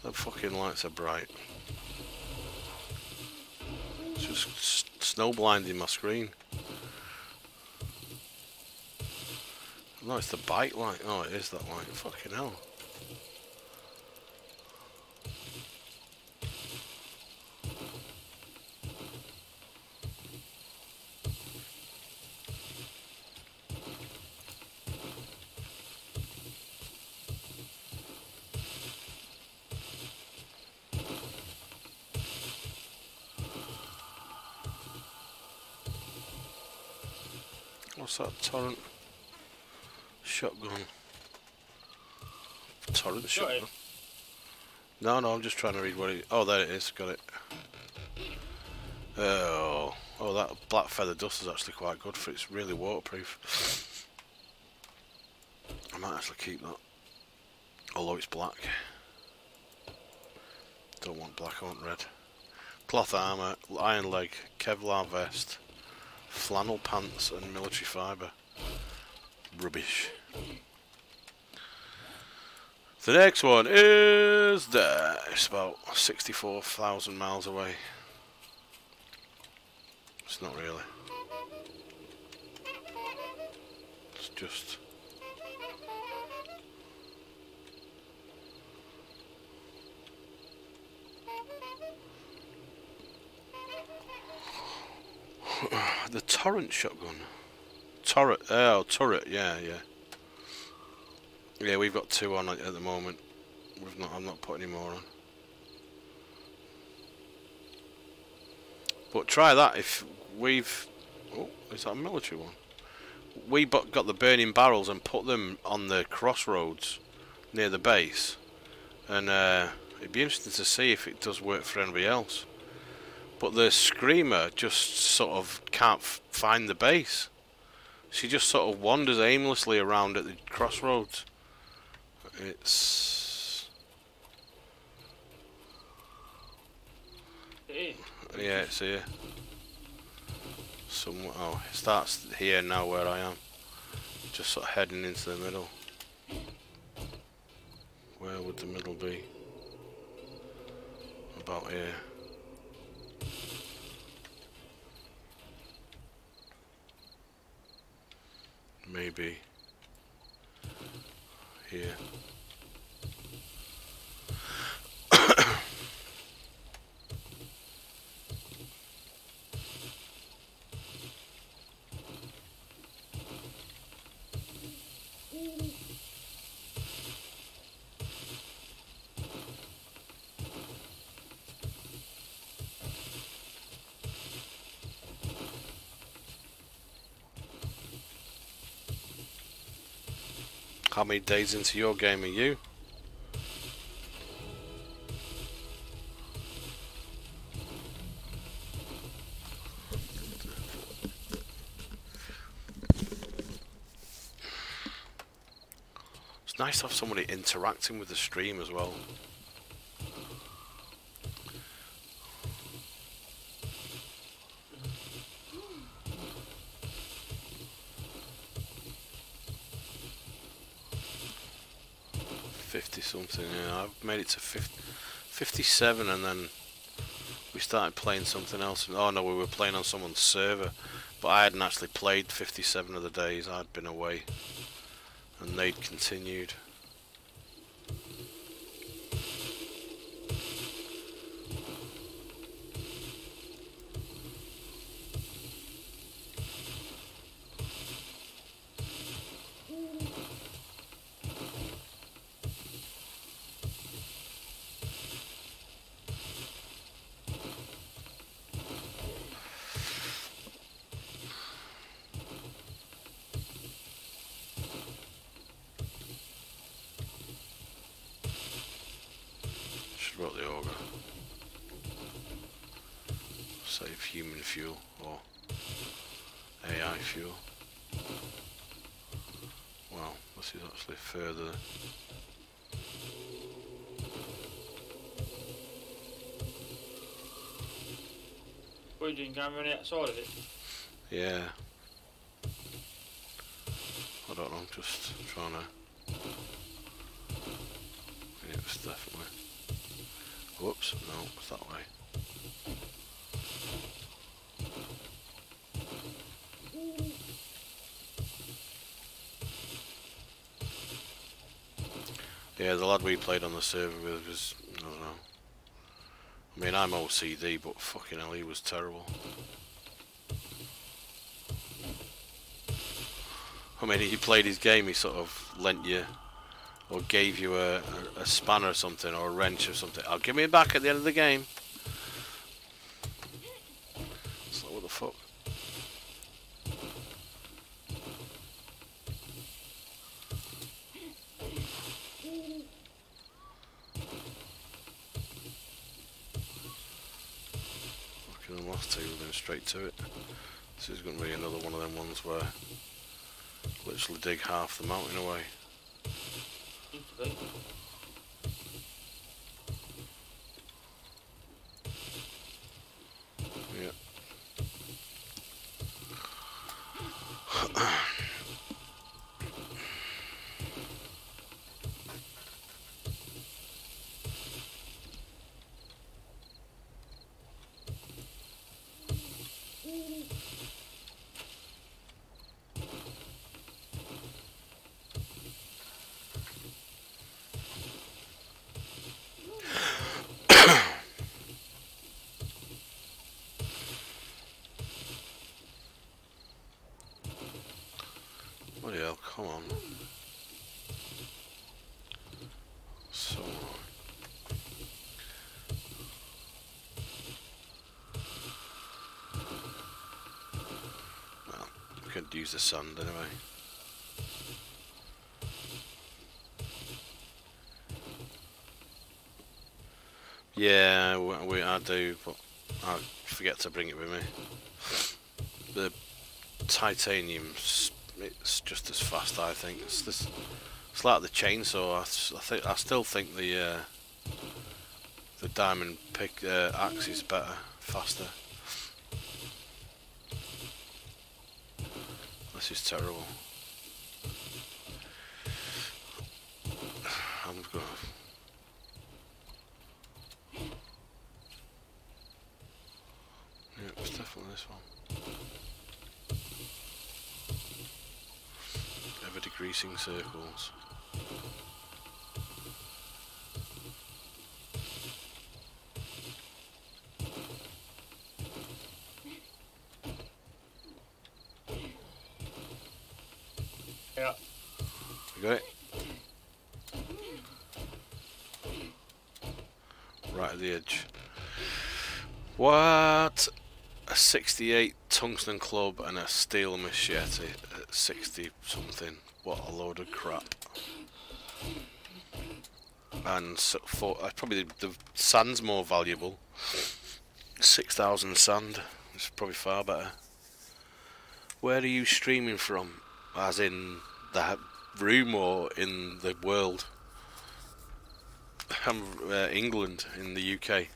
The fucking lights are bright. It's just snow blinding my screen. No, it's the bike light. Oh, it is that light. Fucking hell. What's that torrent? Shotgun. Torrent shotgun. it. No, no, I'm just trying to read what it. Oh, there it is. Got it. Oh, oh, that black feather dust is actually quite good for it's really waterproof. I might actually keep that, although it's black. Don't want black, I want red. Cloth armor, iron leg, Kevlar vest, flannel pants, and military fibre. Rubbish. The next one is there. It's about 64,000 miles away. It's not really. It's just. (sighs) the torrent shotgun. Turret. Oh, turret. Yeah, yeah. Yeah, we've got two on at the moment. We've not. I'm not putting any more on. But try that if we've. Oh, is that a military one? We got the burning barrels and put them on the crossroads near the base, and uh, it'd be interesting to see if it does work for anybody else. But the screamer just sort of can't find the base. She just sort of wanders aimlessly around at the crossroads. It's It is. yeah, it's here. Somewhere. Oh, it starts here now where I am. Just sort of heading into the middle. Where would the middle be? About here. Maybe here. How many days into your game are you? It's nice to have somebody interacting with the stream as well. Fifty something, yeah. I've made it to 50, 57 and then we started playing something else. Oh no, we were playing on someone's server. But I hadn't actually played 57 of the days, I'd been away. And they'd continued. Should wrote the ogre. Save human fuel or AI fuel. Well, this is actually further. Going running outside of it? Yeah. I don't know, I'm just trying to. Yeah, it's definitely. Whoops, no, it's that way. Yeah, the lad we played on the server with was. I mean, I'm OCD, but fucking hell, he was terrible. I mean, he played his game, he sort of lent you, or gave you a, a, a spanner or something, or a wrench or something. I'll give me it back at the end of the game. It's like, what the fuck? Fucking the last two were going straight to it. This is going to be another one of them ones where literally dig half the mountain away. Seems to be. Yeah. Bloody hell, come on. So. Could use the sand anyway. Yeah, we, I do, but I forget to bring it with me. The titanium's it's just as fast, I think. It's this, it's like the chainsaw. I, I think I still think the uh, the diamond pick uh, axe is better, faster. This is terrible. I'm gonna. Yeah, it's definitely this one. Ever decreasing circles. Yeah. You got it? Right at the edge. What? A 68 tungsten club and a steel machete at 60 something. What a load of crap. And so for, uh, probably the, the sand's more valuable. 6,000 sand. It's probably far better. Where are you streaming from? As in the room or in the world? (laughs) I'm uh, England in the UK.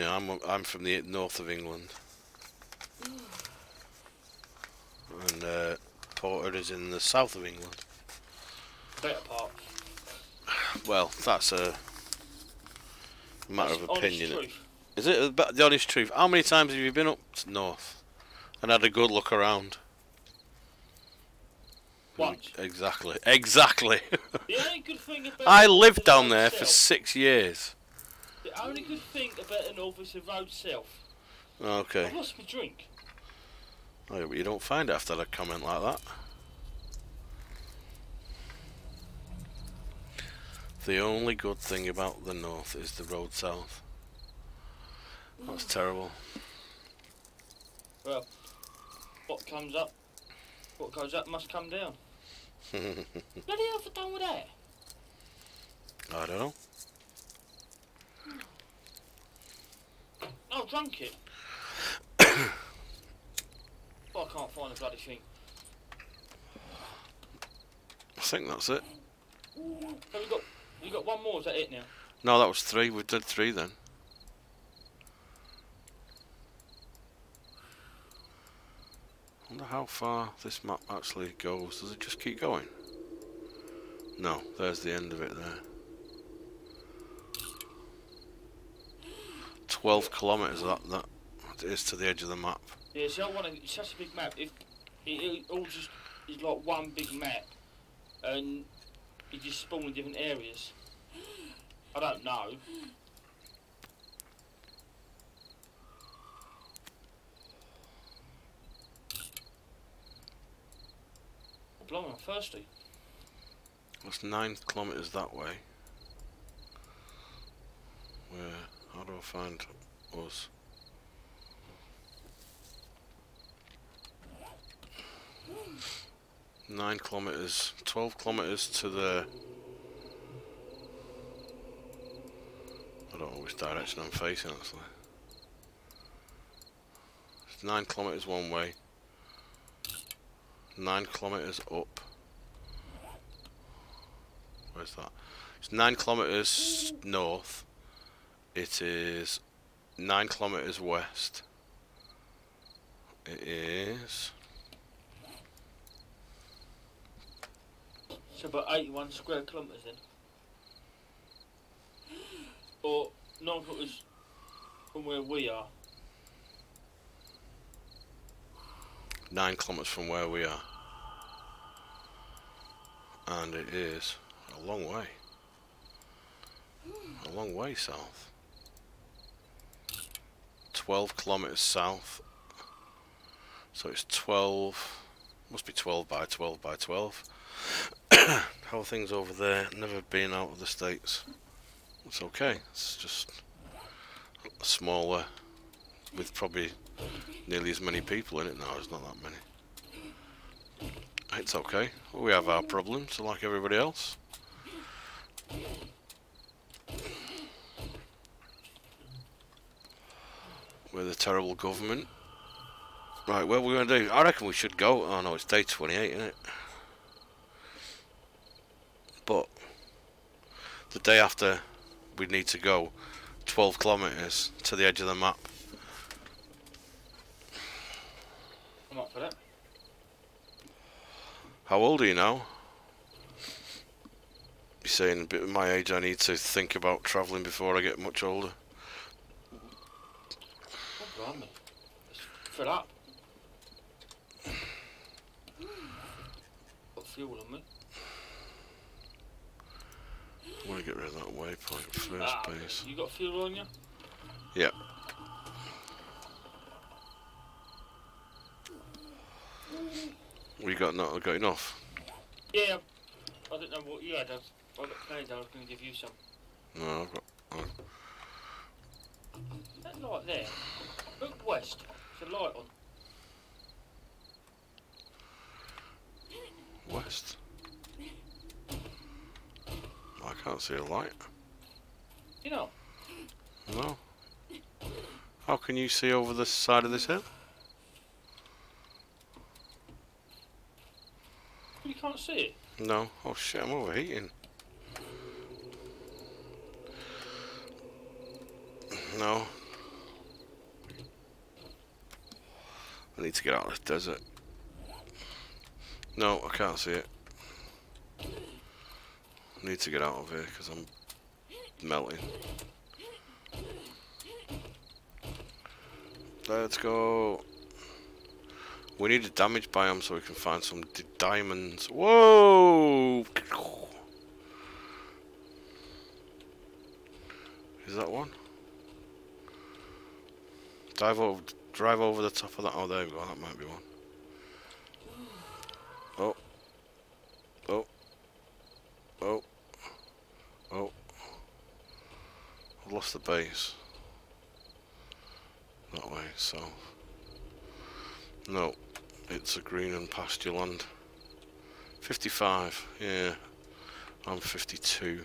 yeah, I'm from the north of England, and uh, Porter is in the south of England. Better part. Well, that's a matter That's of opinion. Is it the the honest truth? How many times have you been up to north and had a good look around? Once. Exactly. Exactly. The only good thing about (laughs) I lived down there for six years. The only good thing about the north is the road south. Okay. I've lost my drink. Oh, but you don't find it after a comment like that. The only good thing about the north is the road south. That's terrible. Well, what comes up, what goes up must come down. (laughs) Bloody hell, have I done with that? I don't know. Oh, drunk it. (coughs) oh, I can't find the bloody thing. I think that's it. Have you got, you got one more? Is that it now? No, that was three. We did three then. wonder how far this map actually goes. Does it just keep going? No, there's the end of it there. 12 kilometres that, that is to the edge of the map. Yeah, see, I want to, it's such a big map. If it, it all just is like one big map, and you just spawn in different areas. I don't know. Oh, blimey, I'm thirsty. That's 9 kilometres that way. Where, how do I find us? Nine kilometres, 12 kilometres to the. I don't know which direction I'm facing actually. It's nine kilometres one way, nine kilometres up. Where's that? It's nine kilometres north. It is nine kilometres west. It is. So about 81 square kilometres then. (gasps) Or 9 kilometres from where we are. nine kilometres from where we are. And it is a long way. A long way south. 12 kilometres south. So it's 12. Must be 12 by 12 by 12. (coughs) How are things over there? Never been out of the States. It's okay. It's just smaller with probably nearly as many people in it now. There's not that many. It's okay. We have our problems like everybody else. We're the terrible government. Right, what are we're going to do? I reckon we should go. Oh no, it's day 28, isn't it? But the day after we need to go 12 kilometres to the edge of the map. I'm up for that. How old are you now? You're saying a bit of my age I need to think about travelling before I get much older. Oh, blimey. Fill up. Got fuel on me. I want to get rid of that waypoint first Ah, base. You got fuel on you? Yep. We got not got enough. Yeah. I didn't know what you had. I got plans. I was going to give you some. No, I've got. Oh, That light there. Look west. A light on. west. I can't see a light. You know. No. How can you see over the side of this hill? You can't see it. No. Oh shit, I'm overheating. No. I need to get out of this desert. No, I can't see it. I need to get out of here because I'm melting. Let's go. We need a damage biome so we can find some diamonds. Whoa! Is that one? Dive over, drive over the top of that. Oh, there we go. That might be one. Oh. Oh. Oh. Oh. I've lost the base. That way, so... No, it's a green and pasture land. 55, yeah. I'm 52.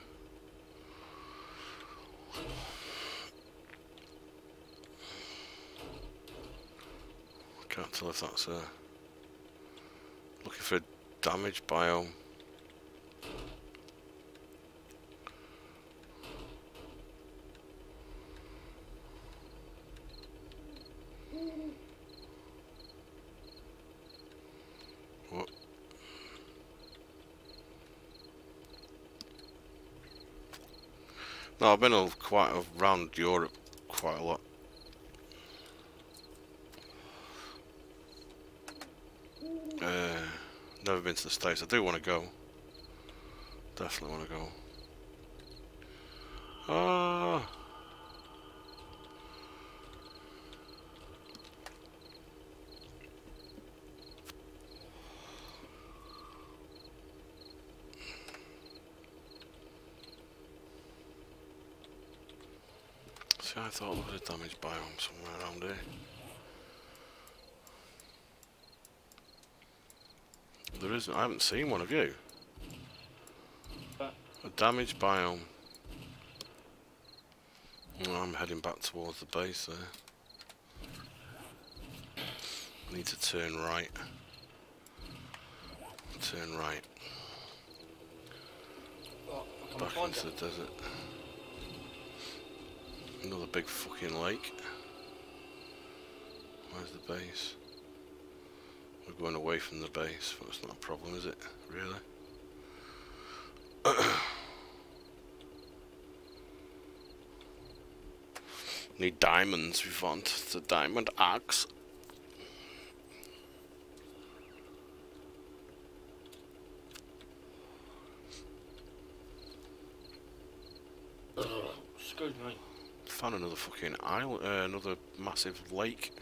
Can't tell if that's a... Uh, looking for a damage biome. No, I've been quite around Europe quite a lot. Uh, never been to the States. I do want to go. Definitely want to go. Ah. See, I thought there was a damage biome somewhere around here. There isn't. I haven't seen one of you. But- A damaged biome. Well, I'm heading back towards the base there. Need to turn right. Turn right. Oh, Back into the desert. Another big fucking lake. Where's the base? We're going away from the base, but it's not a problem, is it? Really? (coughs) Need diamonds, we want the diamond axe. Excuse me. Found another fucking island, uh, another massive lake.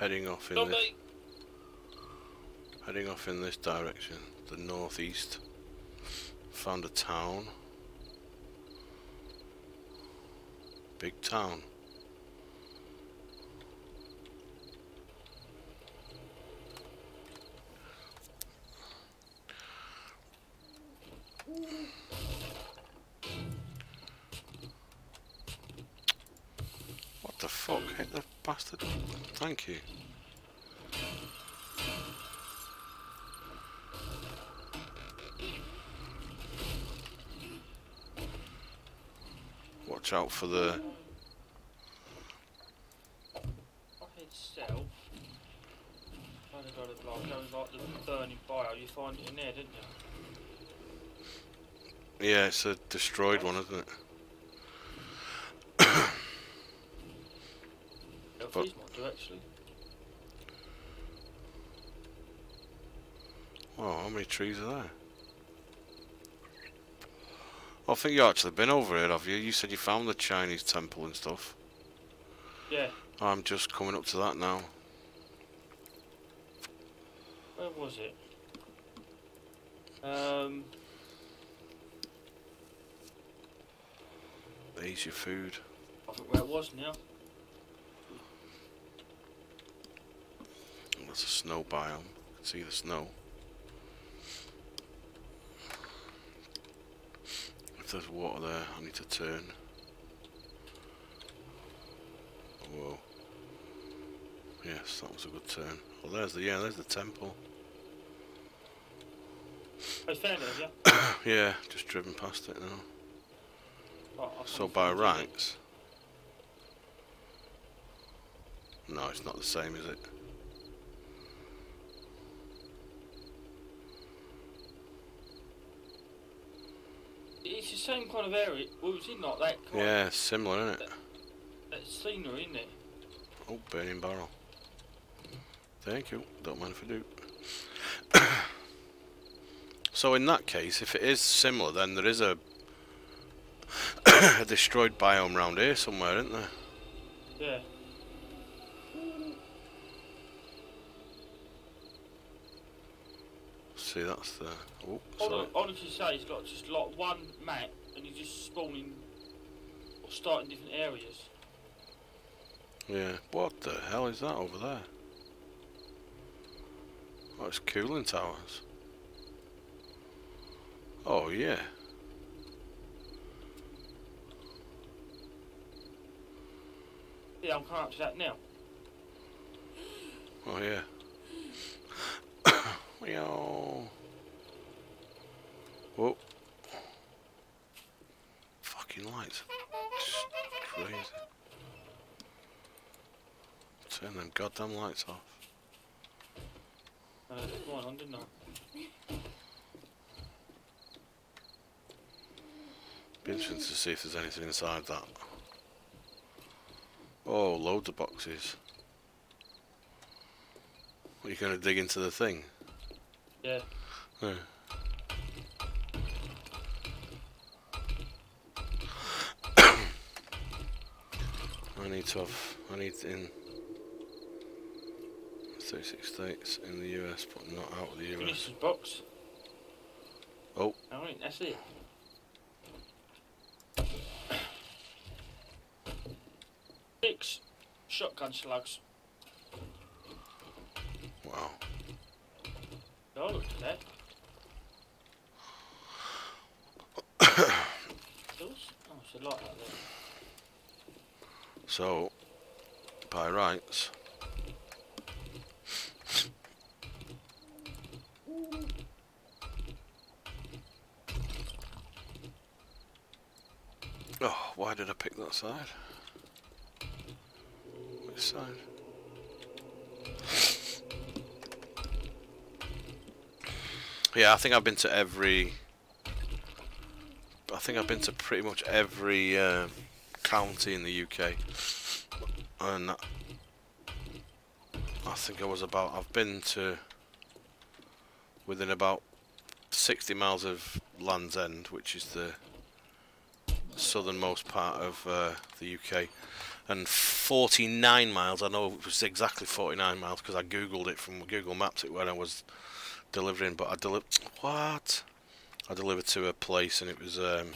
heading off in this, heading off in this direction, the northeast. Found a town. Big town. What the fuck? Hit the bastard. Thank you. Watch out for the. I head south. Kind of got it like going like the burning bio. You find it in there, didn't you? Yeah, it's a destroyed one, isn't it? But- these might do actually. Oh, how many trees are there? Well, I think you've actually been over here, have you? You said you found the Chinese temple and stuff. Yeah. I'm just coming up to that now. Where was it? Um. Eat your food. I think where it was now. That's a snow biome. You can see the snow. There's water there, I need to turn. Oh, Whoa. Yes, that was a good turn. Well, there's the yeah, there's the temple. I found it, have yeah, just driven past it now. I So by rights. No, it's not the same, is it? It's the same kind of area. Well, it's in like that kind Yeah, it's similar, isn't it? that scenery, isn't it? Oh, burning barrel. Thank you. Don't mind if I do. (coughs) so in that case, if it is similar, then there is a (coughs) a destroyed biome round here somewhere, isn't there? Yeah. See, that's the. Oh, All sorry. I honestly say it's got just like one map and you just spawning or starting different areas. Yeah. What the hell is that over there? Oh, it's cooling towers. Oh, yeah. Yeah, I'm coming up to that now. Oh, yeah. Meow. Whoa. Fucking lights. Just crazy. Turn them goddamn lights off. Uh, come on, didn't I? Be interesting to see if there's anything inside that. Oh, loads of boxes. Are you going to dig into the thing? Yeah. Yeah. (coughs) I need to have, I need in 36 states in the US, but not out of the US. this box. Oh. Alright, that's it. (coughs) Six shotgun slugs. Wow. I looked at that. Those? Oh, it's a light out there. So, by rights, (coughs) Oh, why did I pick that side? Which side? Yeah, I think I've been to every. I think I've been to pretty much every uh, county in the UK, and I think I was about. I've been to within about 60 miles of Land's End, which is the southernmost part of uh, the UK, and 49 miles. I know it was exactly 49 miles because I googled it from Google Maps it when I was delivering. But I delivered what? I delivered to a place and it was um,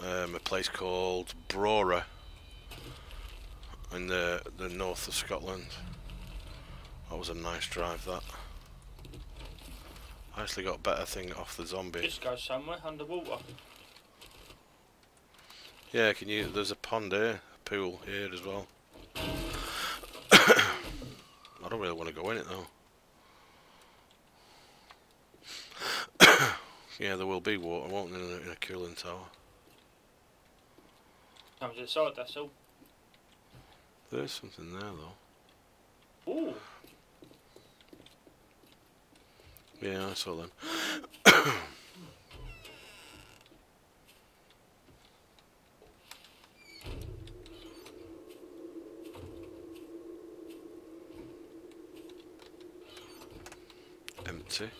um, a place called Brora in the the north of Scotland. That was a nice drive. That I actually got a better thing off the zombie. Just go somewhere underwater. Yeah, can you? There's a pond here, a pool here as well. (coughs) I don't really want to go in it though. Yeah, there will be water, won't there, in a, in a cooling tower? Comes inside, that's all. There's something there though. Ooh. Yeah, I saw them. (coughs) Empty.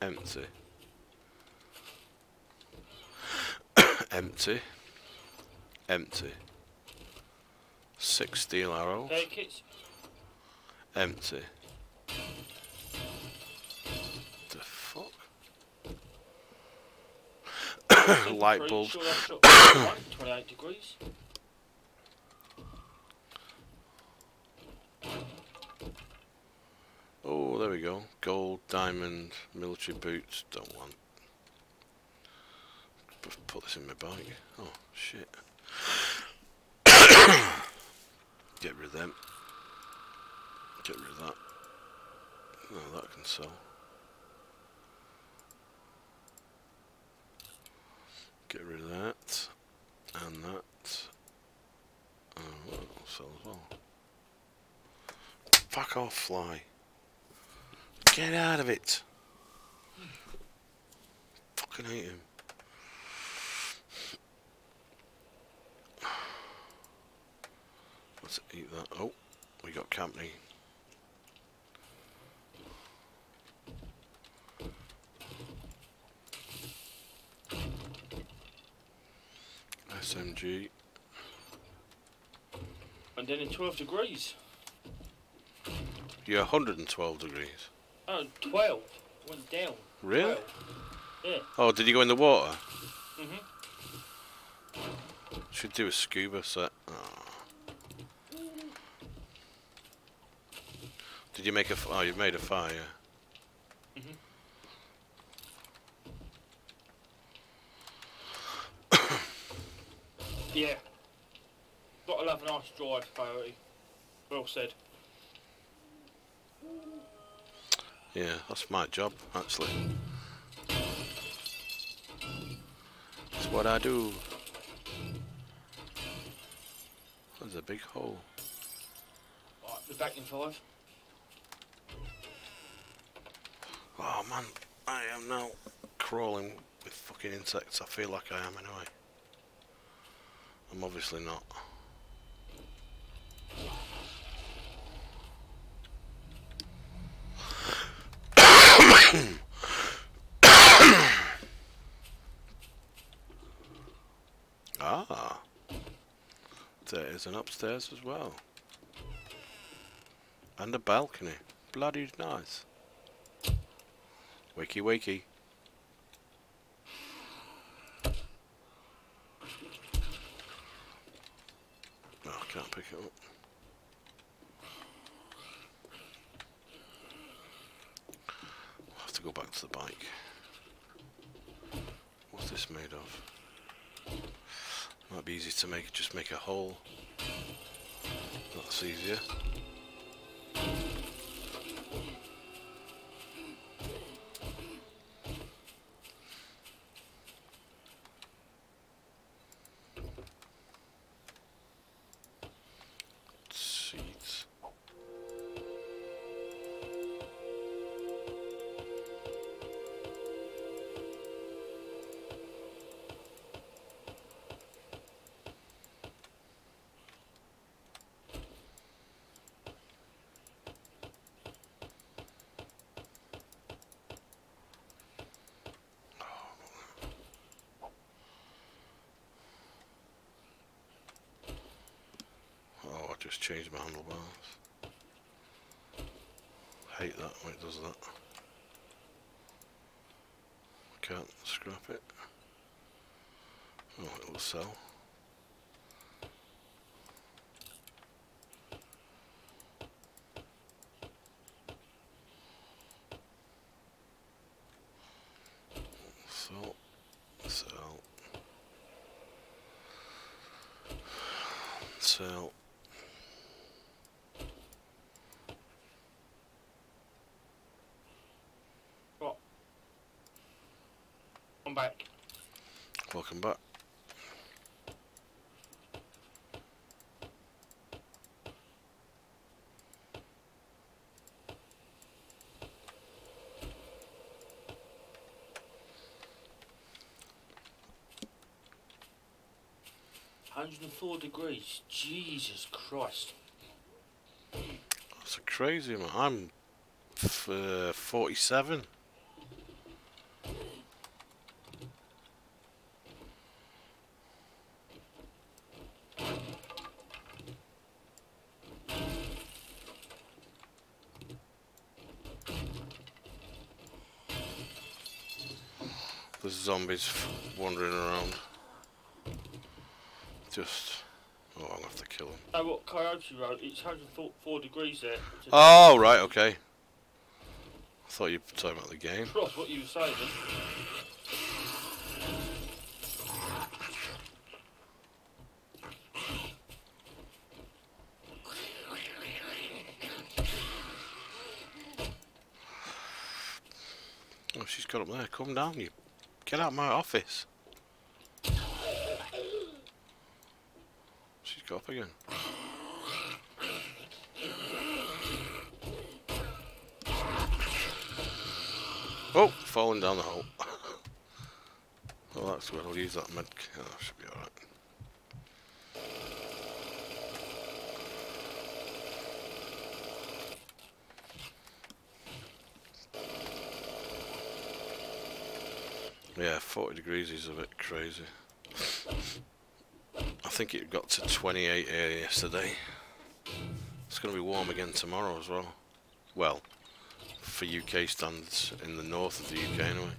Empty. Empty. Empty. Six steel arrows. Take it. Empty. The fuck? Light bulb. Sure that's (coughs) shot one, 28 degrees. Oh, there we go. Gold, diamond, military boots. Don't want. Put this in my bag. Oh, shit. (coughs) Get rid of them. Get rid of that. No, that can sell. Get rid of that. And that. Oh, that'll sell as well. Fuck off, fly. Get out of it. Fucking hate him. Let's eat that. Oh, we got company. SMG. And then in 12 degrees. You're 112 degrees. Oh, 12. Went down. Really? 12. Yeah. Oh, did you go in the water? hmm Should do a scuba set. Oh. Did you make a? Oh, you made a fire. Mm-hmm. (coughs) Yeah. Got to have a nice drive, Coyote. Well said. Yeah, that's my job actually. That's what I do. There's a big hole. Right, we're back in five. Oh man, I am now crawling with fucking insects. I feel like I am anyway. I'm obviously not. (coughs) ah, there is an upstairs as well, and a balcony. Bloody nice. Wakey wakey. Oh, I can't pick it up. I'll have to go back to the bike. What's this made of? Might be easy to make, just make a hole. That's easier. Just changed my handlebars. Hate that when it does that. Can't scrap it. Oh, it will sell. Sell. 104 degrees. Jesus Christ. That's a crazy man. I'm uh, 47. There's zombies wandering around. Just. Oh, I'll have to kill him. Know what Coyote Road? It's 104 degrees there. Oh, right, okay. I thought you were talking about the game. Cross what you were saying. then. Oh, she's got up there. Come down, you. Get out of my office. She's up again. Oh, falling down the hole. (laughs) oh, that's good. I'll use that med. Oh, that should be alright. Yeah, 40 degrees is a bit crazy. I think it got to 28 here yesterday. It's going to be warm again tomorrow as well. Well, for UK standards in the north of the UK anyway.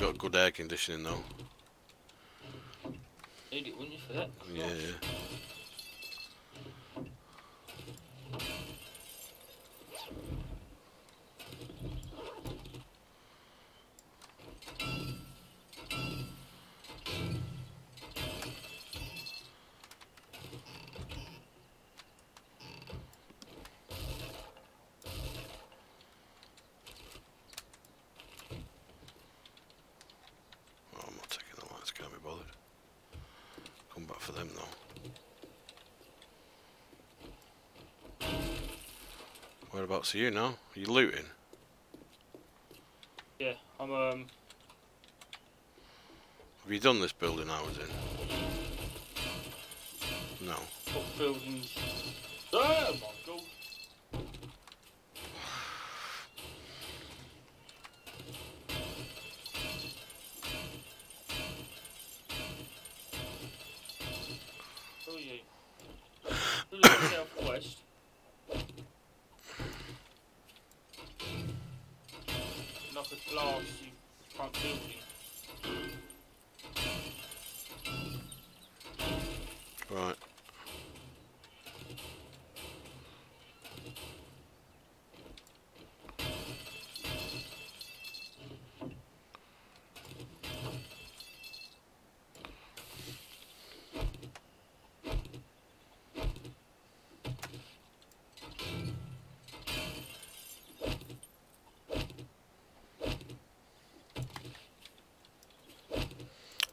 Got good air conditioning though. Need it, wouldn't you, for that? Yeah, yeah. Oh, I'm not taking the lights, can't be bothered. Come back for them though. Whereabouts are you now? Are you looting? Yeah, I'm um. Have you done this building I was in? No. What buildings?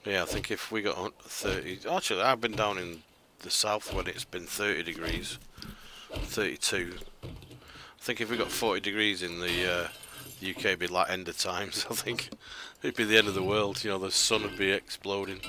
Yeah, I think if we got on 30... Actually, I've been down in the south when it's been 30 degrees. 32. I think if we got 40 degrees in the, uh, the UK, it'd be like end of times, (laughs) I think. It'd be the end of the world, you know, the sun would be exploding.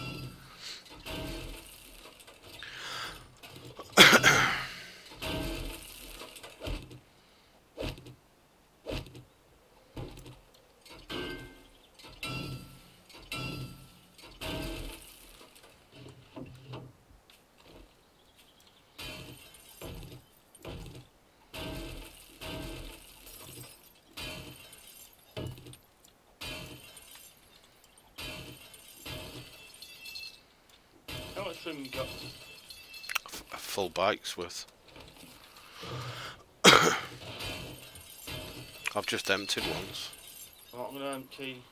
Bike's worth. (coughs) I've just emptied once. Right, I'm gonna empty.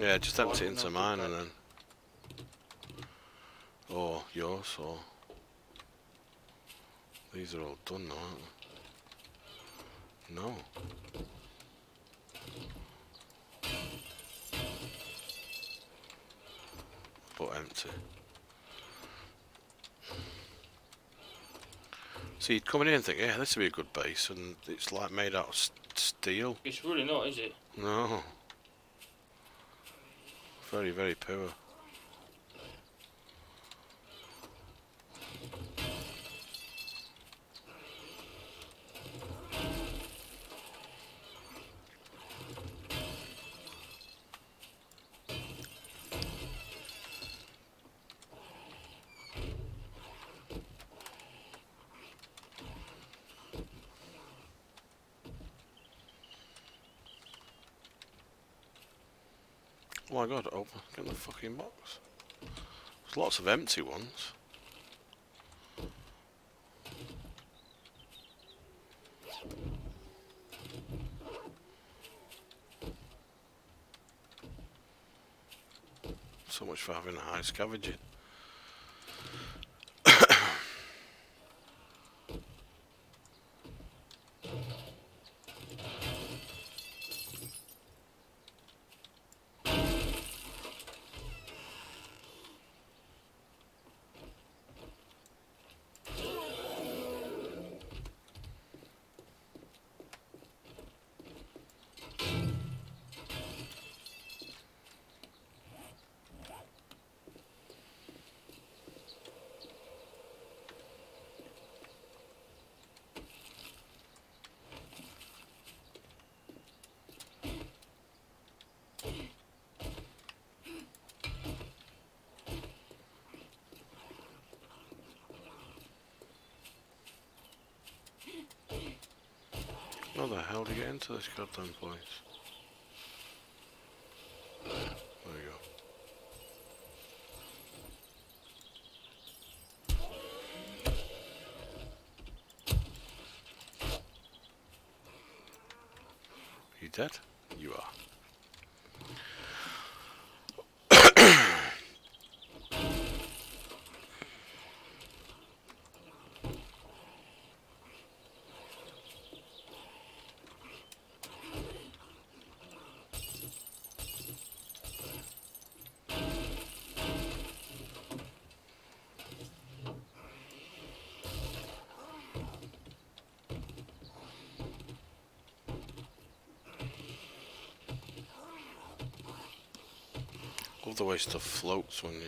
Yeah, just Oh, empty into mine and then... Or yours, or... These are all done now, aren't they? No. But empty. See, you'd come in here and think, yeah, this would be a good base, and it's like made out of steel. It's really not, is it? No. Very, very poor. Oh my god, open get the fucking box. There's lots of empty ones. So much for having a high scavenging. How the hell do you get into this goddamn place? There we go. You dead? You are. The way stuff floats when you.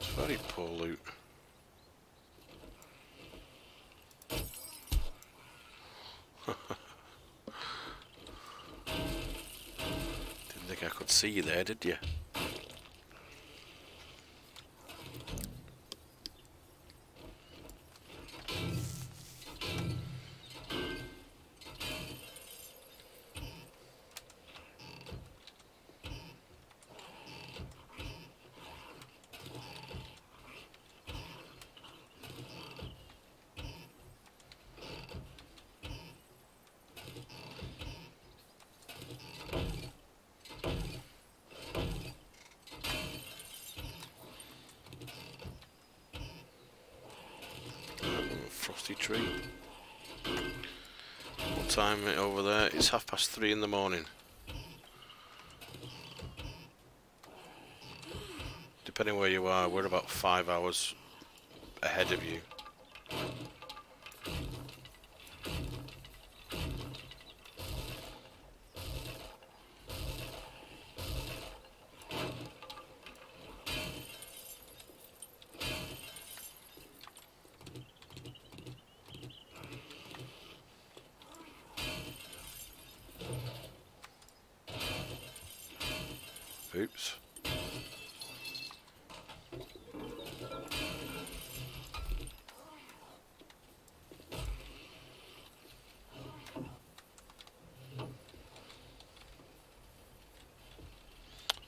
It's very poor loot. Didn't think I could see you there, did you? Time over there? It's half past three in the morning. Depending where you are, we're about five hours ahead of you. Oops.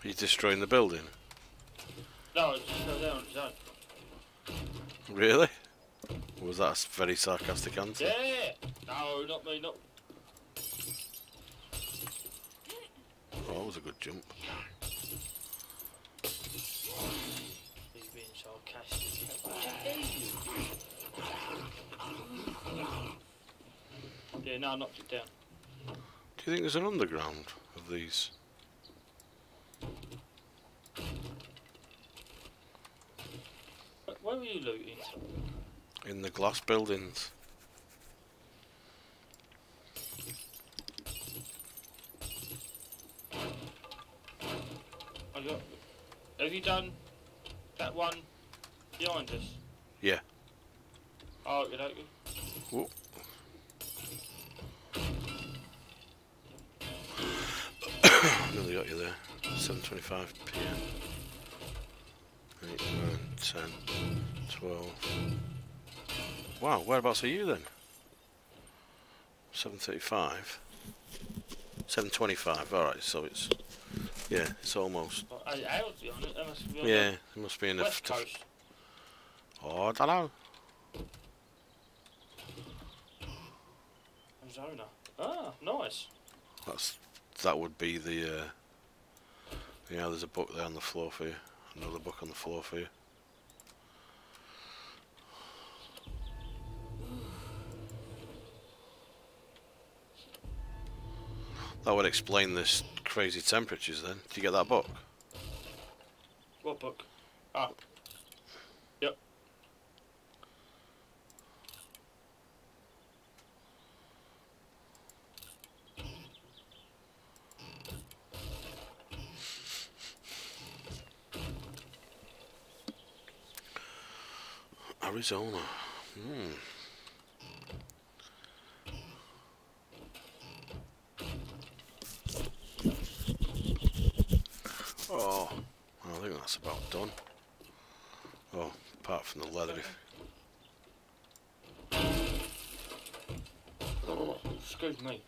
Are you destroying the building? No, it just fell down on. Really? Or was that a very sarcastic answer? Yeah! No, not me, not. Oh, that was a good jump. He's being sarcastic. How dare you? Yeah, no, I knocked it down. Do you think there's an underground of these? Wh- Where were you looting? In the glass buildings? Oh, got. Have you done that one behind us? Yeah. Oh, you don't. Whoa. (coughs) Nearly got you there. 7.25 pm. 8, 9, 10, 12. Wow, whereabouts are you then? 7.35. 7.25, alright, so it's... Yeah, it's almost... Oh, eight hours behind it. That must be on Yeah, it must be the enough West. Coast. Oh, I don't know. Arizona. Ah, nice. That's that would be the. Uh, yeah, there's a book there on the floor for you. Another book on the floor for you. That would explain this crazy temperatures then. Did you get that book? What book? Ah. Yep. Arizona. Hmm. Oh, I think that's about done. Oh, apart from the leather. Excuse me.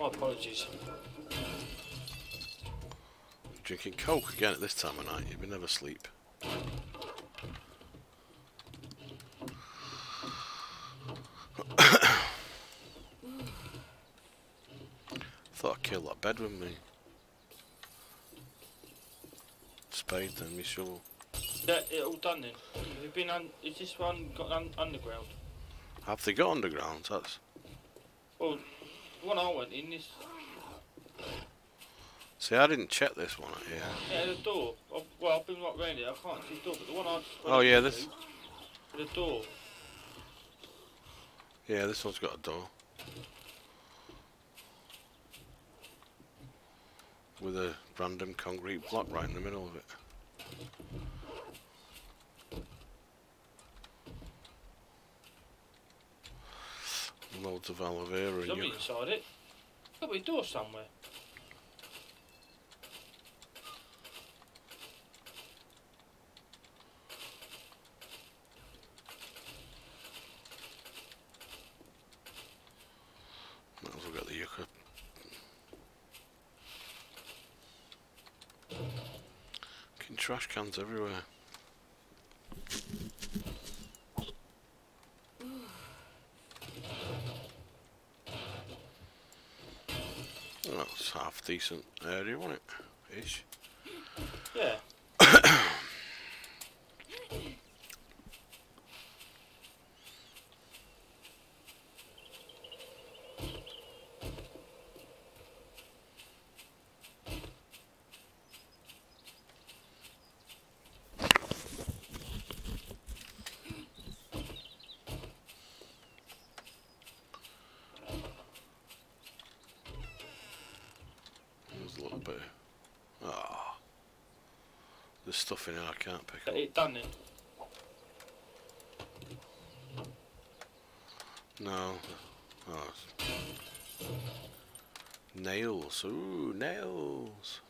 My apologies. you're drinking Coke again at this time of night, you would never sleep. (coughs) Thought I'd kill that bed with me. Me shovel. Yeah, it all done then. Have you been un- is this one got un- underground? Have they got underground? That's Well, the one I went in this see, I didn't check this one. Yeah. yeah, the door. I've, well, I've been right round it. I can't see the door, but the one I Oh, yeah, this- The door. Yeah, this one's got a door. With a random concrete block right in the middle of it. Loads of aloe vera you. inside it. Got to be a door somewhere. Might as well get the yucca. Fucking trash cans everywhere. That's half decent area, wasn't it? Ish. Yeah. bit. Ah. There's stuff in here I can't pick up. It done it. No. Oh. Nails. Ooh, nails.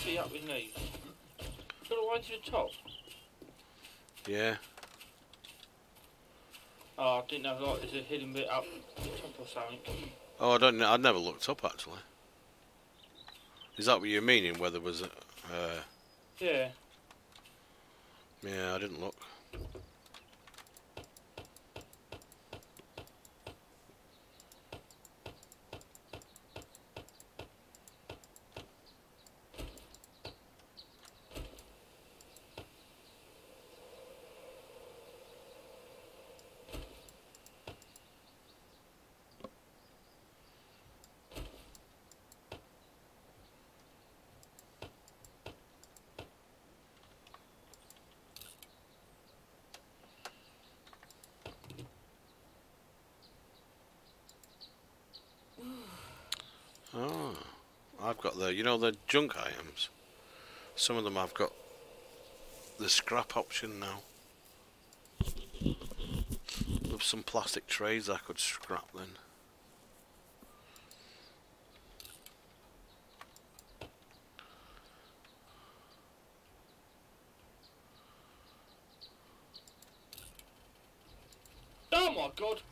See up with? Go all the way to the top. Yeah. Oh, I didn't know like there's a hidden bit up the top or something. Oh, I don't know. I'd never looked up actually. Is that what you're meaning? Whether there was a. Uh, Yeah. yeah, I didn't look. Oh, You know, the junk items. Some of them I've got the scrap option now. With some plastic trays I could scrap then. Oh my god!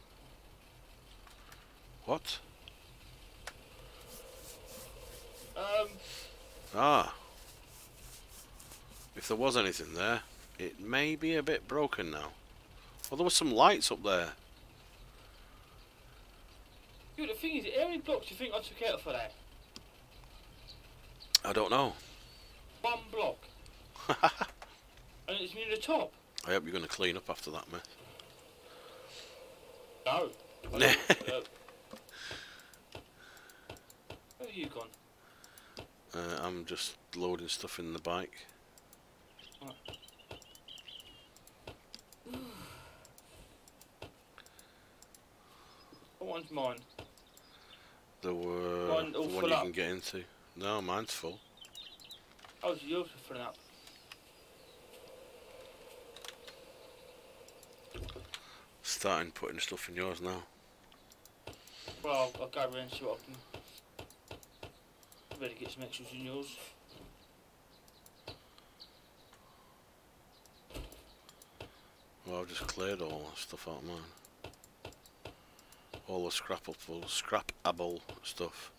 What? Um, Ah. If there was anything there, it may be a bit broken now. Well, there were some lights up there. yeah, the thing is, how many blocks do you think I took out for that? I don't know. One block. (laughs) and it's near the top. I hope you're going to clean up after that mess. No. (laughs) Where have you gone? Uh, I'm just loading stuff in the bike. What one's mine? The, uh, Mine the one you up. can get into. No, mine's full. Oh, so yours are filling up. Starting putting stuff in yours now. Well, I'll, I'll go around and see what I can. Better get some extras in yours. Well, I've just cleared all that stuff out of mine. All the scrapable, scrapable stuff.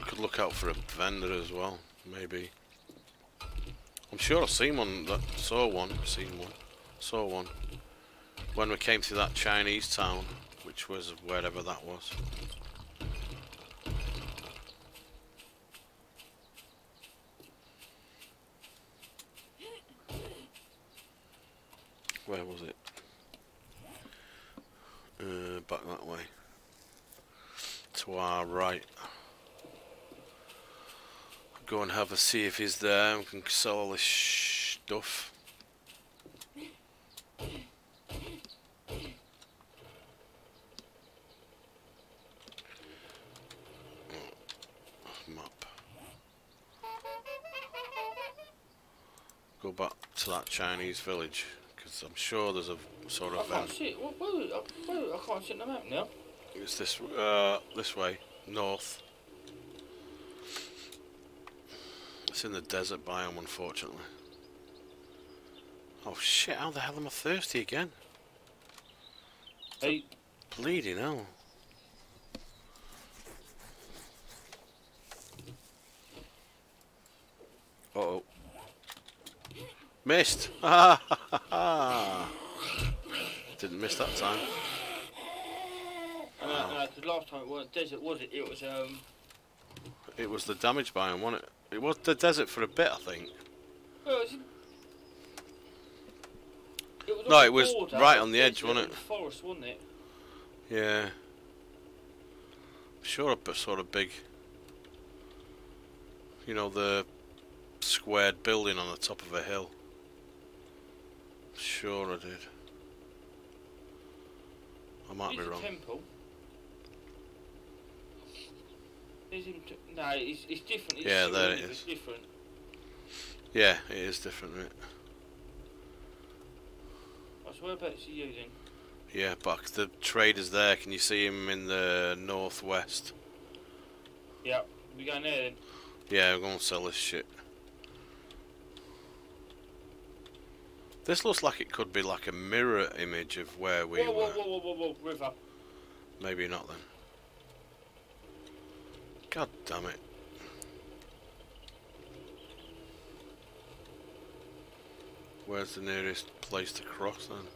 I could look out for a vendor as well, maybe. I'm sure I've seen one that saw one, seen one, saw one. When we came to that Chinese town, which was wherever that was. Let's see if he's there. We can sell all this stuff. Oh, go back to that Chinese village because I'm sure there's a sort of. I can't um, see it. I can't see the map now. It's this uh, this way north. It's in the desert biome, unfortunately. Oh shit! How the hell am I thirsty again? Hey, Bleeding hell. Uh oh. Missed! (laughs) Didn't miss that time. uh, no, because last time it wasn't desert, was it? It was, um, It was the damage biome, wasn't it? It was the desert for a bit, I think. well, it was, it was No, it was border right on the edge, wasn't it? Forest, wasn't it? Yeah. Sure, a bit sort of big. You know, the squared building on the top of a hill. Sure, I did. I might be wrong. temple. No, it's, it's different. It's Yeah, there it is. It's different. Yeah, it is different, it? I swear whereabouts are you then? Yeah, Buck, the trader's there. Can you see him in the northwest? Yeah, we going there then. Yeah, we're gonna sell this shit. This looks like it could be like a mirror image of where we whoa, were. whoa, whoa, whoa, whoa, whoa, river. Maybe not then. God damn it. Where's the nearest place to cross then?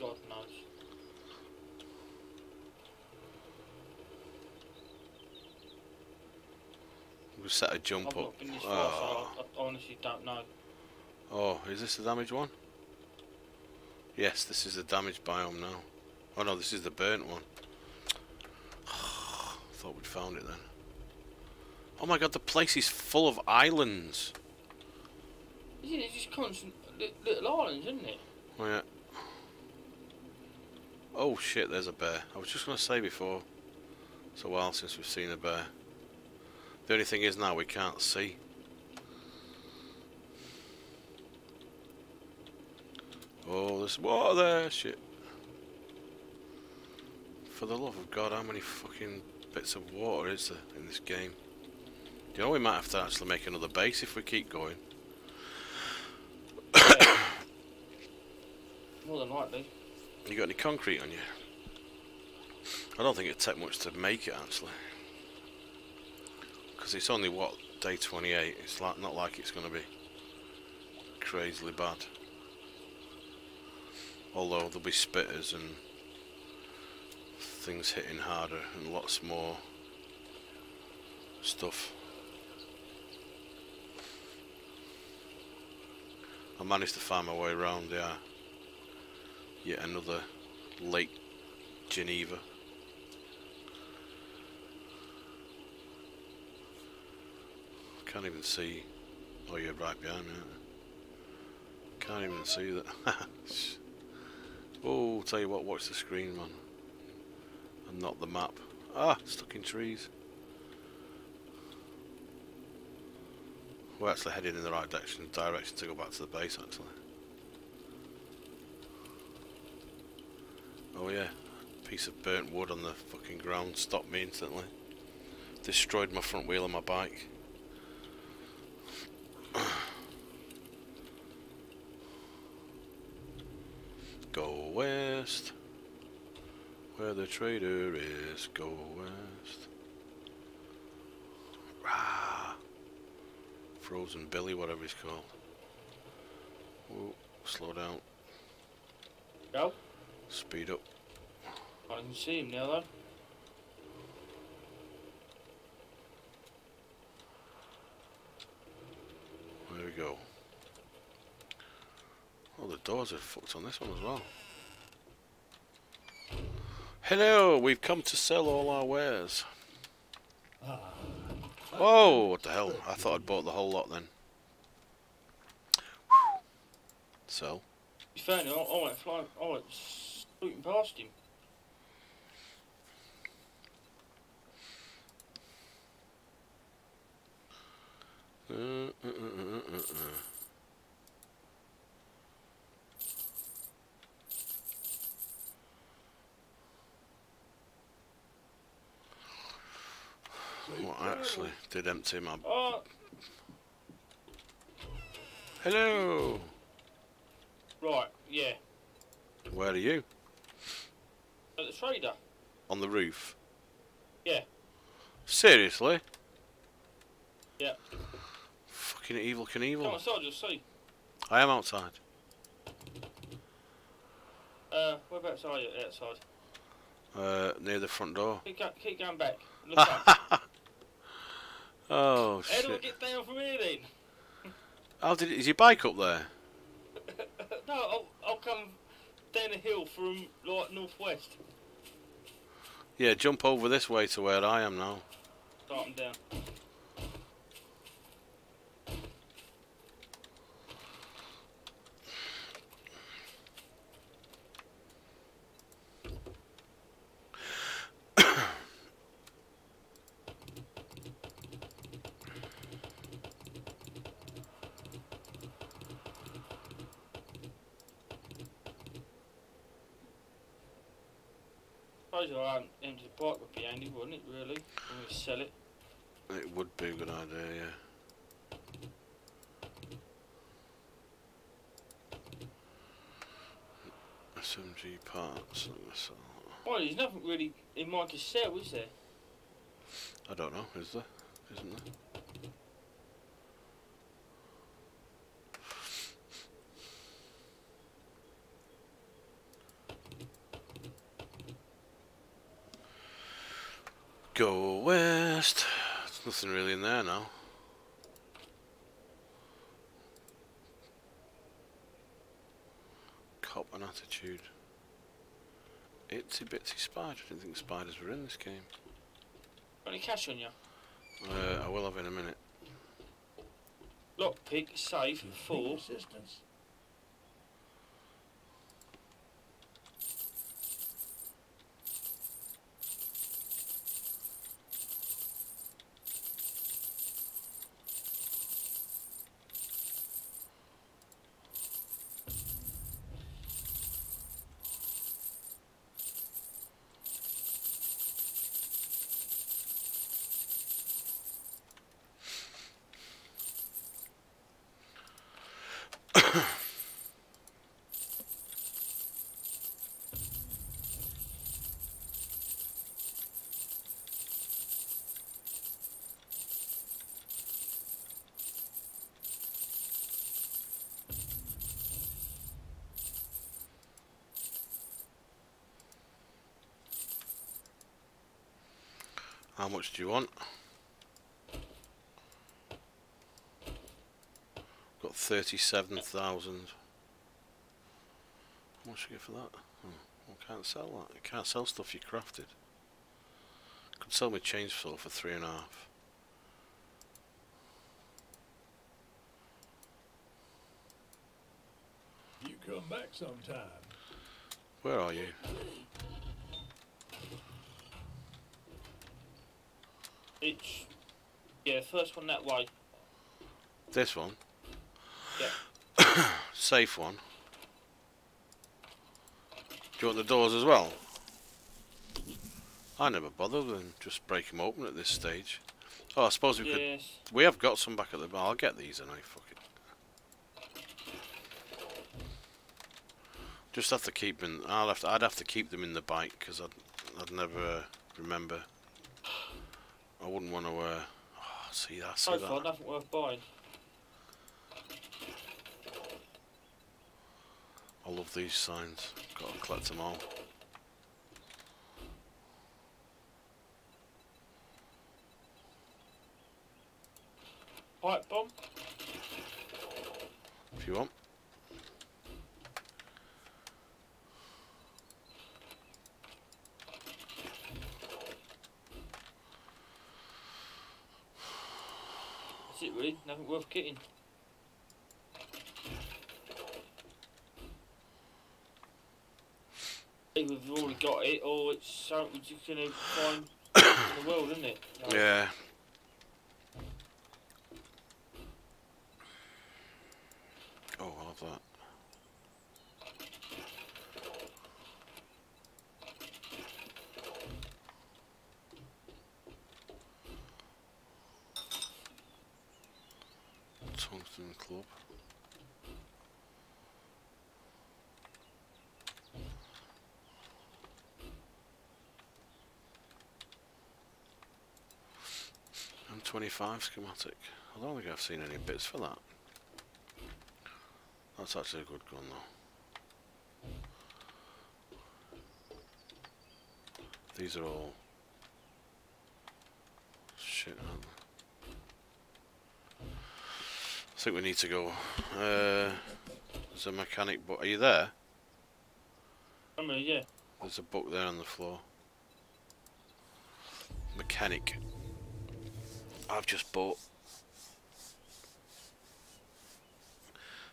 God knows. We set a jump I've up. not been far, Oh. so ah. I, I honestly don't know. oh, is this the damaged one? Yes, this is the damaged biome now. Oh no, this is the burnt one. I (sighs) thought we'd found it then. Oh my god, the place is full of islands. Isn't it just constant little islands, isn't it? Oh yeah. Oh shit, there's a bear. I was just going to say before. It's a while since we've seen a bear. The only thing is now we can't see. Oh, there's water there, shit. For the love of God, how many fucking bits of water is there in this game? You know we might have to actually make another base if we keep going? Yeah. (coughs) More than likely. You got any concrete on you? I don't think it'd take much to make it actually. Because it's only what day 28. It's like not like it's going to be crazily bad. Although there'll be spitters and things hitting harder and lots more stuff. I managed to find my way around. Yeah yet another Lake Geneva. Can't even see. Oh, you're right behind me. Can't even see that. (laughs) oh, tell you what, watch the screen, man. And not the map. Ah, stuck in trees. We're actually heading in the right direction, direction to go back to the base, actually. Oh yeah, piece of burnt wood on the fucking ground stopped me instantly. Destroyed my front wheel of my bike. (sighs) go west, where the trader is. Go west. Rah. Frozen Billy, whatever he's called. Whoa, slow down, Go. speed up. I can see him now though. There we go. Oh, the doors are fucked on this one as well. Hello, we've come to sell all our wares. Ah. Whoa, what the hell? I thought I'd bought the whole lot then. So, He's found him. I, went flying. I went scooting past him. uh, uh, uh, uh, uh, uh. What actually did empty my... Oh, Hello! right, yeah. Where are you? At the trader. On the roof? Yeah. Seriously? Yeah. Fucking Evel Come Knievel. outside, you'll see. I am outside. Uh, whereabouts are you outside? Uh, near the front door. Keep, go, keep going back. (laughs) Look up. Oh, How do I shit. get down from here then? How did... Is your bike up there? no, I'll, I'll come down the hill from like northwest. Yeah, jump over this way to where I am now. Starting down. Empty bike would be handy, wouldn't it, really? When we sell it. It would be a good idea, yeah. SMG parts. let me sell. Well, there's nothing really in my to sell, is there? I don't know, is there? Isn't there? Go west. There's nothing really in there now. Cop and attitude. Itsy bitsy spider. I didn't think spiders were in this game. Got any cash on you? Uh, I will have in a minute. Lockpick, safe, full. Assistance. How much do you want? Got thirty-seven thousand. How much you get for that? Hmm, well, can't sell that. You can't sell stuff you crafted. Could sell me chainsaw for three and a half. You come back sometime. Where are you? (laughs) It's yeah, first one that way. This one. Yeah. (coughs) Safe one. Do you want the doors as well? I never bother than just break them open at this stage. Oh, I suppose we could We have got some back at the bar. I'll get these and I fuck it. Just have to keep them. I'll have to. I'd have to keep them in the bike because I'd. I'd never uh, remember. I wouldn't want to. Uh, see that? See So far, that? nothing worth buying. I love these signs. Got to collect them all. Pipe bomb. If you want. That's it, really. Nothing worth getting. Either we've already got it, or it's something we're just gonna find in the world, isn't it? So, Yeah. Oh, I'll have that. Tungsten Club. M25 schematic. I don't think I've seen any bits for that. That's actually a good gun though. These are all shit, aren't they? I think we need to go. Uh, there's a mechanic book. Are you there? I mean, yeah. There's a book there on the floor. Mechanic. I've just bought.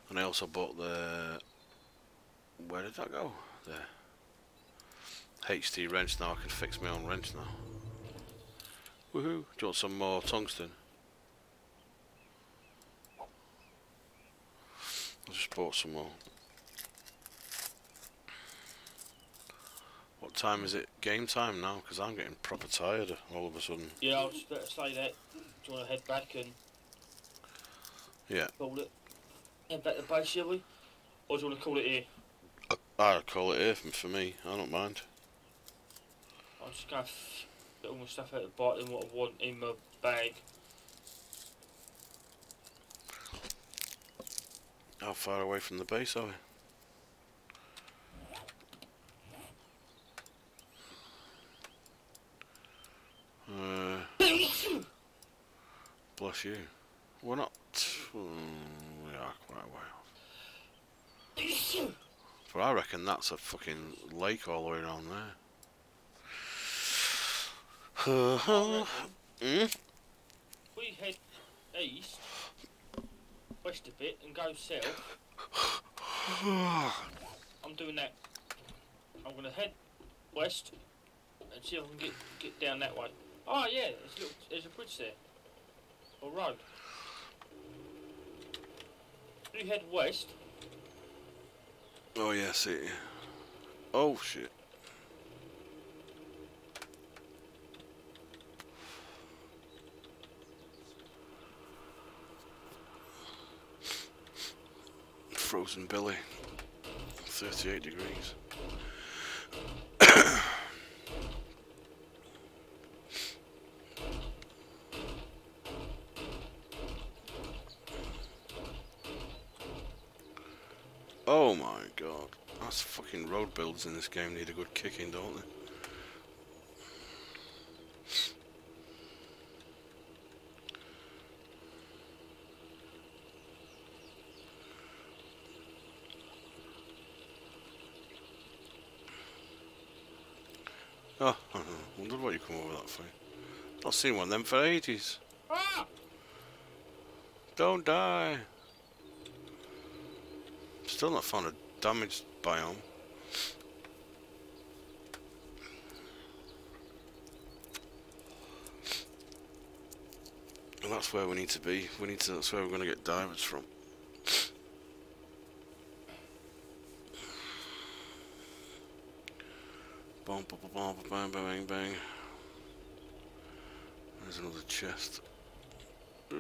And I also bought the. Where did that go? There. HT wrench now. I can fix my own wrench now. Woohoo! Do you want some more tungsten? I just bought some more. What time is it? Game time now? Because I'm getting proper tired all of a sudden. Yeah, I was about to say that. Do you want to head back and Yeah. call it? Head back to base, shall we? Or do you want to call it here? I'd call it here for for me. I don't mind. I'm just going to get all my stuff out of the bike and what I want in my bag. How far away from the base are we? Uh, bless you. We're not. Mm, we are quite way off. But I reckon that's a fucking lake all the way around there. (sighs) Hmm? We head east, west a bit, and go south. I'm doing that. I'm going to head west and see if I can get get down that way. Oh yeah, little, there's a bridge there. Or road. You head west. Oh yeah, see. Oh shit. Frozen Billy. 38 degrees. (coughs) Oh my god. That's fucking road builds in this game need a good kicking, don't they? Oh, (laughs) wondered what you come over that for. Not seen one of them for ages. Ah! Don't die. Still not found a damaged biome. And that's where we need to be. We need to. That's where we're going to get diamonds from. Bum, bang, bang, bang, bang. There's another chest. Uh,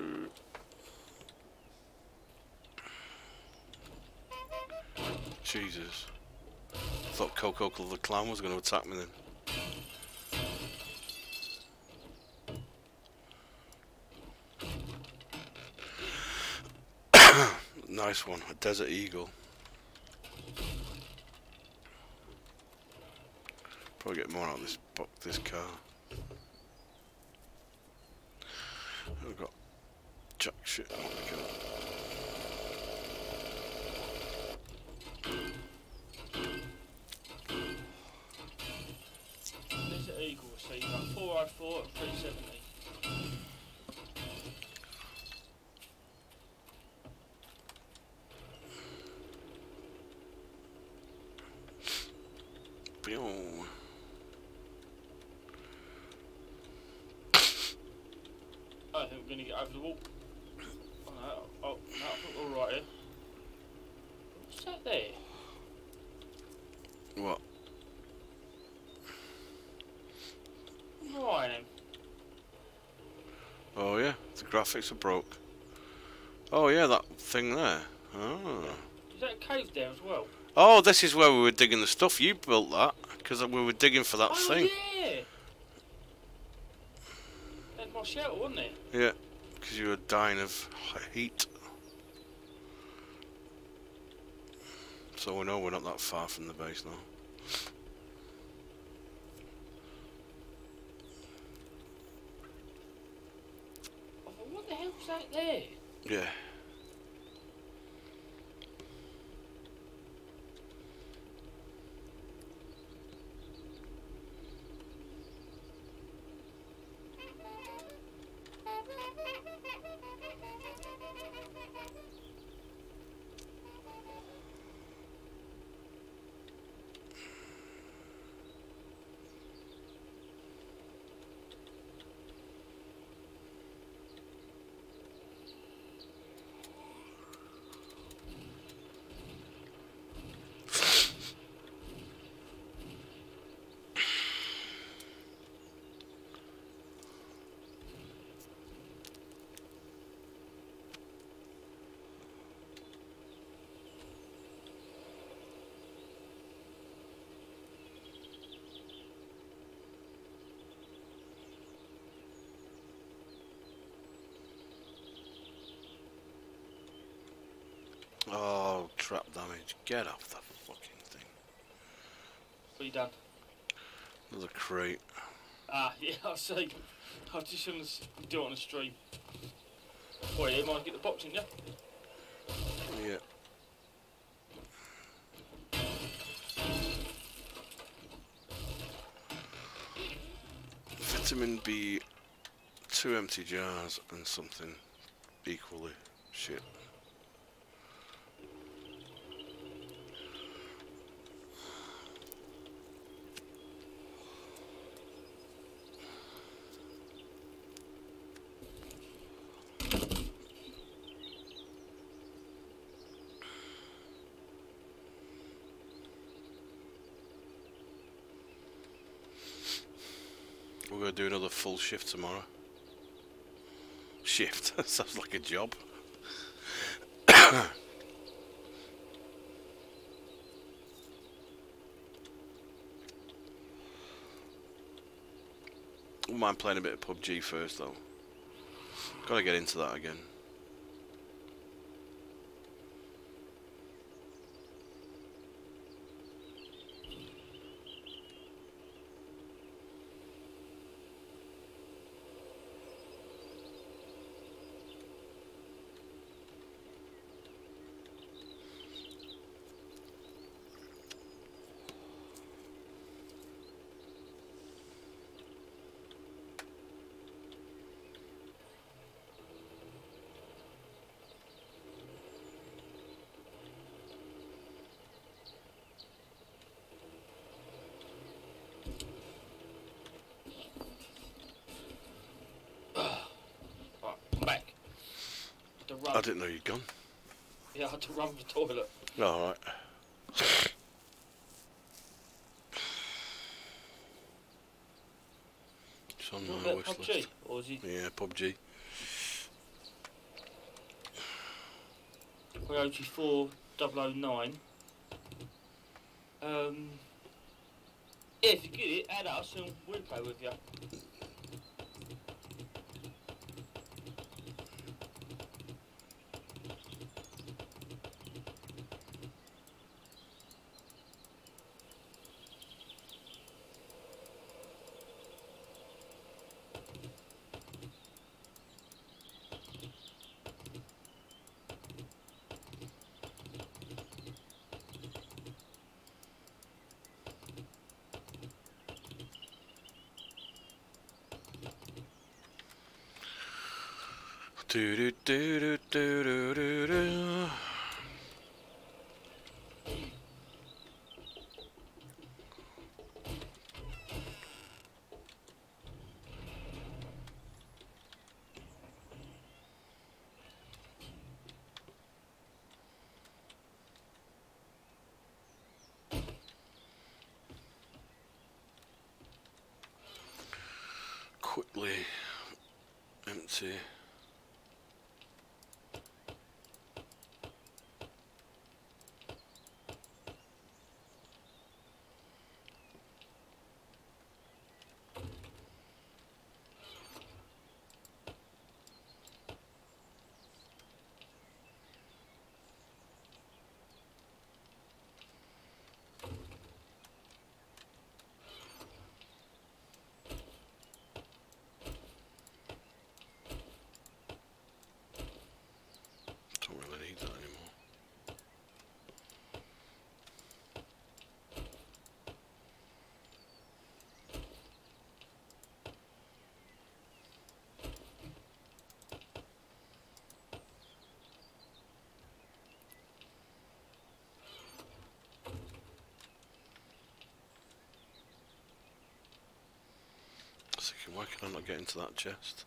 Jesus. I thought Coco the Clown was going to attack me then. (coughs) nice one, a Desert Eagle. Probably get more out of this this car. I've got jack shit. Oh 404 and 370. Pew. I think we're going to get over the wall. Oh no, oh, no, I think we're all right here. What's that there? What? Right then. Oh yeah, the graphics are broke. Oh yeah, that thing there. Oh. Is that a cave there as well? Oh, this is where we were digging the stuff. You built that because we were digging for that oh, thing. yeah! That's my shelter, wasn't it? Yeah, because you were dying of heat. So we know we're not that far from the base now. I thought, what the hell's that there? Yeah. Trap damage. Get off the fucking thing. What are you done? Another crate. Ah, (laughs) yeah, I see. I just shouldn't do it on the stream. Yeah, you might get the box in, yeah? Yeah. Vitamin B, two empty jars, and something equally shit. Do another full shift tomorrow. Shift? (laughs) Sounds like a job. (coughs) Wouldn't mind playing a bit of PUBG first though. Gotta get into that again. Right, I'm back. Had to run. I didn't know you'd gone. Yeah, I had to run the toilet. Alright. It's on Do you want my wish PUBG? list. Or is he Yeah, PUBG. Coyote 4 009? Um, yeah, if you get it, add us and we'll play with you. Do do do do do do do do. Quickly empty Why can I not get into that chest?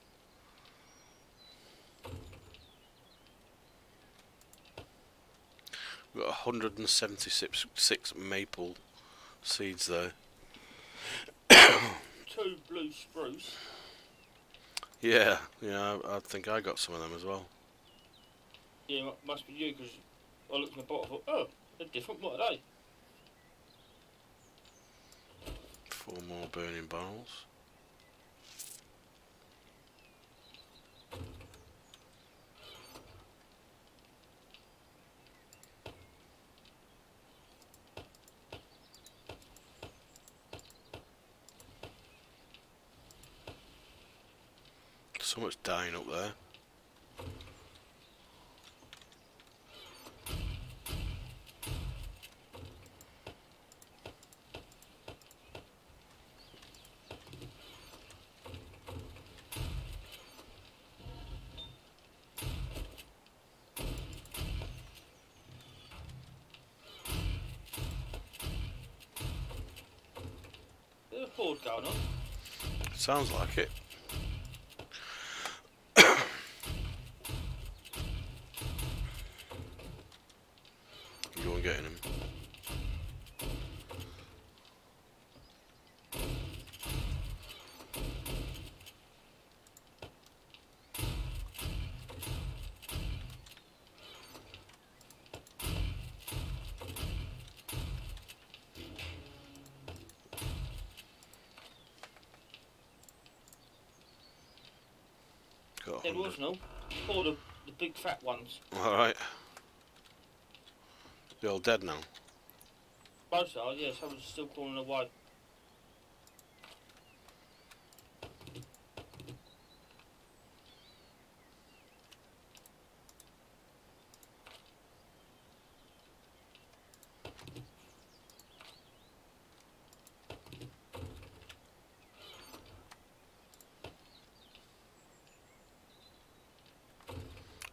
We've got 176 six maple seeds there. (coughs) Two blue spruce. Yeah, yeah, I, I think I got some of them as well. Yeah, mu- must be you because I looked in the bottle. and thought, oh, they're different. What are they? Four more burning barrels. Much dying up there. There's a horde going on. Sounds like it. you on getting him? Was. All the, the big fat ones. Alright. They're all dead now. Most are, yeah, someone's still crawling away.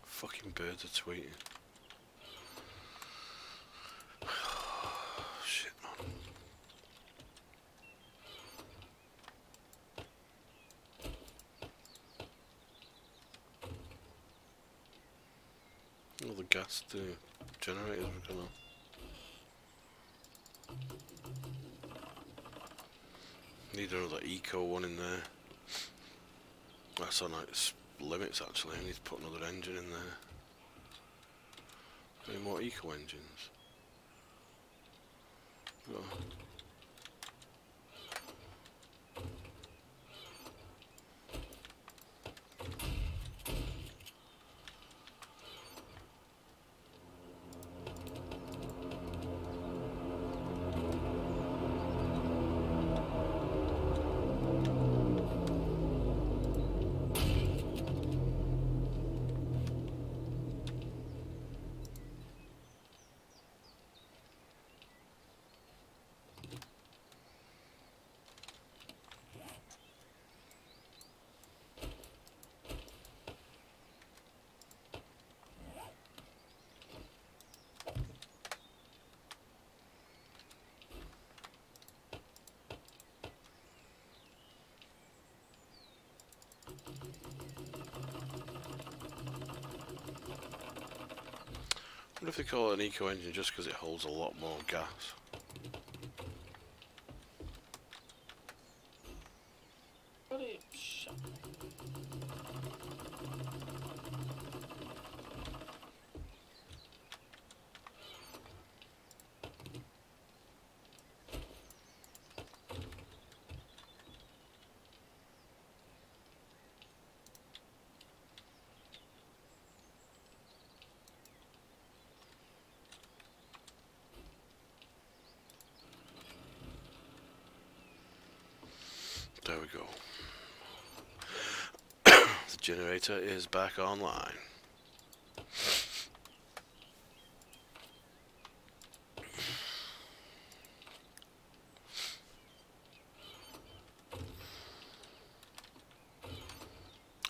Fucking birds are tweeting. Shit, man. All the gas the generators are gonna. Need another eco one in there. That's on its limits actually. I need to put another engine in there. Any more eco engines? Oh. Call it an eco engine just because it holds a lot more gas. Bloody shut. There we go. The is back online.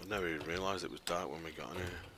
I never even realised it was dark when we got in here.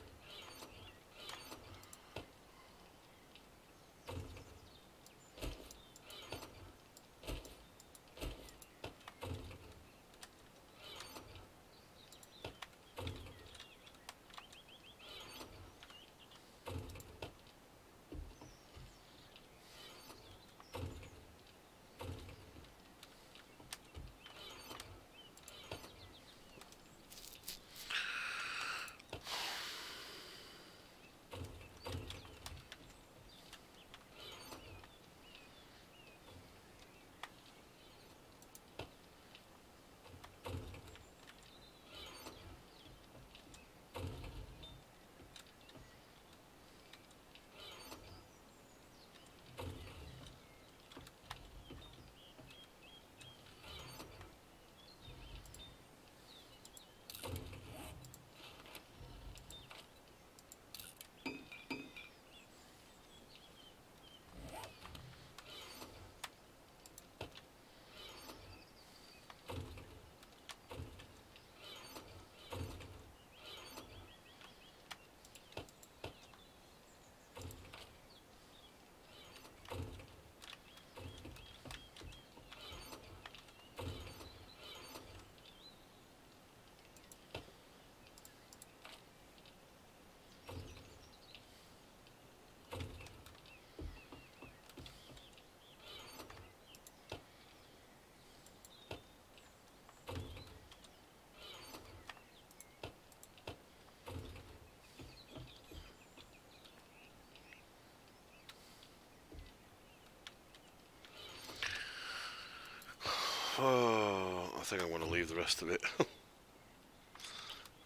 Oh, I think I want to leave the rest of it. (laughs)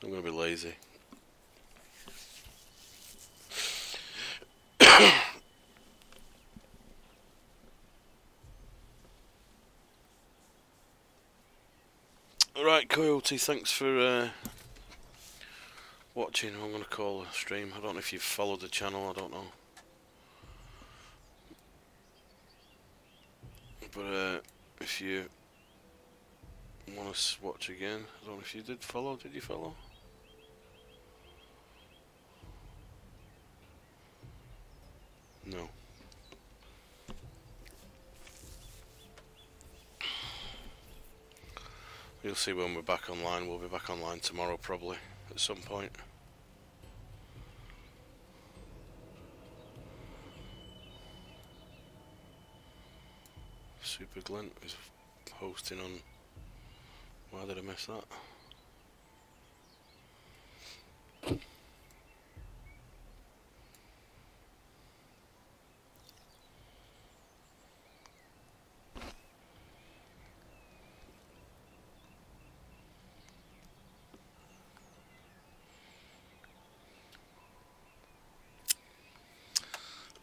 I'm going to be lazy. (coughs) Right, Coyote, thanks for uh, watching. I'm going to call a stream. I don't know if you've followed the channel, I don't know. But uh, if you again, I don't know if you did follow. Did you follow? No. You'll see when we're back online. We'll be back online tomorrow, probably, at some point. Super Glint is hosting on. Why did I miss that?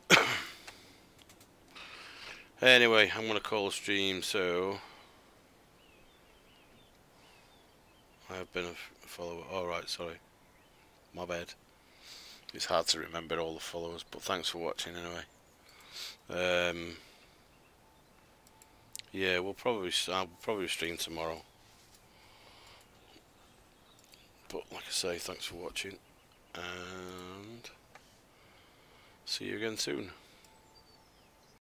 (coughs) Anyway, I'm gonna call a stream, so I have been a f- follower. Alright, sorry. My bad. It's hard to remember all the followers, but thanks for watching anyway. Um, yeah, we'll probably I'll probably stream tomorrow. But like I say, thanks for watching, and see you again soon.